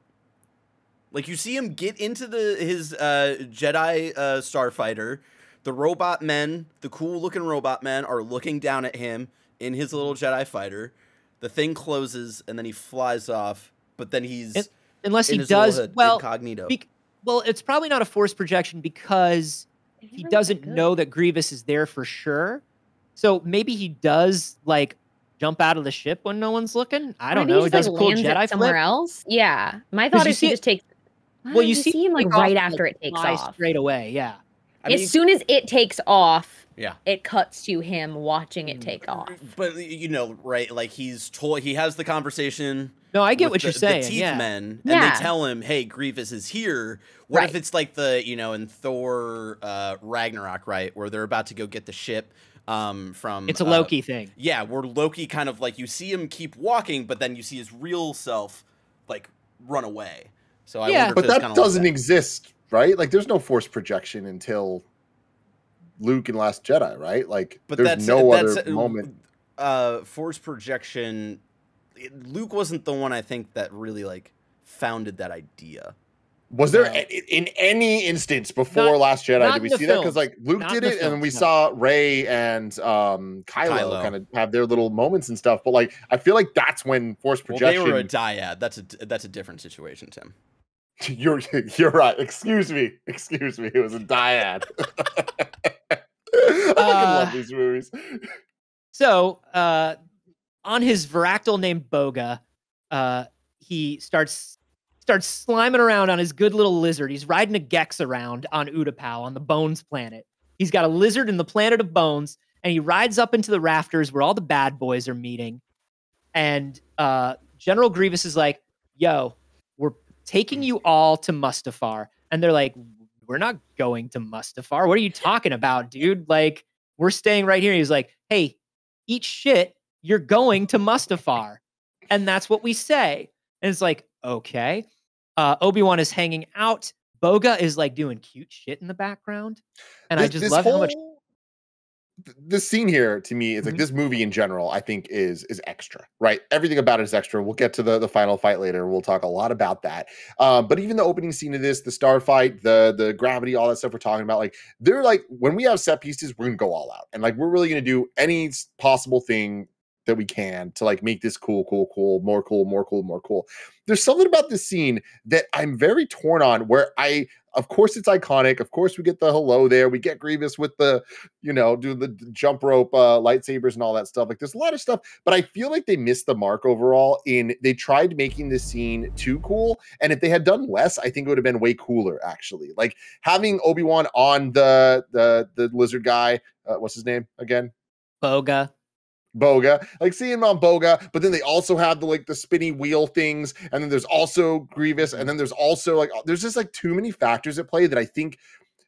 Like you see him get into the his uh, Jedi uh, starfighter. The robot men, the cool looking robot men, are looking down at him in his little Jedi fighter. The thing closes and then he flies off. But then he's it, unless he does well incognito. Be, well, it's probably not a force projection because he doesn't know that Grievous is there for sure. So maybe he does like jump out of the ship when no one's looking. I don't know. He does like, a cool Jedi somewhere flip. else. Yeah, my thought is he just takes well, you, see, see him like right after it takes off. Straight away, yeah. I as mean, soon as it takes off, yeah, it cuts to him watching it take off. But you know, right? Like he's told, he has the conversation. No, I get what the, you're saying. The teeth yeah. men, and yeah. they tell him, "Hey, Grievous is here." What right. if it's like the you know in Thor uh, Ragnarok, right, where they're about to go get the ship um, from? It's a Loki uh, thing. Yeah, where Loki kind of like you see him keep walking, but then you see his real self like run away. So I yeah, but that doesn't like that. exist, right? Like, there's no force projection until Luke and Last Jedi, right? Like, but there's no that's, other uh, moment. Uh, force projection. Luke wasn't the one I think that really like founded that idea. Was there no. in any instance before not, Last Jedi did we see that? Because like Luke not did it, and we no. saw Rey and um, Kylo, Kylo, kind of have their little moments and stuff. But like, I feel like that's when Force projection. Well, they were a dyad. That's a that's a different situation, Tim. You're you're right. Excuse me. Excuse me. It was a dyad. I uh, love these movies. So, uh, on his Varactyl named Boga, uh, he starts starts sliming around on his good little lizard. He's riding a Gex around on Utapau on the Bones planet. He's got a lizard in the planet of Bones, and he rides up into the rafters where all the bad boys are meeting. And uh, General Grievous is like, "Yo, taking you all to Mustafar. And they're like, we're not going to Mustafar. What are you talking about, dude? Like, we're staying right here. And he's like, hey, eat shit. You're going to Mustafar. And that's what we say. And it's like, okay. Uh, Obi Wan is hanging out. Boga is like doing cute shit in the background. And this, I just love whole, how much this scene here to me is like mm-hmm. this movie in general i think is is extra right? Everything about it is extra. We'll get to the the final fight later. We'll talk a lot about that. Um, but even the opening scene of this the star fight the the gravity all that stuff we're talking about like they're like when we have set pieces we're gonna go all out. And like we're really gonna do any possible thing that we can to like make this cool, cool, cool, more cool, more cool, more cool. There's something about this scene that I'm very torn on where I of course it's iconic. Of course we get the hello there. We get Grievous with the, you know, do the jump rope uh lightsabers and all that stuff. Like there's a lot of stuff, but I feel like they missed the mark overall in they tried making this scene too cool. And if they had done less, I think it would have been way cooler actually. Like having Obi-Wan on the the the lizard guy, uh, what's his name again? Boga. Boga, like seeing him on Boga, but then they also have the like the spinny wheel things, and then there's also Grievous, and then there's also like there's just like too many factors at play that I think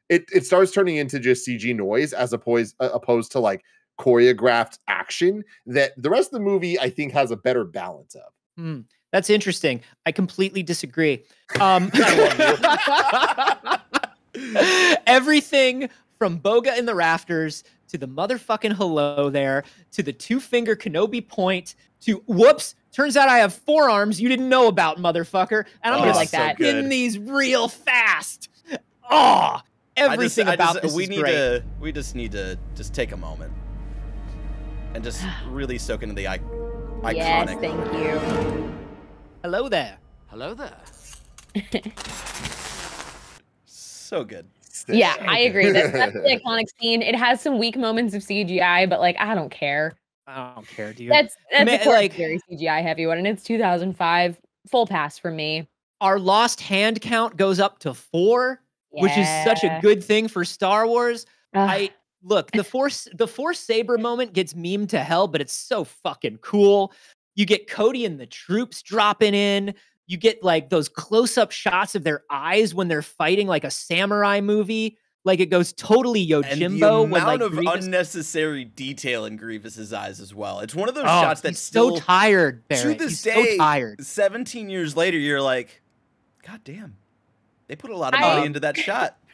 it it starts turning into just CG noise as opposed uh, opposed to like choreographed action that the rest of the movie I think has a better balance of. Hmm. That's interesting. I completely disagree. Um, everything from Boga in the rafters to the motherfucking hello there, to the two finger Kenobi point, to whoops, turns out I have forearms you didn't know about, motherfucker. And I'm oh, like so that good. in these real fast. Oh, everything just, about just, this we is need great. to we just need to just take a moment and just really soak into the I- iconic. Yes, thank you. Hello there. Hello there. so good. Yeah, I agree. That's, that's the iconic scene. It has some weak moments of CGI, but like I don't care. I don't care, dude. That's that's Man, like very CGI heavy one, and it's 2005. Full pass for me. Our lost hand count goes up to four, yeah. which is such a good thing for Star Wars. Ugh. I look the force the force saber moment gets memed to hell, but it's so fucking cool. You get Cody and the troops dropping in you get like those close up shots of their eyes when they're fighting like a samurai movie. Like it goes totally Yojimbo. And the amount when, like, of Grievous... unnecessary detail in Grievous's eyes as well. It's one of those oh, shots that's still so tired. Barrett. To this he's day, so tired. Seventeen years later, you're like, God damn, they put a lot of money into that shot.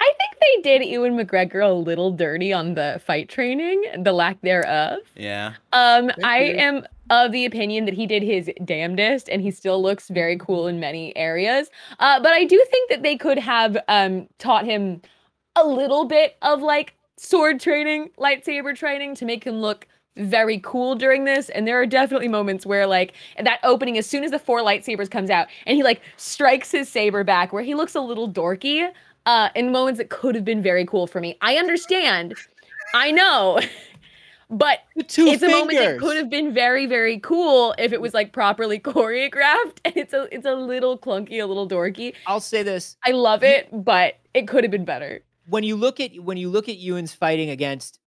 I think they did Ewan McGregor a little dirty on the fight training, the lack thereof. Yeah. Um, I am of the opinion that he did his damnedest and he still looks very cool in many areas. Uh, but I do think that they could have um taught him a little bit of like sword training, lightsaber training to make him look very cool during this and there are definitely moments where like that opening as soon as the four lightsabers comes out and he like strikes his saber back where he looks a little dorky uh, in moments that could have been very cool for me. I understand. I know. but it's fingers. a moment that could have been very, very cool if it was like properly choreographed. And it's a it's a little clunky, a little dorky. I'll say this. I love it, but it could have been better. When you look at when you look at Ewan's fighting against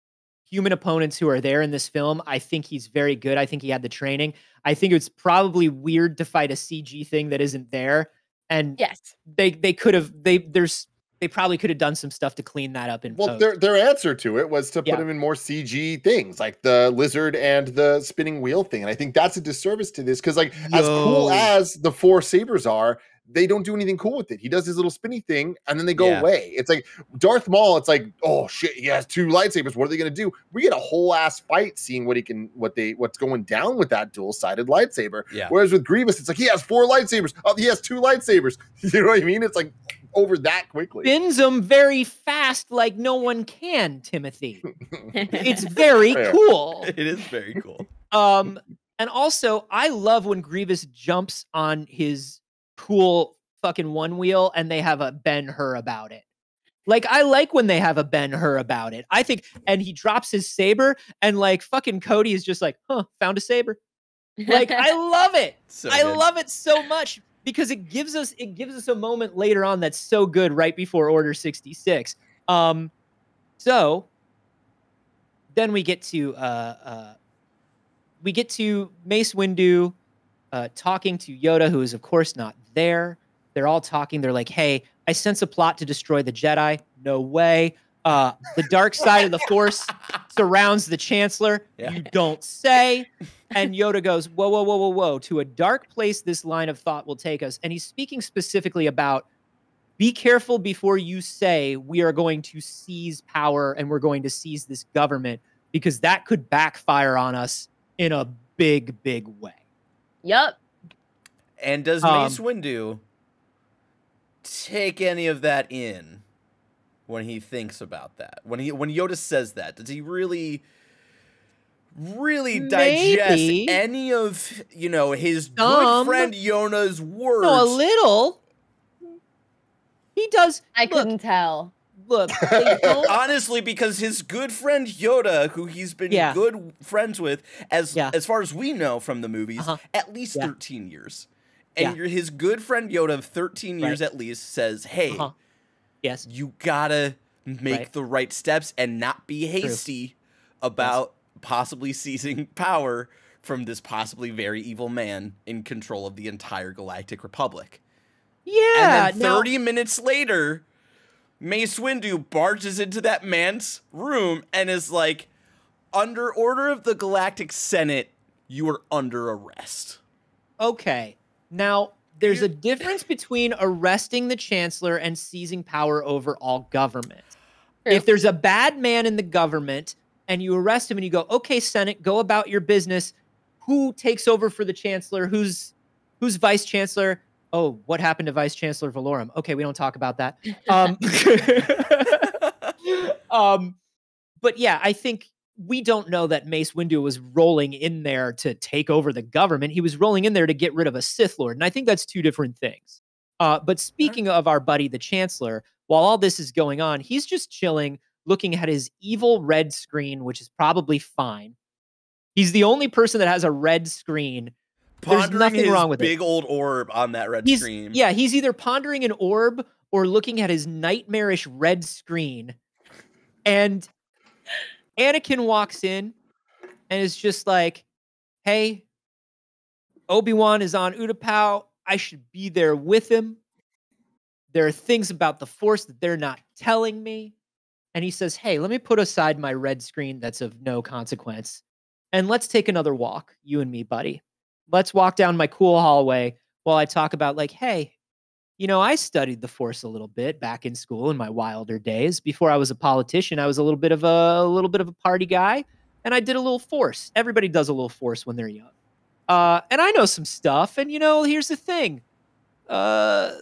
human opponents who are there in this film, I think he's very good. I think he had the training. I think it's probably weird to fight a CG thing that isn't there. And yes, they they could have they there's they probably could have done some stuff to clean that up in well their their answer to it was to put yeah. him in more cg things like the lizard and the spinning wheel thing and i think that's a disservice to this because like Yo. as cool as the four sabers are they don't do anything cool with it. He does his little spinny thing and then they go yeah. away. It's like Darth Maul, it's like, oh shit, he has two lightsabers. What are they gonna do? We get a whole ass fight seeing what he can what they what's going down with that dual-sided lightsaber. Yeah. Whereas with Grievous, it's like he has four lightsabers. Oh, he has two lightsabers. You know what I mean? It's like over that quickly. Spins them very fast, like no one can, Timothy. it's very cool. It is very cool. Um, and also I love when Grievous jumps on his cool fucking one wheel and they have a Ben Hur about it. Like I like when they have a Ben Hur about it. I think, and he drops his saber, and like fucking Cody is just like, huh, found a saber. Like I love it. So I good. love it so much because it gives us it gives us a moment later on that's so good right before Order sixty six. Um, so then we get to uh, uh, we get to Mace Windu uh, talking to Yoda, who is of course not there. They're all talking. They're like, "Hey, I sense a plot to destroy the Jedi." No way. Uh, the dark side of the Force surrounds the Chancellor. Yeah. You don't say. And Yoda goes, "Whoa, whoa, whoa, whoa, whoa! To a dark place, this line of thought will take us." And he's speaking specifically about be careful before you say we are going to seize power and we're going to seize this government because that could backfire on us in a big, big way. Yep. And does Mace um, Windu take any of that in when he thinks about that? When he when Yoda says that, does he really really Maybe. digest any of you know his Some. good friend Yoda's words? No, a little. He does. I look, couldn't tell. Look, honestly, because his good friend Yoda, who he's been yeah. good friends with, as yeah. as far as we know from the movies, uh-huh. at least yeah. thirteen years and yeah. his good friend Yoda of 13 years right. at least says, "Hey, uh-huh. yes, you gotta make right. the right steps and not be hasty True. about yes. possibly seizing power from this possibly very evil man in control of the entire Galactic Republic." Yeah. And then 30 now- minutes later, Mace Windu barges into that man's room and is like, "Under order of the Galactic Senate, you are under arrest." Okay. Now, there's a difference between arresting the chancellor and seizing power over all government. True. If there's a bad man in the government and you arrest him and you go, "Okay, Senate, go about your business. Who takes over for the chancellor? Who's who's vice chancellor?" Oh, what happened to Vice Chancellor Valorum? Okay, we don't talk about that. Um, um, but yeah, I think we don't know that Mace Windu was rolling in there to take over the government. He was rolling in there to get rid of a Sith Lord. And I think that's two different things. Uh, but speaking of our buddy, the Chancellor, while all this is going on, he's just chilling, looking at his evil red screen, which is probably fine. He's the only person that has a red screen. There's nothing wrong with big it. old orb on that red he's, screen. Yeah, he's either pondering an orb or looking at his nightmarish red screen. And Anakin walks in and is just like, hey, Obi Wan is on Utapau. I should be there with him. there are things about the Force that they're not telling me. And he says, Hey, let me put aside my red screen that's of no consequence. And let's take another walk, you and me, buddy. Let's walk down my cool hallway while I talk about, like, hey, you know, I studied the Force a little bit back in school in my wilder days. Before I was a politician, I was a little bit of a, a little bit of a party guy, and I did a little Force. Everybody does a little Force when they're young. Uh, and I know some stuff. And you know, here's the thing: uh,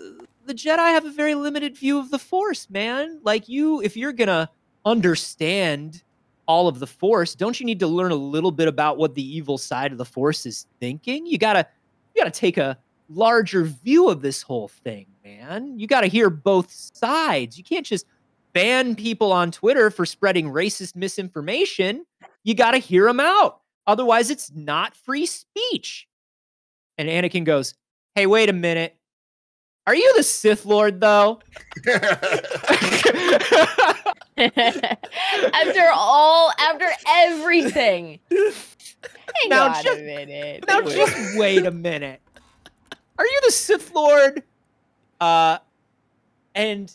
the Jedi have a very limited view of the Force, man. Like you, if you're gonna understand all of the Force, don't you need to learn a little bit about what the evil side of the Force is thinking? You gotta, you gotta take a larger view of this whole thing, man. You gotta hear both sides. You can't just ban people on Twitter for spreading racist misinformation. You gotta hear them out. Otherwise, it's not free speech. And Anakin goes, Hey, wait a minute. Are you the Sith Lord, though? after all, after everything. Hang now, on just, a minute. Now, just wait a minute. Are you the Sith Lord? Uh, and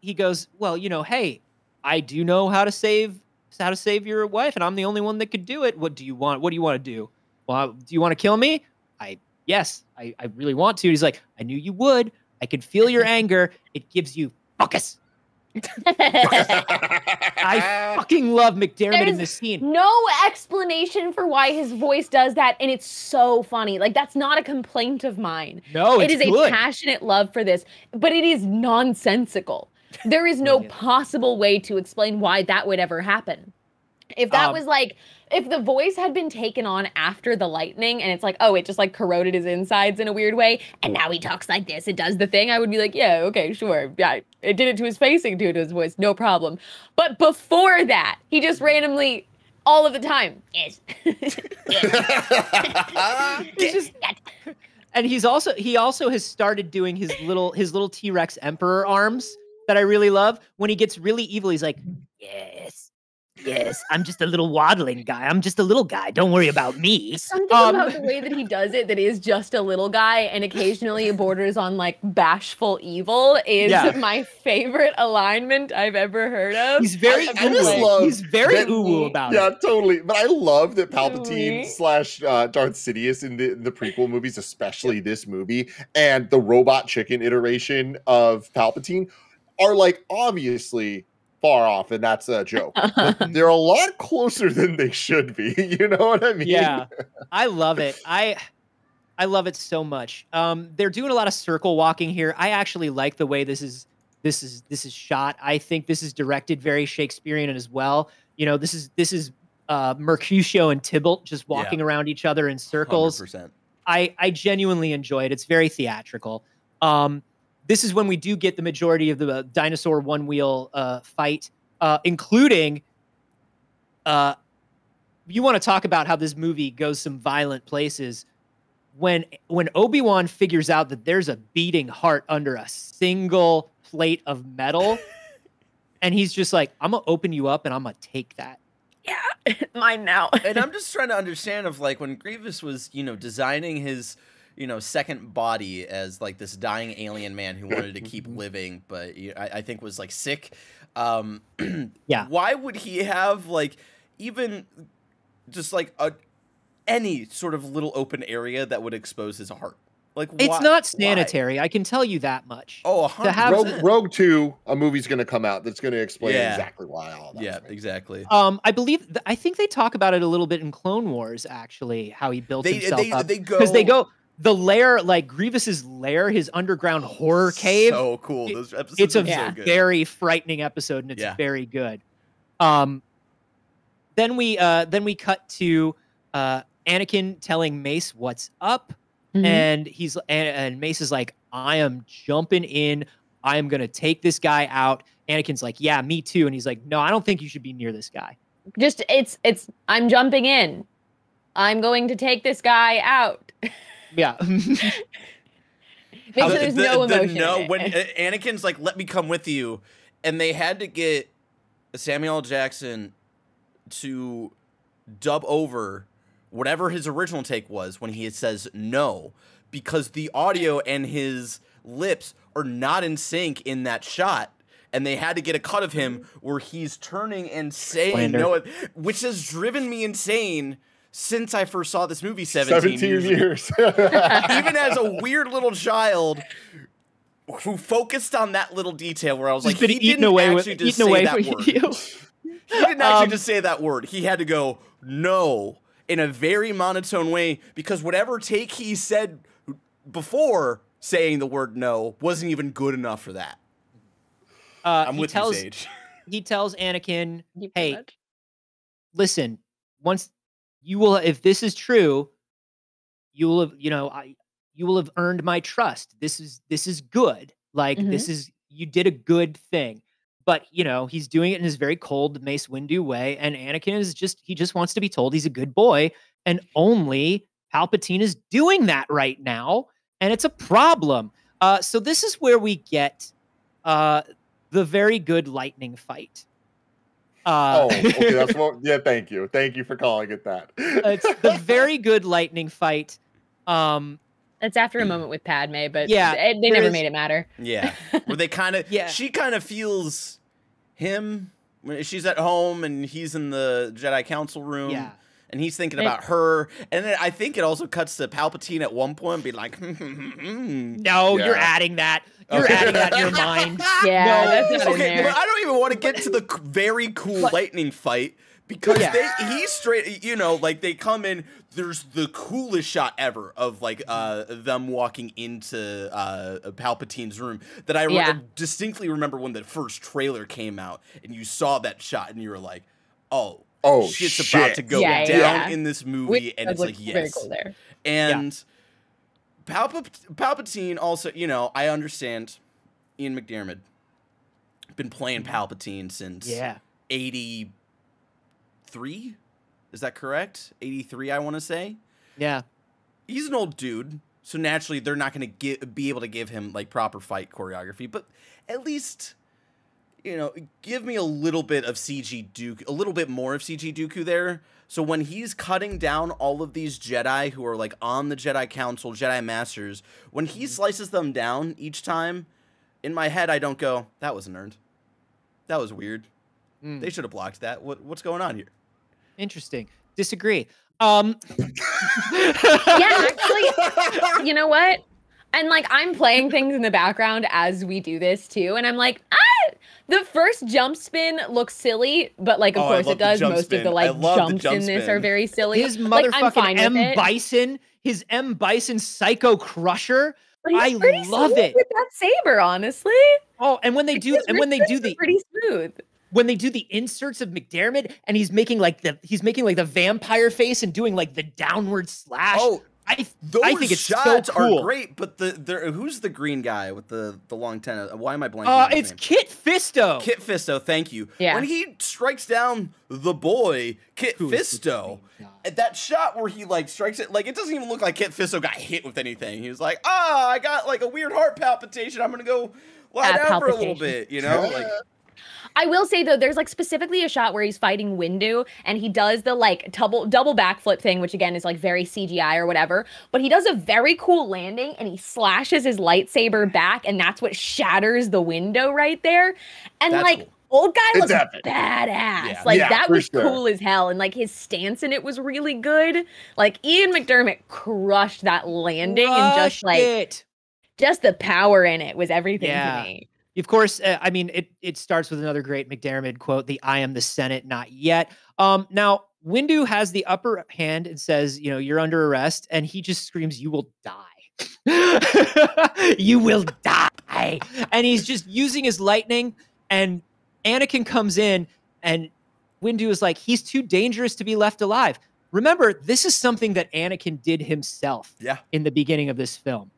he goes, Well, you know, hey, I do know how to save how to save your wife, and I'm the only one that could do it. What do you want? What do you want to do? Well, do you want to kill me? I yes, I, I really want to. He's like, I knew you would. I could feel your anger. It gives you focus. I fucking love McDiarmid There's in this scene. No explanation for why his voice does that, and it's so funny. Like that's not a complaint of mine. No, it is good. a passionate love for this, but it is nonsensical. There is no possible way to explain why that would ever happen. If that um, was like, if the voice had been taken on after the lightning and it's like, oh, it just like corroded his insides in a weird way, and now he talks like this, it does the thing, I would be like, yeah, okay, sure. Yeah, it did it to his face, it it to his voice, no problem. But before that, he just randomly all of the time. Yes. yes. and he's also he also has started doing his little his little T-Rex emperor arms that I really love. When he gets really evil, he's like, Yes, yes, I'm just a little waddling guy. I'm just a little guy. Don't worry about me. Something um, about the way that he does it that is just a little guy and occasionally borders on like bashful evil is yeah. my favorite alignment I've ever heard of. He's very, I, I just love he's very ooh about yeah, it. Yeah, totally. But I love that Palpatine slash uh, Darth Sidious in the, the prequel movies, especially this movie, and the robot chicken iteration of Palpatine are like obviously far off and that's a joke. they're a lot closer than they should be. You know what I mean? Yeah. I love it. I I love it so much. Um they're doing a lot of circle walking here. I actually like the way this is this is this is shot. I think this is directed very Shakespearean as well. You know, this is this is uh Mercutio and Tybalt just walking yeah. around each other in circles. 100%. I I genuinely enjoy it. It's very theatrical. Um this is when we do get the majority of the dinosaur one wheel uh, fight, uh, including. Uh, you want to talk about how this movie goes some violent places when when Obi-Wan figures out that there's a beating heart under a single plate of metal and he's just like I'm going to open you up and I'm going to take that. Yeah, mine now. and I'm just trying to understand of like when Grievous was, you know, designing his you know second body as like this dying alien man who wanted to keep living, but I, I think was like sick. Um, yeah. Why would he have like even just like a any sort of little open area that would expose his heart? Like it's not sanitary. Why? I can tell you that much. Oh, to have Rogue, Rogue Two, a movie's going to come out that's going to explain yeah. exactly why all that. Yeah, exactly. Um, I believe th- I think they talk about it a little bit in Clone Wars. Actually, how he built they, himself they, up because they they go the lair, like Grievous's lair, his underground horror cave. So cool. Those episodes it's a so very frightening episode, and it's yeah. very good. Um, then we uh, then we cut to uh, Anakin telling Mace what's up, mm-hmm. and he's and, and Mace is like, "I am jumping in. I am gonna take this guy out." Anakin's like, "Yeah, me too," and he's like, "No, I don't think you should be near this guy." Just it's it's I'm jumping in. I'm going to take this guy out. Yeah. Make sure uh, there's the, no emotion. The no, when uh, Anakin's like, "Let me come with you," and they had to get Samuel Jackson to dub over whatever his original take was when he says no, because the audio and his lips are not in sync in that shot and they had to get a cut of him where he's turning and saying Slander. no, which has driven me insane since I first saw this movie 17, 17 years. years. Even as a weird little child who focused on that little detail where I was like, he didn't away actually with, just say away that word. You. he didn't actually um, just say that word. He had to go, no, in a very monotone way because whatever take he said before saying the word no wasn't even good enough for that. Uh, I'm with tells, you, Saige. He tells Anakin, "Hey, listen. Once you will, if this is true, you will have, you know, I, you will have earned my trust. This is this is good. Like mm-hmm. this is you did a good thing." But you know he's doing it in his very cold Mace Windu way, and Anakin is just he just wants to be told he's a good boy, and only Palpatine is doing that right now, and it's a problem. Uh, so this is where we get uh, the very good lightning fight. Uh, oh, okay, that's what. Yeah, thank you, thank you for calling it that. it's the very good lightning fight. Um, it's after a moment with Padme, but yeah, it, they never is, made it matter. Yeah, where they kind of, yeah, she kind of feels him when she's at home and he's in the Jedi Council room. Yeah and he's thinking about her. And then I think it also cuts to Palpatine at one point point, be like, "No, yeah. you're adding that. You're okay. adding that in your mind." Yeah, no. that's not okay. But I don't even want to get to the very cool but, lightning fight because yeah. they he's straight. You know, like they come in. There's the coolest shot ever of like uh, them walking into uh, Palpatine's room that I yeah. re- distinctly remember when the first trailer came out and you saw that shot and you were like, "Oh." Oh shit's shit. about to go yeah, down yeah. in this movie, Which and it's like yes. Cool there. And yeah. Palpatine also, you know, I understand Ian McDiarmid been playing mm-hmm. Palpatine since yeah eighty three. Is that correct? Eighty three, I want to say. Yeah, he's an old dude, so naturally they're not going to be able to give him like proper fight choreography, but at least you know, give me a little bit of CG Dooku, a little bit more of CG Dooku there. So when he's cutting down all of these Jedi who are like on the Jedi Council, Jedi Masters, when he mm-hmm. slices them down each time, in my head I don't go, that wasn't earned. That was weird. Mm. They should have blocked that. What what's going on here? Interesting. Disagree. Um Yeah, actually, you know what? And like I'm playing things in the background as we do this too, and I'm like, ah, the first jump spin looks silly, but like of oh, course it does. Most spin. of the like jumps the jump in this spin. are very silly. His motherfucking like, M Bison, his M Bison Psycho Crusher. I love it with that saber, honestly. Oh, and when they do, and when they do the pretty smooth when they do the inserts of McDiarmid and he's making like the he's making like the vampire face and doing like the downward slash. Oh, I those I think it's shots so cool. are great, but the, the who's the green guy with the the long tennis? Why am I blanking? Uh, it's name? Kit Fisto. Kit Fisto, thank you. Yeah. When he strikes down the boy, Kit Who Fisto, at that shot where he like strikes it, like it doesn't even look like Kit Fisto got hit with anything. He was like, ah, oh, I got like a weird heart palpitation. I'm gonna go lie down for a little bit, you know, like. I will say though, there's like specifically a shot where he's fighting Windu and he does the like double double backflip thing, which again is like very CGI or whatever. But he does a very cool landing and he slashes his lightsaber back, and that's what shatters the window right there. And that's like cool. Old guy it's looks epic. badass. Yeah. Like yeah, that was sure. cool as hell. And like his stance in it was really good. Like Ian McDiarmid crushed that landing crushed and just like it. just the power in it was everything yeah. to me. Of course, uh, I mean it. It starts with another great McDiarmid quote: "The I am the Senate, not yet." Um, now Windu has the upper hand and says, "You know, you're under arrest," and he just screams, "You will die! you will die!" And he's just using his lightning. And Anakin comes in, and Windu is like, "He's too dangerous to be left alive." Remember, this is something that Anakin did himself. Yeah. In the beginning of this film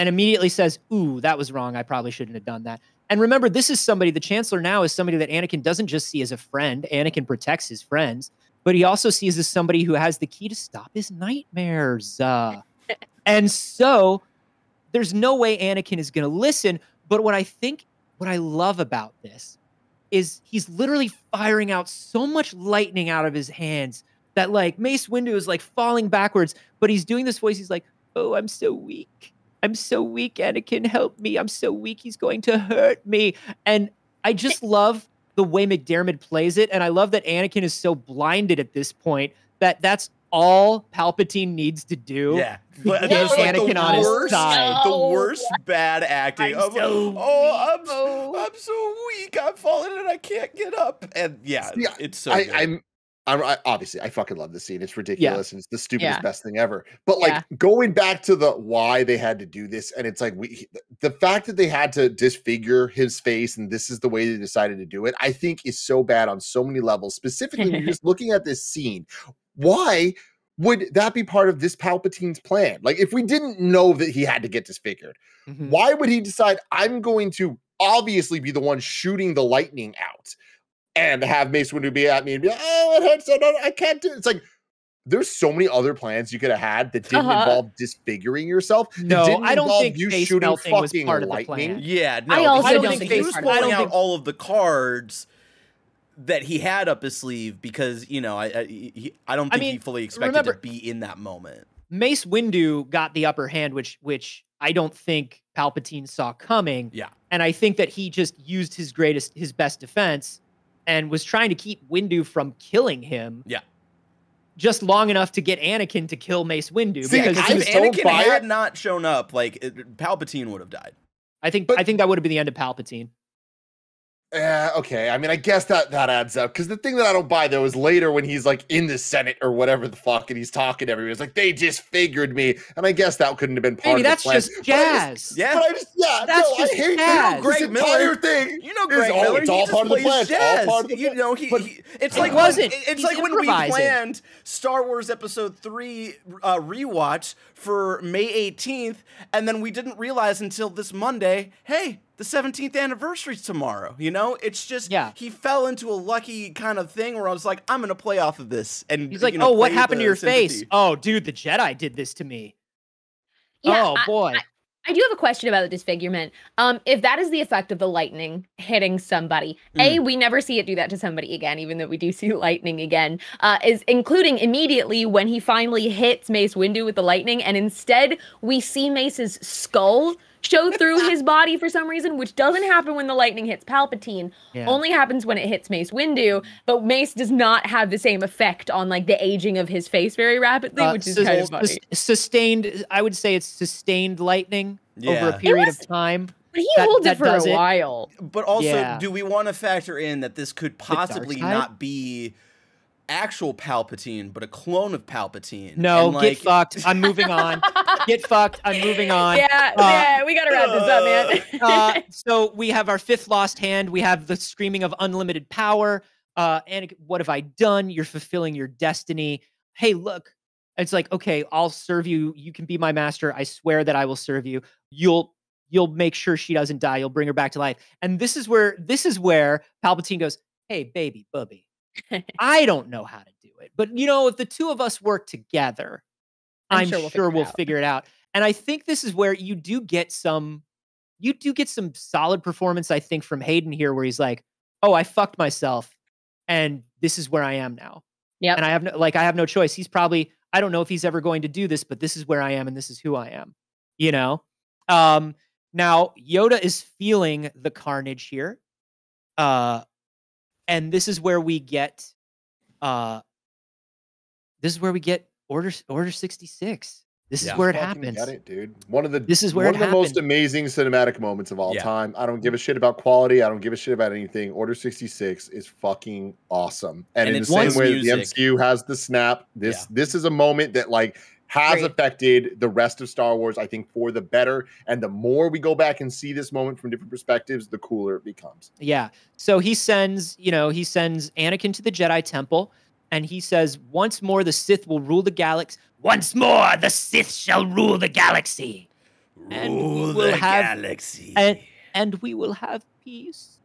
and immediately says, Ooh, that was wrong. I probably shouldn't have done that. And remember, this is somebody, the Chancellor now is somebody that Anakin doesn't just see as a friend. Anakin protects his friends, but he also sees as somebody who has the key to stop his nightmares. Uh, and so there's no way Anakin is going to listen. But what I think, what I love about this is he's literally firing out so much lightning out of his hands that like Mace Windu is like falling backwards, but he's doing this voice. He's like, Oh, I'm so weak. I'm so weak, Anakin, help me. I'm so weak, he's going to hurt me. And I eh. just love the way McDiarmid plays it. And I love that Anakin is so blinded at this point that that's all Palpatine needs to do. Yeah. But there's like Anakin the on worst, his side. The worst bad acting. I'm, I'm so oh, I'm, so, I'm so weak. I'm falling and I can't get up. And yeah, yeah it's so I, I'm I'm I, obviously I fucking love the scene. It's ridiculous yeah. and it's the stupidest yeah. best thing ever. But like yeah. going back to the why they had to do this, and it's like we the fact that they had to disfigure his face and this is the way they decided to do it, I think is so bad on so many levels. Specifically, you're just looking at this scene. Why would that be part of this Palpatine's plan? Like if we didn't know that he had to get disfigured, mm-hmm. why would he decide I'm going to obviously be the one shooting the lightning out? And have Mace Windu be at me and be like, oh, it hurts. So I can't do it. It's like there's so many other plans you could have had that didn't uh-huh. involve disfiguring yourself. No, I don't think you shooting fucking was lightning. Yeah, no, I also I don't, don't think he was pulling out think... all of the cards that he had up his sleeve because you know I I, he, I don't think I mean, he fully expected remember, to be in that moment. Mace Windu got the upper hand, which which I don't think Palpatine saw coming. Yeah, and I think that he just used his greatest, his best defense and was trying to keep Windu from killing him. Yeah. Just long enough to get Anakin to kill Mace Windu. See, because if Anakin had not shown up, like it, Palpatine would have died. I think but, I think that would have been the end of Palpatine. Yeah, okay. I mean, I guess that that adds up because the thing that I don't buy though is later when he's like in the Senate or whatever the fuck, and he's talking to everyone. It's like they just figured me, and I guess that couldn't have been part Maybe of that's the plan. just jazz. Just, yeah, but I just yeah, that's no, just I hate jazz. You know, Greg this entire thing. You know, Greg is, oh, Miller. It's all part of the plan. Jazz. All part of the plan. You know, he, but, he it's like wasn't. When, it's like when we planned Star Wars Episode Three uh, rewatch for May 18th, and then we didn't realize until this Monday. Hey, the 17th anniversary tomorrow. You know, it's just yeah. he fell into a lucky kind of thing where I was like, I'm gonna play off of this. And he's like, you know, Oh, what happened to your sympathy. face? Oh, dude, the Jedi did this to me. Yeah, oh boy. I, I do have a question about the disfigurement. Um, if that is the effect of the lightning hitting somebody, mm. a we never see it do that to somebody again, even though we do see lightning again. Uh, is including immediately when he finally hits Mace Windu with the lightning, and instead we see Mace's skull show through his body for some reason, which doesn't happen when the lightning hits Palpatine. Yeah. Only happens when it hits Mace Windu. But Mace does not have the same effect on like the aging of his face very rapidly, uh, which is kind of funny. Sustained, I would say it's sustained lightning yeah. over a period was, of time. But he that, holds it for a it. while. But also, yeah. do we want to factor in that this could possibly not be? Actual Palpatine, but a clone of Palpatine. No, like... get fucked. I'm moving on. get fucked. I'm moving on. Yeah, uh, yeah, we gotta wrap this up, man. uh, so we have our fifth lost hand. We have the screaming of unlimited power. Uh, and what have I done? You're fulfilling your destiny. Hey, look. It's like, okay, I'll serve you. You can be my master. I swear that I will serve you. You'll you'll make sure she doesn't die. You'll bring her back to life. And this is where this is where Palpatine goes, "Hey, baby, bubby, I don't know how to do it. But you know, if the two of us work together, I'm, I'm sure, we'll, figure, we'll figure it out. And I think this is where you do get some you do get some solid performance, I think, from Hayden here, where he's like, Oh, I fucked myself and this is where I am now. Yeah. And I have no like I have no choice. He's probably I don't know if he's ever going to do this, but this is where I am and this is who I am. You know? Um now Yoda is feeling the carnage here. Uh and this is where we get uh this is where we get order order 66 this yeah. is where it happens. Get it, dude. One of the this is where one of the most amazing cinematic moments of all yeah. time. I don't give a shit about quality. I don't give a shit about anything. Order sixty six is fucking awesome. And, and in the same way music. the MCU has the snap, this yeah. this is a moment that like has Great. affected the rest of Star Wars, I think, for the better. And the more we go back and see this moment from different perspectives, the cooler it becomes. Yeah. So he sends, you know, he sends Anakin to the Jedi Temple, and he says, "Once more, the Sith will rule the galaxy. Once more, the Sith shall rule the galaxy, rule and we will have galaxy, and and we will have peace."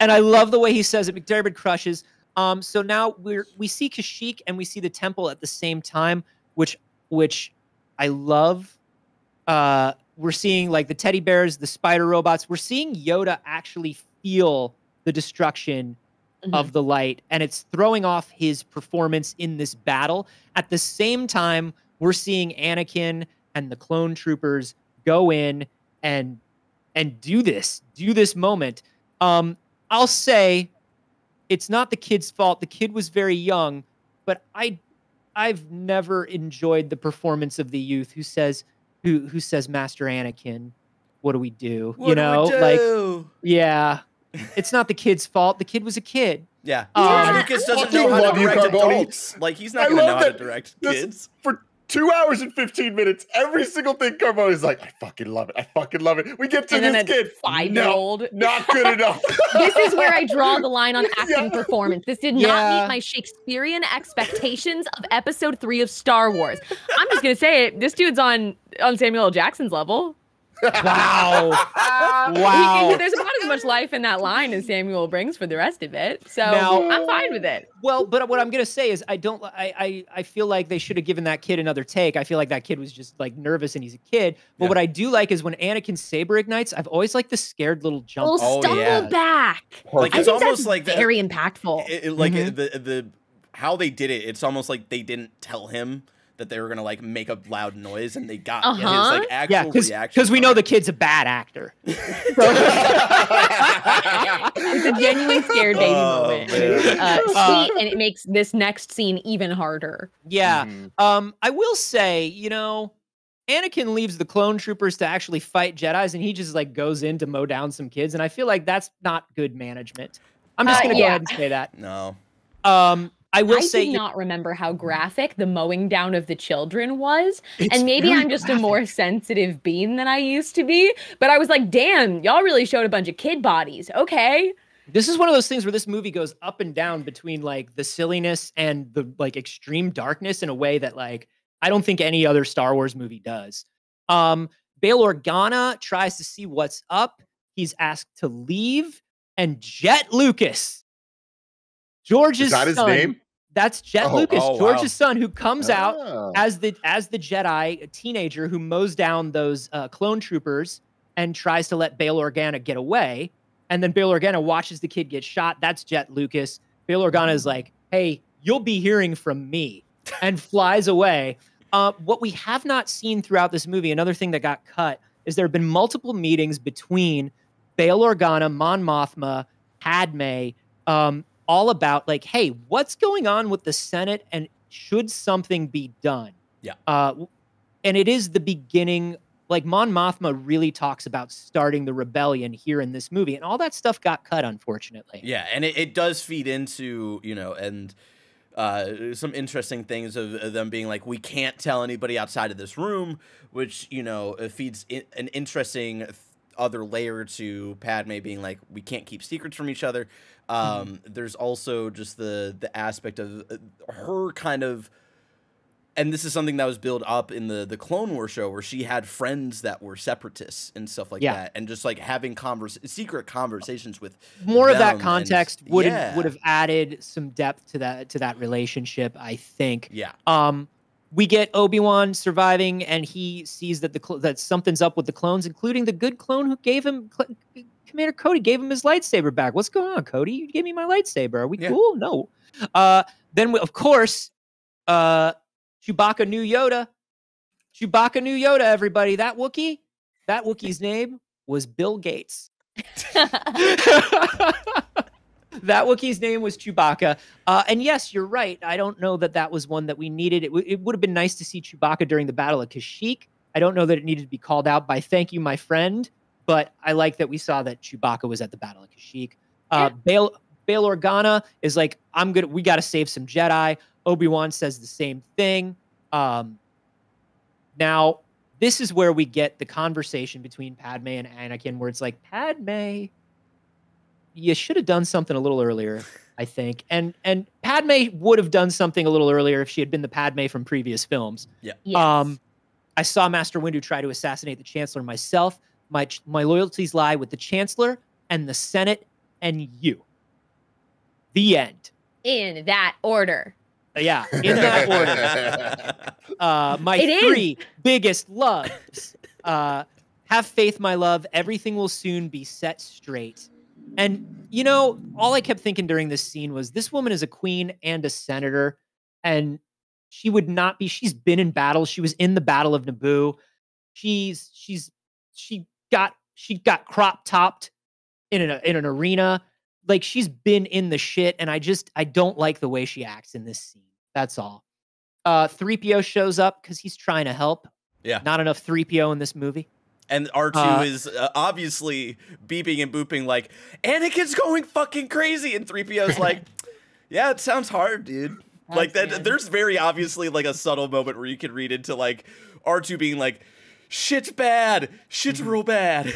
And I love the way he says it. McDiarmid crushes. Um, so now we're we see Kashyyyk and we see the temple at the same time, which which I love. Uh, we're seeing like the teddy bears, the spider robots. We're seeing Yoda actually feel the destruction mm-hmm. of the light, and it's throwing off his performance in this battle. At the same time, we're seeing Anakin and the clone troopers go in and and do this, do this moment. Um, I'll say it's not the kid's fault. The kid was very young, but I I've never enjoyed the performance of the youth who says who who says Master Anakin, what do we do? What you know, do like yeah. It's not the kid's fault. The kid was a kid. Yeah. Um, Lucas doesn't know how love to you, direct Carboni. adults. Like he's not I gonna know love how to that direct this- kids. For two hours and 15 minutes, every single thing Carboni is like, I fucking love it. I fucking love it. We get to And this kid. five-year-old. No, not good enough. this is where I draw the line on acting Yeah. performance. This did not Yeah. meet my Shakespearean expectations of episode three of Star Wars. I'm just gonna say it. This dude's on on Samuel L. Jackson's level. Wow. He- wow. there's about as much life in that line as Samuel brings for the rest of it. So Now- I'm fine with it. Well, but what I'm gonna say is I don't I I, I feel like they should have given that kid another take. I feel like that kid was just like nervous and he's a kid. But Yeah. what I do like is when Anakin saber ignites, I've always liked the scared little jump. Little Oh, stumble yeah. back. Like I it's think almost that's like the- very impactful. it- it- like Mhm. the the how they did it. It's almost like they didn't tell him that they were gonna like make a loud noise, and they got his Uh-huh. like actual yeah, because reaction. we know the kid's a bad actor. it's a genuine scared baby Oh, moment. man. And uh, sweet, Uh, and it makes this next scene even harder. Yeah. Mhm. Um, I will say, you know, Anakin leaves the clone troopers to actually fight Jedi's, and he just like goes in to mow down some kids, and I feel like that's not good management. I'm just Uh, gonna go ahead and say that. no. Um, I will I say did not remember how graphic the mowing down of the children was. and maybe I'm just a more sensitive bean than I used to be. But I was like, damn, y'all really showed a bunch of kid bodies. Okay. This is one of those things where this movie goes up and down between like the silliness and the like extreme darkness in a way that like I don't think any other Star Wars movie does. Um, Bail Organa tries to see what's up. He's asked to leave, and Jet Lucas, George's that his son, name? That's Jet Oh, Lucas, oh, wow. George's son, who comes out Oh. as the as the Jedi, a teenager who mows down those uh, clone troopers and tries to let Bail Organa get away. And then Bail Organa watches the kid get shot. That's Jet Lucas. Bail Organa is like, "Hey, you'll be hearing from me," and flies away. Uh, what we have not seen throughout this movie, another thing that got cut, is there have been multiple meetings between Bail Organa, Mon Mothma, Padme, um, all about like, hey, what's going on with the Senate, and should something be done? Yeah. Uh, and it is the beginning. Like Mon Mothma really talks about starting the rebellion here in this movie, and all that stuff got cut, unfortunately. Yeah, and it, it does feed into you know and uh, some interesting things of, of them being like we can't tell anybody outside of this room, which you know uh, feeds in, an interesting th- other layer to Padme being like we can't keep secrets from each other. Um, There's also just the the aspect of uh, her kind of. And this is something that was built up in the the Clone War show, where she had friends that were separatists and stuff like Yeah. that, and just like having convers secret conversations with More of that context would have yeah. would have added some depth to that to that relationship, I think. Yeah. Um, we get Obi Wan surviving, and he sees that the cl- that something's up with the clones, including the good clone who gave him Commander Cody gave him his lightsaber back. What's going on, Cody? You gave me my lightsaber. Are we Yeah. cool? No. Uh, then we, of course, uh, Chewbacca knew Yoda. Chewbacca knew Yoda. Everybody, that Wookiee, that Wookiee's name was Bill Gates. that Wookiee's name was Chewbacca. Uh, and yes, you're right. I don't know that that was one that we needed. It, it would have been nice to see Chewbacca during the Battle of Kashyyyk. I don't know that it needed to be called out by "Thank you, my friend," but I like that we saw that Chewbacca was at the Battle of Kashyyyk. Uh, Bail Bail Organa is like, "I'm good. We got to save some Jedi." Obi Wan says the same thing. Um, now, this is where we get the conversation between Padme and Anakin, where it's like, Padme, you should have done something a little earlier, I think. And and Padme would have done something a little earlier if she had been the Padme from previous films. yes. Um, I saw Master Windu try to assassinate the Chancellor myself. My my loyalties lie with the Chancellor and the Senate and you. The end. in that order. Uh, Yeah, in that order. Uh, my It is. three biggest loves. Uh, have faith, my love. Everything will soon be set straight. And you know, all I kept thinking during this scene was this woman is a queen and a senator, and she would not be. She's been in battle. She was in the Battle of Naboo. She's she's she got she got crop topped in an in an arena. Like she's been in the shit, and I just I don't like the way she acts in this scene. That's all. Uh, 3PO shows up because he's trying to help. Yeah. Not enough 3PO in this movie. And R2 uh, is uh, obviously beeping and booping like, Anakin's going fucking crazy. And 3PO's like, yeah, it sounds hard, dude. like that, there's very obviously like a subtle moment where you can read into like R2 being like, shit's bad, shit's mm-hmm. real bad.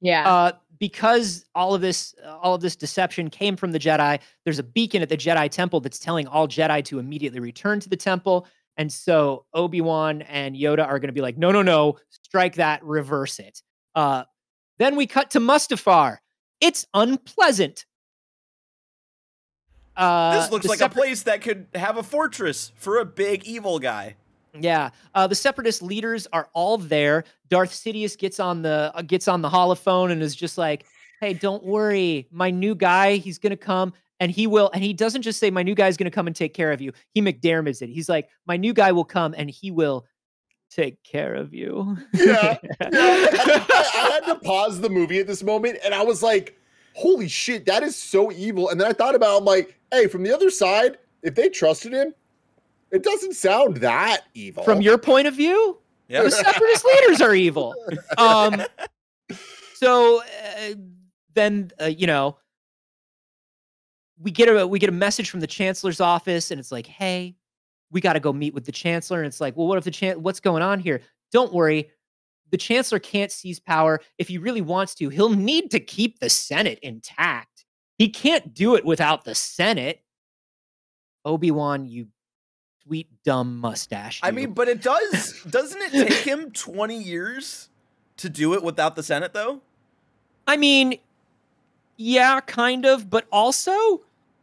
Yeah. Uh, because all of this, all of this deception came from the Jedi. There's a beacon at the Jedi Temple that's telling all Jedi to immediately return to the temple. And so Obi Wan and Yoda are going to be like, no, no, no, strike that, reverse it. Uh, then we cut to Mustafar. It's unpleasant. Uh, this looks like separ- a place that could have a fortress for a big evil guy. Yeah, uh, the separatist leaders are all there. Darth Sidious gets on the uh, gets on the holophone and is just like, "Hey, don't worry, my new guy, he's gonna come and he will." And he doesn't just say, "My new guy's gonna come and take care of you." He McDiarmid's it. He's like, "My new guy will come and he will take care of you." Yeah, yeah. I, I had to pause the movie at this moment, and I was like, "Holy shit, that is so evil!" And then I thought about, I'm like, "Hey, from the other side, if they trusted him." It doesn't sound that evil. From your point of view, yep. the separatist leaders are evil. Um, so uh, then, uh, you know, we get a we get a message from the chancellor's office, and it's like, hey, we got to go meet with the chancellor. And it's like, well, what if the chan- what's going on here? Don't worry. The chancellor can't seize power. If he really wants to, he'll need to keep the Senate intact. He can't do it without the Senate. Obi Wan, you sweet dumb mustache. I mean, but it does doesn't it take him 20 years to do it without the Senate though? I mean, yeah, kind of, but also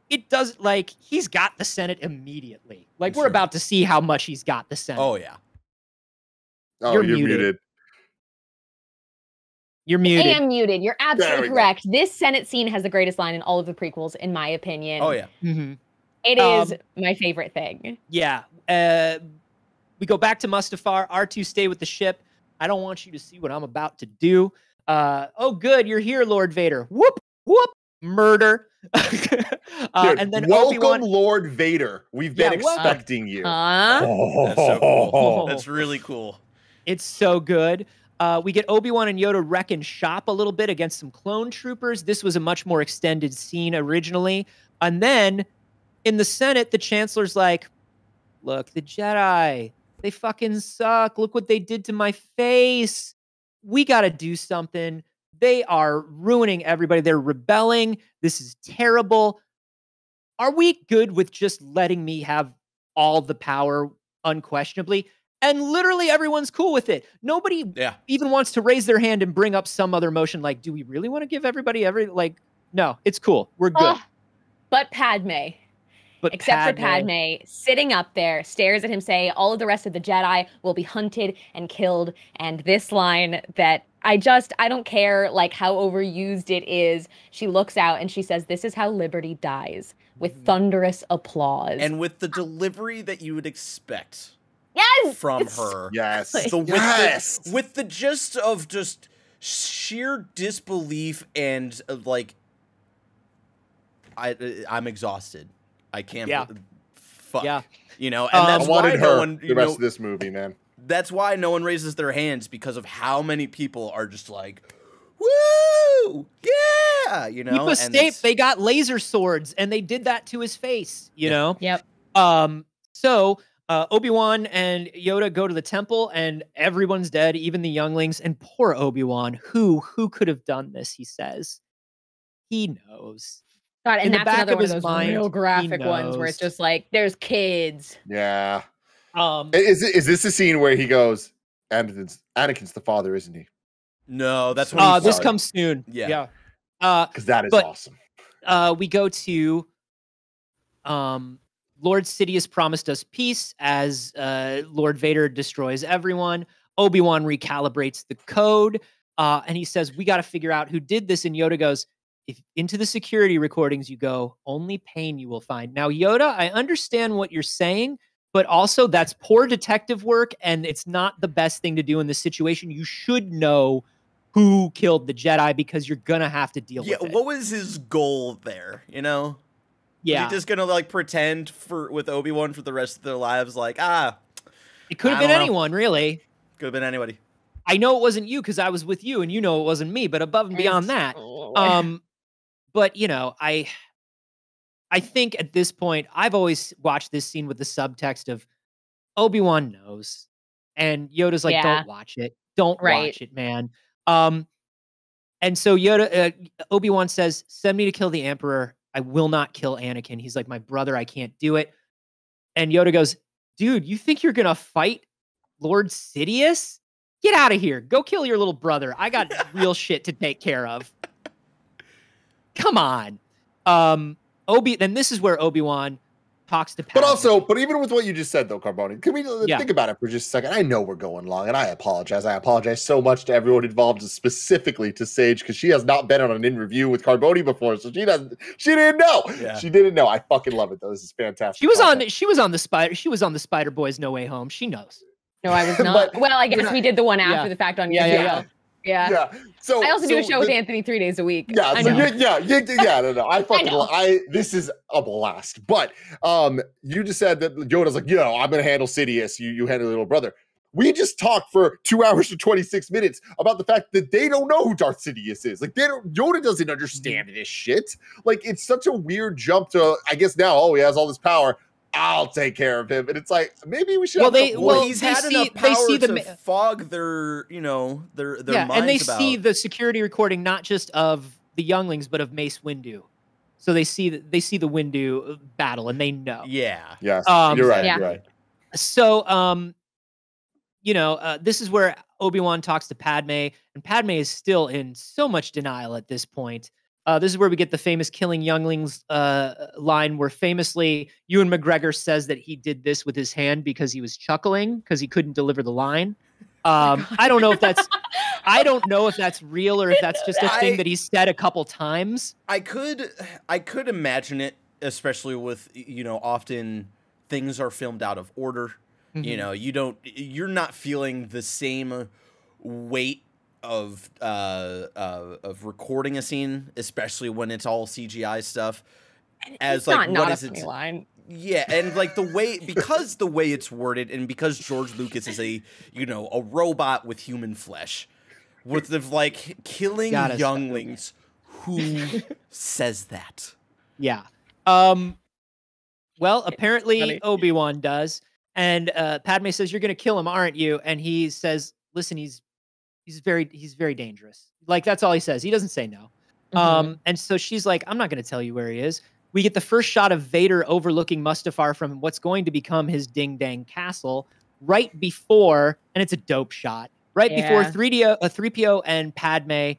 it does like he's got the Senate immediately. Like we're about to see how much he's got the Senate. Oh yeah. Oh, you're, you're muted. muted. You're muted. I am muted. You're absolutely correct. Go. This Senate scene has the greatest line in all of the prequels, in my opinion. Oh yeah. Mm-hmm. It is um, my favorite thing. Yeah. Uh, we go back to Mustafar. R2 stay with the ship. I don't want you to see what I'm about to do. Uh, oh, good. You're here, Lord Vader. Whoop, whoop. Murder. uh, Dude, and then welcome, Obi-Wan... Lord Vader. We've been yeah, expecting you. Uh, oh. That's so cool. That's really cool. It's so good. Uh, we get Obi Wan and Yoda wrecking shop a little bit against some clone troopers. This was a much more extended scene originally. And then in the Senate, the chancellor's like, look, the Jedi, they fucking suck. Look what they did to my face. We got to do something. They are ruining everybody. They're rebelling. This is terrible. Are we good with just letting me have all the power unquestionably? And literally everyone's cool with it. Nobody yeah. even wants to raise their hand and bring up some other motion like, do we really want to give everybody every like no, it's cool. We're good. Uh, but Padme, but except Padme. for Padme sitting up there, stares at him, say, "All of the rest of the Jedi will be hunted and killed." And this line that I just I don't care like how overused it is. She looks out and she says, "This is how liberty dies." With mm-hmm. thunderous applause and with the delivery that you would expect. Yes, from her. Yes, the, with yes. The, with the gist of just sheer disbelief and uh, like I uh, I'm exhausted. I can't. Yeah. Fuck. Yeah. You know, and um, that's I wanted why her no one. the rest know, of this movie, man. That's why no one raises their hands because of how many people are just like, "Woo, yeah!" You know, Keep state they got laser swords and they did that to his face. You yeah. know. Yep. Um. So uh, Obi Wan and Yoda go to the temple, and everyone's dead, even the younglings. And poor Obi Wan, who who could have done this? He says, he knows. God, and that's another one of those mind, real graphic ones where it's just like there's kids. Yeah. Um is is this a scene where he goes, Anakin's Anakin's the father, isn't he? No, that's uh this comes soon. Yeah. Yeah. Uh because that is but, awesome. Uh we go to um Lord Sidious promised us peace as uh Lord Vader destroys everyone. Obi-Wan recalibrates the code. Uh, and he says, We got to figure out who did this. And Yoda goes, if into the security recordings you go, only pain you will find. Now, Yoda, I understand what you're saying, but also that's poor detective work and it's not the best thing to do in this situation. You should know who killed the Jedi because you're gonna have to deal yeah, with it. What was his goal there? You know? Yeah. Was he just gonna like pretend for with Obi Wan for the rest of their lives? Like ah, it could have been anyone, really. Could have been anybody. I know it wasn't you because I was with you, and you know it wasn't me. But above and beyond that, um, but you know, I, I think at this point, I've always watched this scene with the subtext of Obi Wan knows, and Yoda's like, yeah. "Don't watch it, don't right. watch it, man." Um, and so Yoda, uh, Obi Wan says, "Send me to kill the Emperor. I will not kill Anakin." He's like, "My brother, I can't do it." And Yoda goes, "Dude, you think you're gonna fight Lord Sidious? Get out of here. Go kill your little brother. I got real shit to take care of." Come on. Um, Obi, then this is where Obi Wan talks to. Padme. But also, but even with what you just said, though, Carboni, can we uh, yeah. think about it for just a second? I know we're going long, and I apologize. I apologize so much to everyone involved, specifically to Saige, because she has not been on an interview with Carboni before, so she doesn't. She didn't know. Yeah. She didn't know. I fucking love it though. This is fantastic. She was content. on. She was on the spider. She was on the Spider Boys No Way Home. She knows. No, I was not. but, well, I guess we did the one after yeah. the fact on yeah, yeah, yeah. Yeah. Yeah. So I also so do a show the, with Anthony three days a week. Yeah. So yeah, yeah, yeah, yeah. No, no. I fucking I, I, this is a blast. But um, you just said that Yoda's like, yo, I'm gonna handle Sidious. You you handle your little brother. We just talked for two hours and 26 minutes about the fact that they don't know who Darth Sidious is. Like, they don't, Yoda doesn't understand this shit. Like, it's such a weird jump to, I guess now, oh, he has all this power. I'll take care of him. And it's like maybe we should. Well, they well he's had see, enough power they see the, to fog their you know their their yeah, minds and they about. see the security recording not just of the younglings but of Mace Windu. So they see they see the Windu battle and they know. Yeah. Yes. Um, you're right. Yeah. You're right. So um, you know, uh, this is where Obi Wan talks to Padme, and Padme is still in so much denial at this point. Uh, this is where we get the famous killing younglings uh, line, where famously Ewan McGregor says that he did this with his hand because he was chuckling because he couldn't deliver the line. Um, I don't know if that's I don't know if that's real or if that's just a thing I, that he said a couple times. I could I could imagine it, especially with you know often things are filmed out of order. Mm-hmm. You know, you don't you're not feeling the same weight of uh, uh, of recording a scene, especially when it's all CGI stuff. As it's like, not, what is it? Line. Yeah, and like the way because the way it's worded, and because George Lucas is a you know a robot with human flesh, with the like killing younglings. Who says that? Yeah. Um. Well, apparently Obi Wan does, and uh, Padme says, "You're going to kill him, aren't you?" And he says, "Listen, he's he's very he's very dangerous. Like that's all he says. He doesn't say no. Mm-hmm. Um, and so she's like, I'm not going to tell you where he is. We get the first shot of Vader overlooking Mustafar from what's going to become his ding dang castle right before, and it's a dope shot. Right yeah. before 3DO, a 3PO and Padme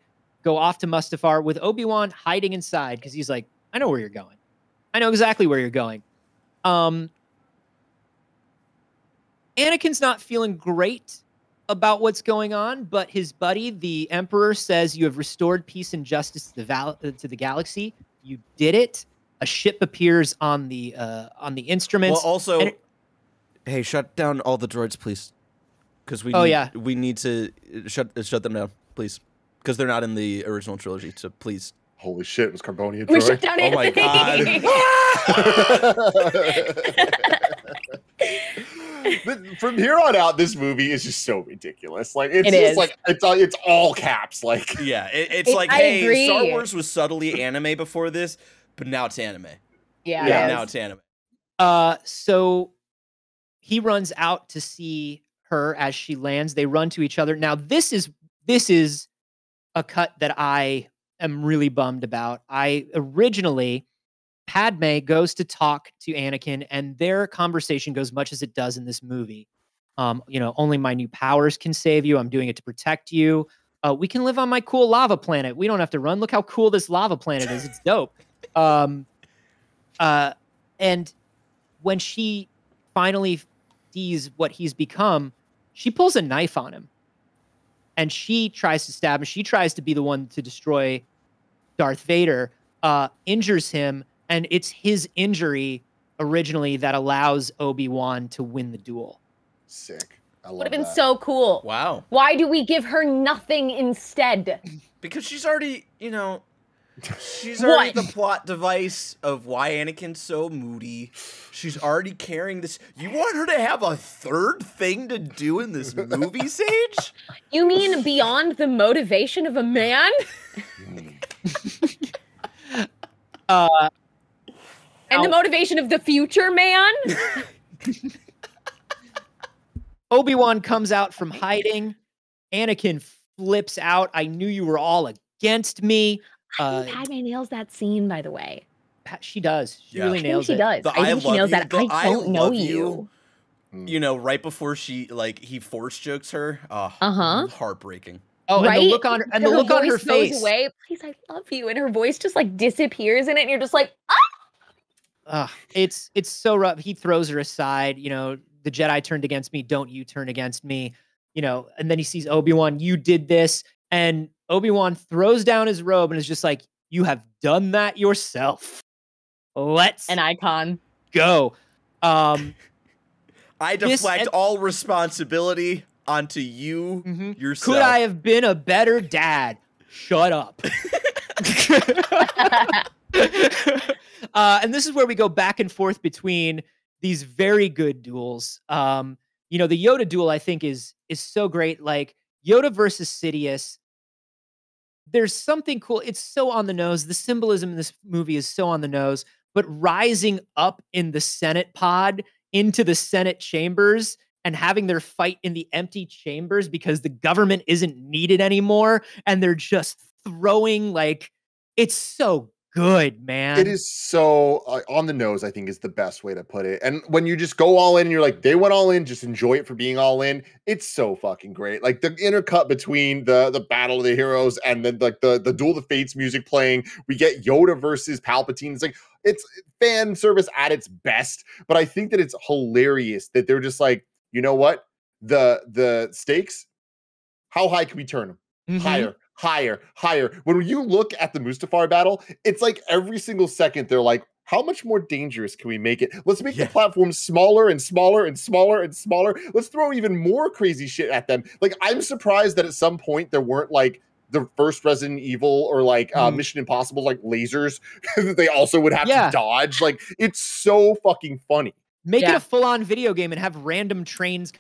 go off to Mustafar with Obi Wan hiding inside because he's like, I know where you're going. I know exactly where you're going. Um, Anakin's not feeling great about what's going on, but his buddy, the Emperor, says you have restored peace and justice to the val- uh, to the galaxy. You did it. A ship appears on the uh, on the instruments. Well, also, it- hey, shut down all the droids, please, because we. Oh need, yeah. We need to uh, shut uh, shut them down, please, because they're not in the original trilogy. So please. Holy shit! It was Carbonia droid. We shut down oh my god. from here on out, this movie is just so ridiculous. Like it's it just is. like it's all it's all caps. Like yeah, it, it's it, like I hey, agree. Star Wars was subtly anime before this, but now it's anime. Yeah, yeah, now it's anime. Uh, so he runs out to see her as she lands. They run to each other. Now this is this is a cut that I am really bummed about. I originally Padme goes to talk to Anakin, and their conversation goes much as it does in this movie. Um, you know, only my new powers can save you. I'm doing it to protect you. Uh, we can live on my cool lava planet. We don't have to run. Look how cool this lava planet is. It's dope. Um, uh, and when she finally sees what he's become, she pulls a knife on him, and she tries to stab him. She tries to be the one to destroy Darth Vader. Uh, injures him, and it's his injury originally that allows Obi Wan to win the duel. Sick. I love it. Would have been that. so cool. Wow. Why do we give her nothing instead? Because she's already, you know, she's already the plot device of why Anakin's so moody. She's already carrying this. You want her to have a third thing to do in this movie, Saige? You mean beyond the motivation of a man? uh, and the motivation of the future man? Obi Wan comes out from hiding. Anakin flips out. I knew you were all against me. Uh, Padme nails that scene, by the way. She does. She yeah. really nails she it. Does. The, I, think she nails you, that. The, I don't I know you. you. You know, right before she like he force jokes her. Oh, uh-huh. Heartbreaking. Oh, right? and the look on her and the her look on her face. Goes away. Please, I love you, and her voice just like disappears in it, and you're just like, ah. Uh, it's it's so rough. He throws her aside. You know, the Jedi turned against me. Don't you turn against me? You know, and then he sees Obi Wan. You did this, and Obi Wan throws down his robe and is just like, "You have done that yourself. Let's an icon go." Um, I deflect this, all responsibility onto you mm-hmm. yourself. Could I have been a better dad? Shut up. uh, and this is where we go back and forth between these very good duels. Um, you know, the Yoda duel I think is is so great. Like Yoda versus Sidious. There's something cool. It's so on the nose. The symbolism in this movie is so on the nose. But rising up in the Senate pod into the Senate chambers and having their fight in the empty chambers because the government isn't needed anymore and they're just throwing like it's so good, man. It is so uh, on the nose, I think is the best way to put it. And when you just go all in and you're like, they went all in, just enjoy it for being all in. It's so fucking great. Like the intercut between the the battle of the heroes and then like the the duel of the fates music playing. We get Yoda versus Palpatine. It's like it's fan service at its best. But I think that it's hilarious that they're just like, you know what? The the stakes, how high can we turn them? Mm-hmm. Higher higher, higher. When you look at the Mustafar battle, it's like every single second they're like, how much more dangerous can we make it? Let's make yeah. the platform smaller and smaller and smaller and smaller. Let's throw even more crazy shit at them. Like, I'm surprised that at some point there weren't like the first Resident Evil or like uh, mm. Mission Impossible, like lasers that they also would have yeah. to dodge. Like, it's so fucking funny. Make yeah. it a full on video game and have random trains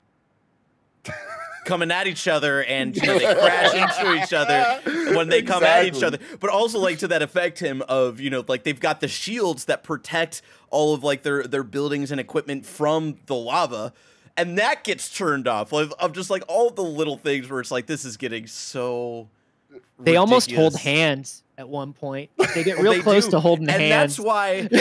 coming at each other and you know they crash into each other when they come at each other. But also like to that effect him of you know like they've got the shields that protect all of like their their buildings and equipment from the lava and that gets turned off of, of just like all the little things where it's like this is getting so they ridiculous. almost hold hands at one point. They get real they close do. to holding and hands. And that's why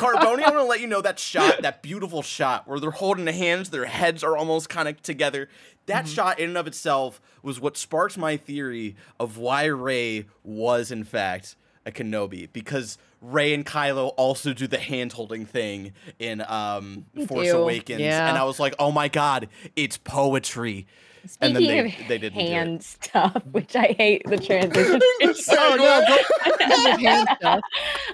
Carboni, I'm gonna let you know that shot, that beautiful shot where they're holding hands, their heads are almost kind of together. That mm-hmm. shot in and of itself was what sparked my theory of why Rey was in fact a Kenobi because Rey and Kylo also do the hand holding thing in um, Force. Awakens, yeah. and I was like, oh my god, it's poetry. Speaking they, of they didn't hand stuff, which I hate the transition. oh no, hand stuff.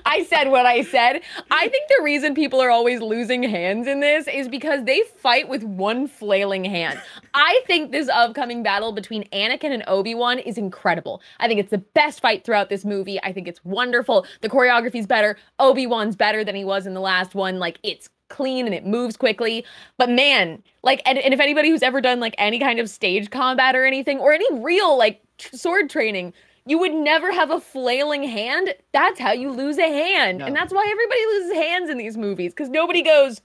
I said what I said. I think the reason people are always losing hands in this is because they fight with one flailing hand. I think this upcoming battle between Anakin and Obi-Wan is incredible. I think it's the best fight throughout this movie. I think it's wonderful. The choreography's better. Obi-Wan's better than he was in the last one. Like it's clean and it moves quickly. But man, like, and, and if anybody who's ever done like any kind of stage combat or anything, or any real like t- sword training, you would never have a flailing hand. That's how you lose a hand. No. And that's why everybody loses hands in these movies because nobody goes.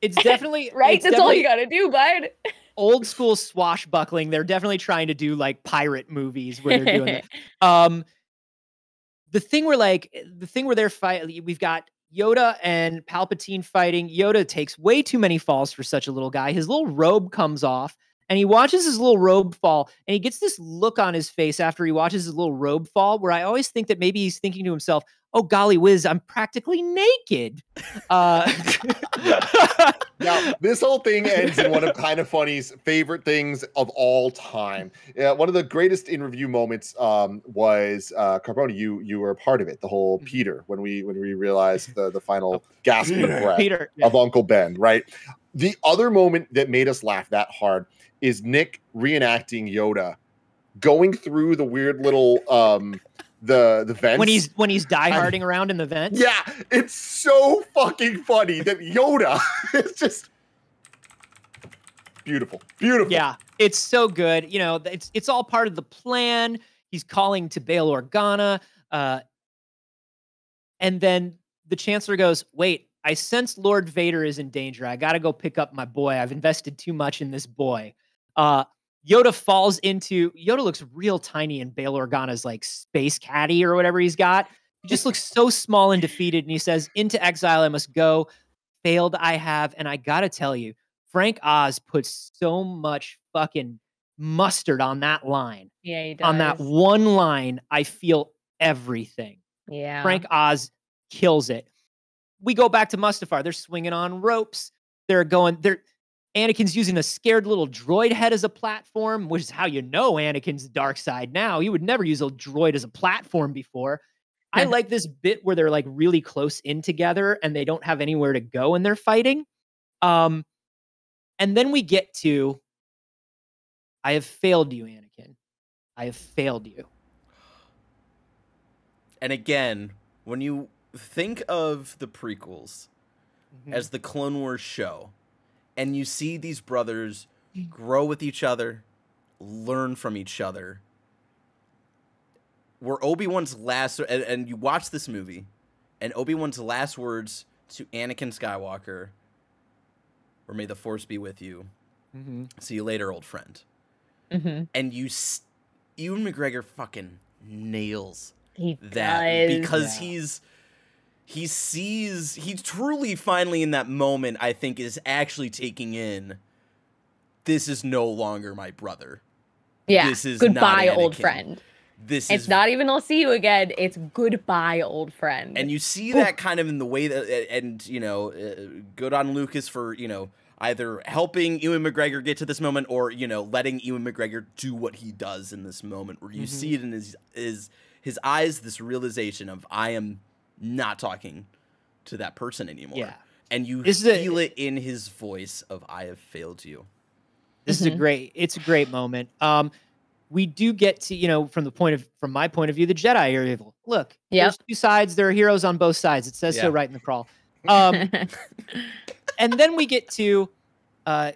It's definitely right. It's that's definitely, all you got to do, bud. old school swashbuckling. They're definitely trying to do like pirate movies where they're doing it. Um, the thing where like the thing where they're fighting, we've got Yoda and Palpatine fighting. Yoda takes way too many falls for such a little guy. His little robe comes off and he watches his little robe fall and he gets this look on his face after he watches his little robe fall where i always think that maybe he's thinking to himself oh golly whiz i'm practically naked uh, now this whole thing ends in one of Kinda Funny's favorite things of all time yeah, one of the greatest in review moments um, was uh carboni you you were a part of it the whole mm-hmm. peter when we when we realized the the final gasping breath peter, yeah. of uncle ben right the other moment that made us laugh that hard is Nick reenacting Yoda going through the weird little um the the vents when he's when he's dieharding around in the vents. Yeah, it's so fucking funny that Yoda is just beautiful, beautiful. Yeah, it's so good. You know, it's it's all part of the plan. He's calling to Bail Organa, uh, and then the Chancellor goes, "Wait, I sense Lord Vader is in danger. I got to go pick up my boy. I've invested too much in this boy." Uh, Yoda falls into Yoda looks real tiny in Bail Organa's like space caddy or whatever he's got. He just looks so small and defeated. And he says, Into exile I must go. Failed I have. And I gotta tell you, Frank Oz puts so much fucking mustard on that line. Yeah, he does. On that one line, I feel everything. Yeah. Frank Oz kills it. We go back to Mustafar. They're swinging on ropes. They're going, they're Anakin's using a scared little droid head as a platform, which is how you know Anakin's dark side now. He would never use a droid as a platform before. I like this bit where they're like really close in together and they don't have anywhere to go and they're fighting. Um, and then we get to I have failed you, Anakin. I have failed you. And again, when you think of the prequels mm-hmm. as the Clone Wars show, and you see these brothers grow with each other, learn from each other. Where Obi Wan's last, and, and, you watch this movie, and Obi Wan's last words to Anakin Skywalker were "May the Force be with you." Mm-hmm. See you later, old friend. Mm-hmm. And you, Ewan McGregor, fucking nails he that does. because yeah. he's he sees he truly finally in that moment i think is actually taking in this is no longer my brother. Yeah this is goodbye old friend. This it's is, not even i'll see you again. It's goodbye old friend. And you see that kind of in the way that and you know uh, good on lucas for you know either helping Ewan McGregor get to this moment or you know letting Ewan McGregor do what he does in this moment where you mm-hmm. see it in his his his eyes this realization of I am not talking to that person anymore. Yeah. And you this feel a, it in his voice of I have failed you. This mm-hmm. is a mm-hmm. great it's a great moment. Um we do get to, you know, from the point of from my point of view, the Jedi are evil. Look, yep. there's two sides, there are heroes on both sides. It says yeah. so right in the crawl. Um and then we get to uh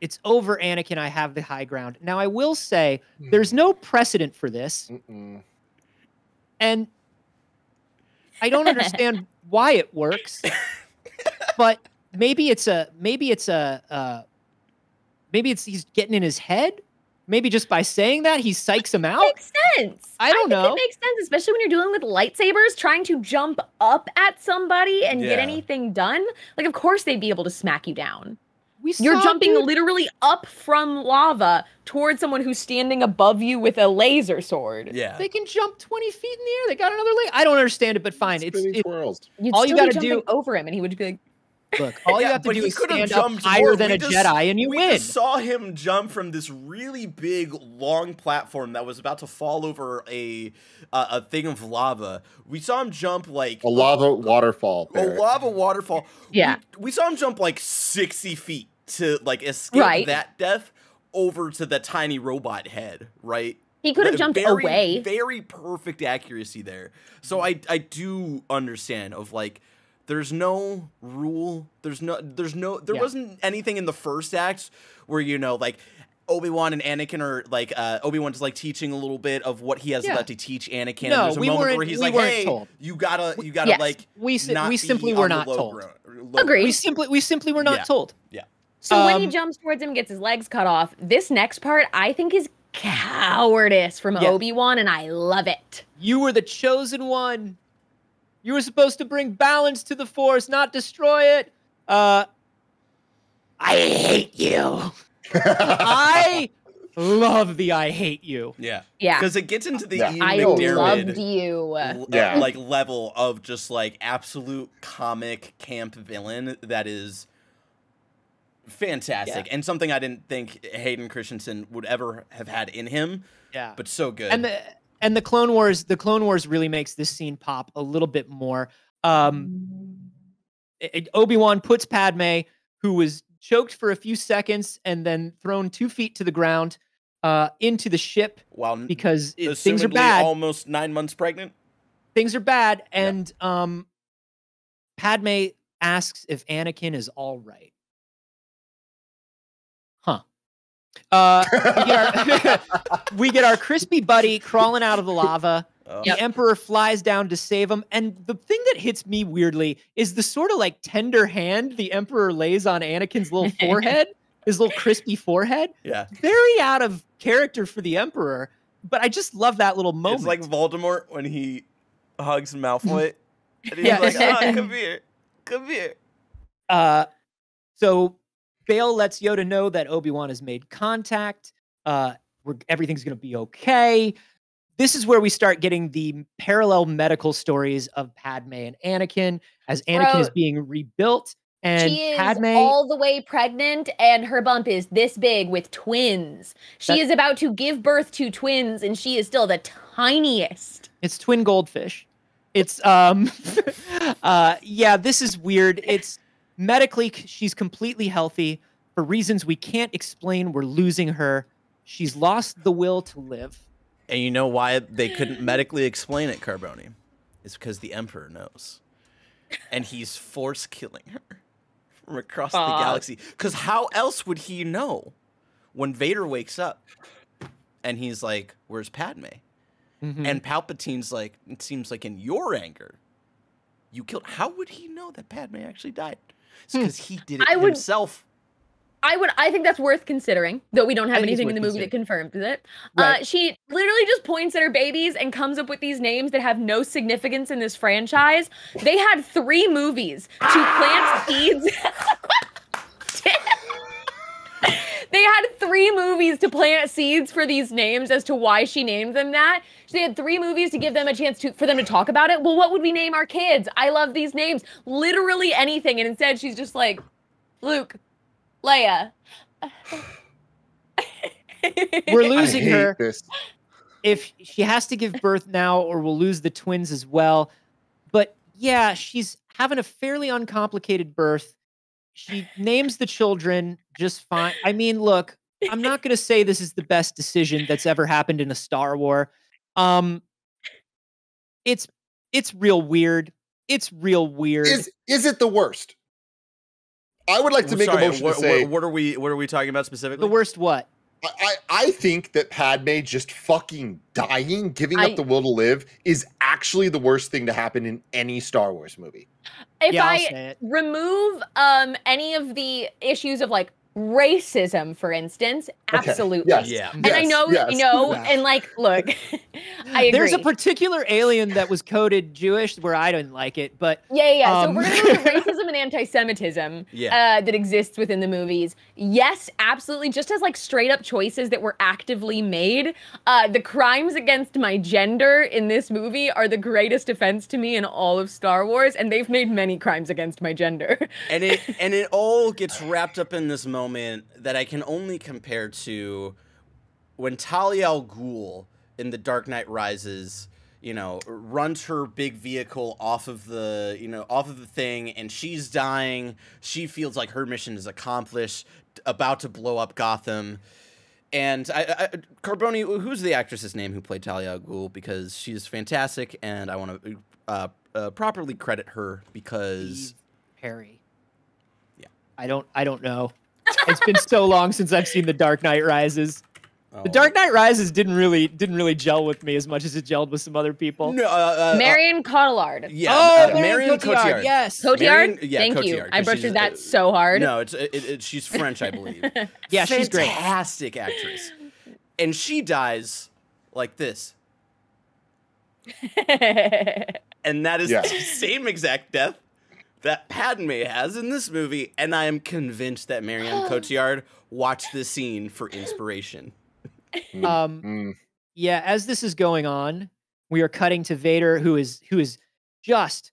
it's over Anakin, I have the high ground. Now I will say there's no precedent for this. Mm-mm. And I don't understand why it works, but maybe it's a maybe it's a uh, maybe it's he's getting in his head. Maybe just by saying that he psychs him out. Makes sense. I don't I know. It makes sense, especially when you're dealing with lightsabers, trying to jump up at somebody and yeah. get anything done. Like, of course they'd be able to smack you down. We You're jumping dude. literally up from lava towards someone who's standing above you with a laser sword. Yeah. They can jump 20 feet in the air. They got another leg. I don't understand it, but fine. It's, it's You'd all you got to do over him, and he would be like, Look, all yeah, you have to do is stand up higher more. than we a just, Jedi, and you we win. We saw him jump from this really big, long platform that was about to fall over a uh, a thing of lava. We saw him jump like a lava waterfall. A lava waterfall. Yeah, we, we saw him jump like sixty feet to like escape right. that death over to the tiny robot head, right? He could have jumped very, away. Very perfect accuracy there. So I I do understand of like there's no rule. There's no there's no there yeah. wasn't anything in the first act where you know like Obi-Wan and Anakin are like uh, Obi-Wan's like teaching a little bit of what he has yeah. left to teach Anakin. No, there's a we moment where he's we like, "Hey, told. you gotta, you gotta yes. like." We we simply were not told. Agreed. We simply we simply were not yeah. told. Yeah. So um, when he um, jumps towards him, gets his legs cut off. This next part, I think, is cowardice from yeah. Obi Wan, and I love it. You were the chosen one. You were supposed to bring balance to the Force, not destroy it. Uh, I hate you. I love the I hate you. Yeah. Yeah. Because it gets into the Yeah. Ian I McDiarmid loved you. l- Yeah. like level of just like absolute comic camp villain that is fantastic and something I didn't think Hayden Christensen would ever have had in him, Yeah. but so good. and the and the Clone Wars, the Clone Wars really makes this scene pop a little bit more. Um, Obi Wan puts Padme, who was choked for a few seconds and then thrown two feet to the ground, uh, into the ship While because it, things are bad. almost nine months pregnant. things are bad, and um, Padme asks if Anakin is all right. Uh, we, get our, we get our crispy buddy crawling out of the lava. Oh. The Emperor flies down to save him. And the thing that hits me weirdly is the sort of like tender hand the Emperor lays on Anakin's little forehead, his little crispy forehead. Yeah. Very out of character for the Emperor. But I just love that little moment. It's like Voldemort when he hugs Malfoy. and he's Yeah. like, ah, come here. Come here. Uh, so Bail lets Yoda know that Obi Wan has made contact. Uh, we're, everything's going to be okay. This is where we start getting the parallel medical stories of Padme and Anakin as Anakin Bro, is being rebuilt. And she is Padme, all the way pregnant, and her bump is this big with twins. She is about to give birth to twins, and she is still the tiniest. it's twin goldfish. It's um, uh, yeah, this is weird. It's medically she's completely healthy for reasons we can't explain. We're losing her. She's lost the will to live. And you know why they couldn't medically explain it, Carboni? It's because the Emperor knows. And he's force killing her from across the galaxy. Because how else would he know when Vader wakes up and he's like, Where's Padme? Mhm. And Palpatine's like, It seems like in your anger, you killed. How would he know that Padme actually died? It's because he did it I would- himself. I would. I think that's worth considering, though we don't have anything in the movie that confirms it. Right. Uh, she literally just points at her babies and comes up with these names that have no significance in this franchise. They had three movies to plant seeds. they had three movies to plant seeds for these names as to why she named them that. She had three movies to give them a chance to for them to talk about it. Well, what would we name our kids? I love these names. Literally anything. And instead she's just like, Luke, Leia. We're I losing hate her. this. if she has to give birth now or we'll lose the twins as well. But yeah, she's having a fairly uncomplicated birth. She names the children just fine. I mean, look, I'm not going to say this is the best decision that's ever happened in a Star War. Um it's it's real weird. It's real weird. Is is it the worst? I would like to make sorry, a motion what, to say what, what are we what are we talking about specifically? the worst what? I, I I think that Padme just fucking dying, giving I- up the will to live, is actually the worst thing to happen in any Star Wars movie. if yeah, I'll I say it. remove um any of the issues of like racism, for instance, Okay, absolutely. yes, Yeah. And I know, yes. you know, Yeah. and like, look, I agree. There's a particular alien that was coded Jewish where I didn't like it, but yeah, yeah. yeah. um, so we're gonna move racism and anti-Semitism Yeah. uh, that exists within the movies. Yes, absolutely. Just as like straight up choices that were actively made. Uh, the crimes against my gender in this movie are the greatest offense to me in all of Star Wars, and they've made many crimes against my gender. and it and it all gets wrapped up in this moment that I can only compare to when Talia al Ghul in The Dark Knight Rises, you know, runs her big vehicle off of the, you know, off of the thing, and she's dying. She feels like her mission is accomplished, about to blow up Gotham. And I, I Carboni, who's the actress's name who played Talia al Ghul? Because she's fantastic, and I want to uh, uh, properly credit her because Eve Perry. Yeah. I don't I don't know. It's been so long since I've seen The Dark Knight Rises. The Oh. Dark Knight Rises didn't really didn't really gel with me as much as it gelled with some other people. No, uh, uh, Marion Cotillard. Yeah, oh, uh, Marion Marion Cotillard. Cotillard. Yes. Cotillard? Marion- yeah, Thank you. Cotillard, I 'cause she's, butchered that uh, so hard. No, it's it, it, she's French, I believe. Yeah, she's great. Fantastic actress, and she dies like this, and that is Yeah. the same exact death that Padme has in this movie, and I am convinced that Marion Cotillard watched this scene for inspiration. Um, mm. yeah. As this is going on, we are cutting to Vader, who is who is just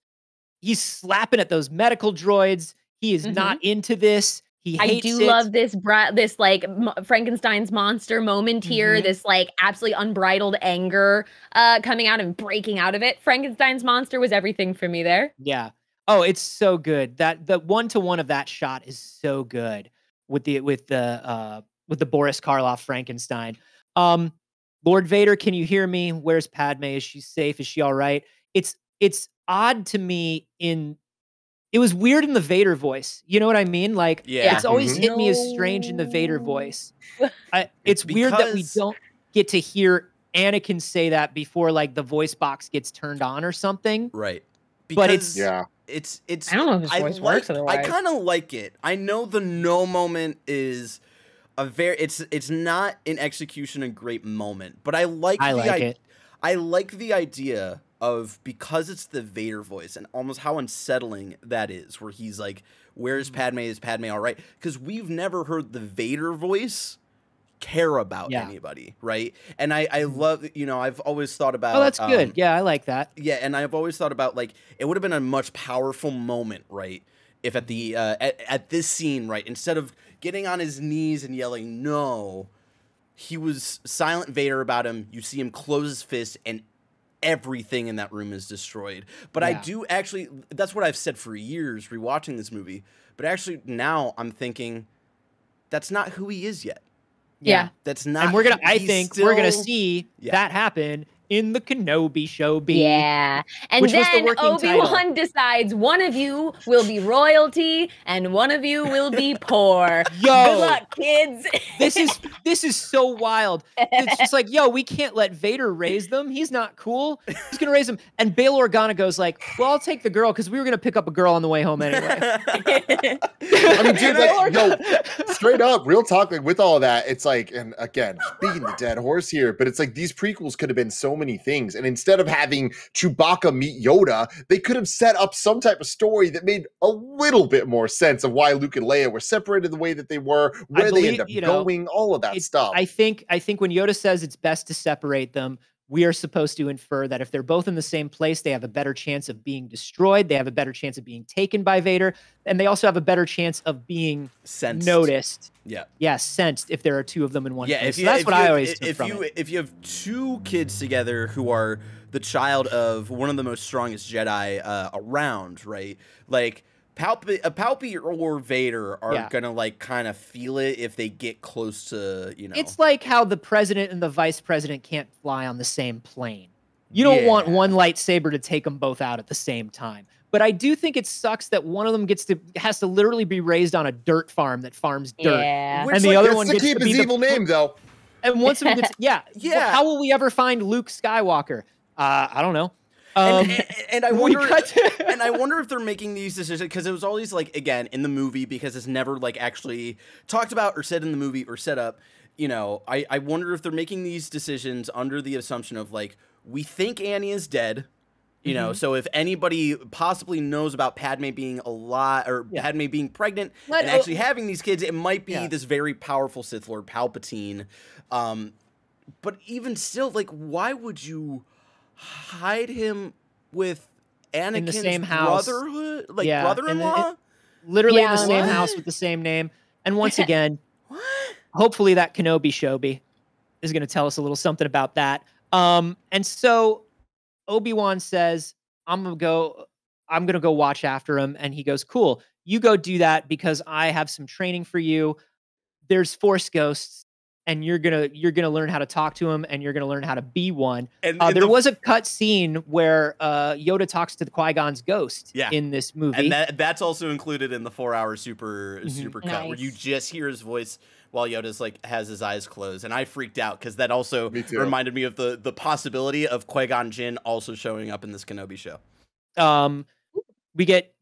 he's slapping at those medical droids. He is mm-hmm. not into this. He I do it. love this bra- this like M- Frankenstein's monster moment here. Mm-hmm. This like absolutely unbridled anger uh coming out and breaking out of it. Frankenstein's monster was everything for me there. Yeah. Oh, it's so good. That the one to one of that shot is so good with the with the uh with the Boris Karloff Frankenstein. Um Lord Vader, can you hear me? Where's Padme? Is she safe? Is she all right? It's it's odd to me in it was weird in the Vader voice. You know what I mean? Like, yeah. it's always mm-hmm. hit me as strange in the Vader voice. I, it's because... weird that we don't get to hear Anakin say that before like the voice box gets turned on or something. Right. Because but it's yeah. It's it's I don't know if his voice like, works otherwise. I kind of like it. I know the no moment is a very it's it's not in execution a great moment, but I like I the like I- it. I like the idea of because it's the Vader voice and almost how unsettling that is, where he's like, "Where's mm-hmm. Padme? Is Padme all right?" Because we've never heard the Vader voice care about yeah. anybody, right? And I, I mm-hmm. love, you know, I've always thought about. Oh, that's um, good. Yeah, I like that. Yeah, and I've always thought about like it would have been a much powerful moment, right? If at the uh, at, at this scene, right, instead of getting on his knees and yelling no, he was silent Vader about him. You see him close his fist and everything in that room is destroyed. But yeah. I do actually that's what I've said for years rewatching this movie. But actually now I'm thinking that's not who he is yet. Yeah. That's not And we're gonna I think still, we're gonna see yeah. that happen in the Kenobi show B. Yeah. And then the Obi-Wan decides one of you will be royalty and one of you will be poor. Yo. Good luck, kids. this is this is so wild. It's just like, yo, we can't let Vader raise them. He's not cool. He's gonna raise them. And Bail Organa goes like, Well, I'll take the girl because we were gonna pick up a girl on the way home anyway. I mean, dude, like, yo, straight up, real talk, like with all that, it's like, and again, beating the dead horse here, but it's like these prequels could have been so many things. And instead of having Chewbacca meet Yoda, they could have set up some type of story that made a little bit more sense of why Luke and Leia were separated the way that they were, where believe, they end up you know, going, all of that stuff. I think I think when Yoda says it's best to separate them, we are supposed to infer that if they're both in the same place, they have a better chance of being destroyed. They have a better chance of being taken by Vader, and they also have a better chance of being sensed. noticed. Yeah, yeah, sensed if there are two of them in one. Yeah, place. If you, so that's what I always. If you if you have two kids together who are the child of one of the most strongest Jedi uh, around, right? Like Palpy, a Palpy or Vader are yeah. gonna like kind of feel it if they get close to you know. It's like how the president and the vice president can't fly on the same plane. You don't yeah. want one lightsaber to take them both out at the same time. But I do think it sucks that one of them gets to has to literally be raised on a dirt farm that farms dirt, yeah. and the like, other one gets to keep to his evil the, name though. And once of them gets, yeah, yeah. Well, how will we ever find Luke Skywalker? Uh, I don't know. Um, and, and, and, I wonder, and I wonder if they're making these decisions because it was always like again in the movie because it's never like actually talked about or said in the movie or set up. You know, I I wonder if they're making these decisions under the assumption of like we think Annie is dead. You know, mm-hmm. so if anybody possibly knows about Padme being a lot or yeah. Padme being pregnant Let, and actually having these kids, it might be yeah. this very powerful Sith Lord Palpatine. Um, but even still, like, why would you? Hide him with Anakin's in the same house. brotherhood, like yeah, brother-in-law. literally yeah, in the same what? house with the same name. And once again, what? hopefully that Kenobi Shobi is going to tell us a little something about that. Um, and so Obi Wan says, "I'm gonna go. I'm gonna go watch after him." And he goes, "Cool, you go do that because I have some training for you. There's Force ghosts and you're gonna you're gonna learn how to talk to him and you're gonna learn how to be one. And, uh, there the, was a cut scene where uh, Yoda talks to the Qui Gon's ghost yeah. in this movie, and that, that's also included in the four hour super mm-hmm. super cut nice. where you just hear his voice while Yoda's like has his eyes closed, and I freaked out because that also me reminded me of the the possibility of Qui Gon Jinn also showing up in this Kenobi show. Um, we get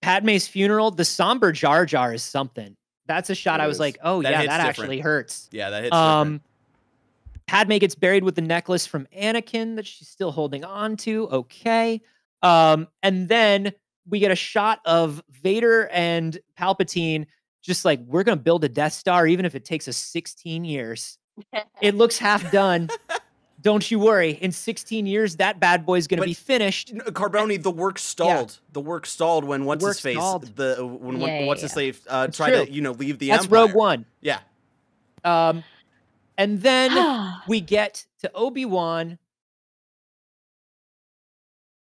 Padme's funeral. The somber Jar Jar is something that's a shot. I was is. like, oh that yeah, that different. actually hurts. Yeah, that hits. Um, different. Padme gets buried with the necklace from Anakin that she's still holding on to. Okay. Um, and then we get a shot of Vader and Palpatine just like we're going to build a Death Star even if it takes us 16 years. it looks half done. Don't you worry. In 16 years, that bad boy's going to be finished. Carboni, the work stalled. Yeah. The work stalled when what's his face, stalled. the uh, when yeah, what's yeah, his face uh, tried true. to you know leave the That's Empire. Rogue One. Yeah. Um, and then we get to Obi Wan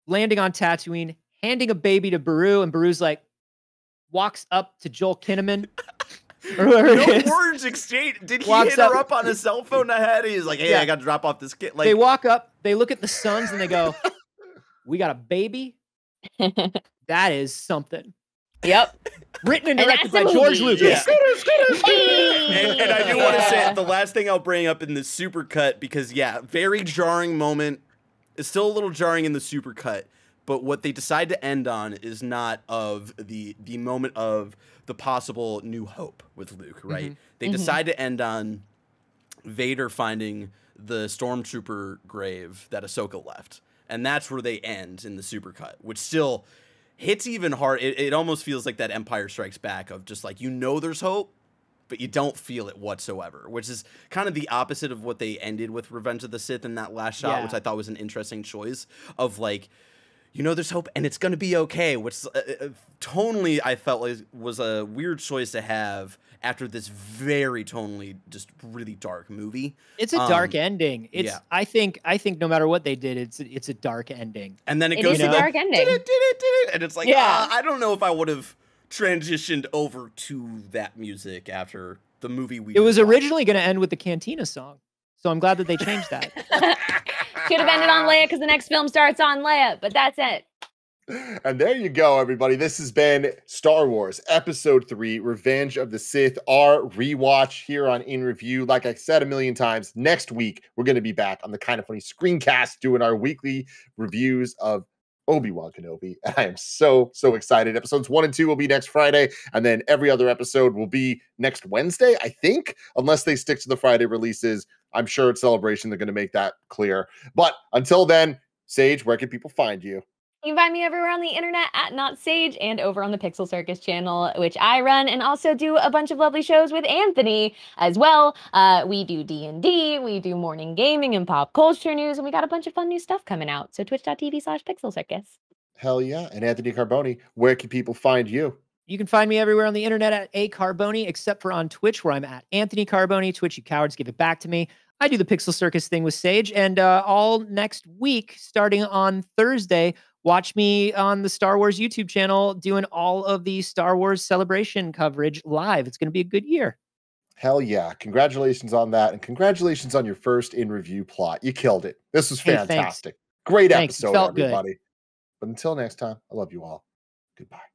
landing on Tatooine, handing a baby to Beru, and Beru's like, walks up to Joel Kinnaman. no words exchange. Did he hit her up on his cell phone ahead? He's like, "Hey, yeah. I got to drop off this kid." Like they walk up, they look at the sons, and they go, "We got a baby. that is something." Yep. Written and directed by George Lucas. Yeah. and, and, I do want to say the last thing I'll bring up in the supercut because yeah, very jarring moment. It's still a little jarring in the supercut, but what they decide to end on is not of the the moment of the possible new hope with Luke, right? Mm-hmm. They mm-hmm. decide to end on Vader finding the stormtrooper grave that Ahsoka left. And that's where they end in the supercut, which still hits even hard. It, it almost feels like that Empire Strikes Back of just like you know there's hope, but you don't feel it whatsoever, which is kind of the opposite of what they ended with Revenge of the Sith in that last shot, yeah. which I thought was an interesting choice of like you know there's hope and it's going to be okay which uh, uh, tonally i felt like was a weird choice to have after this very tonally just really dark movie. It's a um, dark ending. It's yeah. i think i think no matter what they did it's it's a dark ending. And then it, it goes to the dark ending. Did it, did it, did it, and it's like yeah. Uh, i don't know if i would have transitioned over to that music after the movie we it was watched. originally going to end with the cantina song so i'm glad that they changed that Should have ended on Leia because the next film starts on Leia, but that's it. And there you go, everybody. This has been Star Wars Episode 3 Revenge of the Sith, our rewatch here on In Review. Like I said a million times, next week we're going to be back on the Kinda Funny screencast doing our weekly reviews of Obi-Wan Kenobi. And I am so, so excited. Episodes one and two will be next Friday, and then every other episode will be next Wednesday, I think, unless they stick to the Friday releases. I'm sure at Celebration they're going to make that clear. But until then, Saige, where can people find you? You can find me everywhere on the internet at Not Saige and over on the Pixel Circus channel, which I run and also do a bunch of lovely shows with Anthony as well. Uh, we do D and D, we do morning gaming and pop culture news, and we got a bunch of fun new stuff coming out. So twitch.tv slash Pixel Circus. Hell yeah! And Anthony Carboni, where can people find you? You can find me everywhere on the internet at A Carboni, except for on Twitch, where I'm at Anthony Carboni. Twitch, you cowards, give it back to me. I do the Pixel Circus thing with Saige, and uh, all next week, starting on Thursday, watch me on the Star Wars YouTube channel doing all of the Star Wars celebration coverage live. It's going to be a good year. Hell yeah. Congratulations on that. And congratulations on your first in review plot. You killed it. This was fantastic. Hey, Great thanks. episode, everybody. Good. But until next time, I love you all. Goodbye.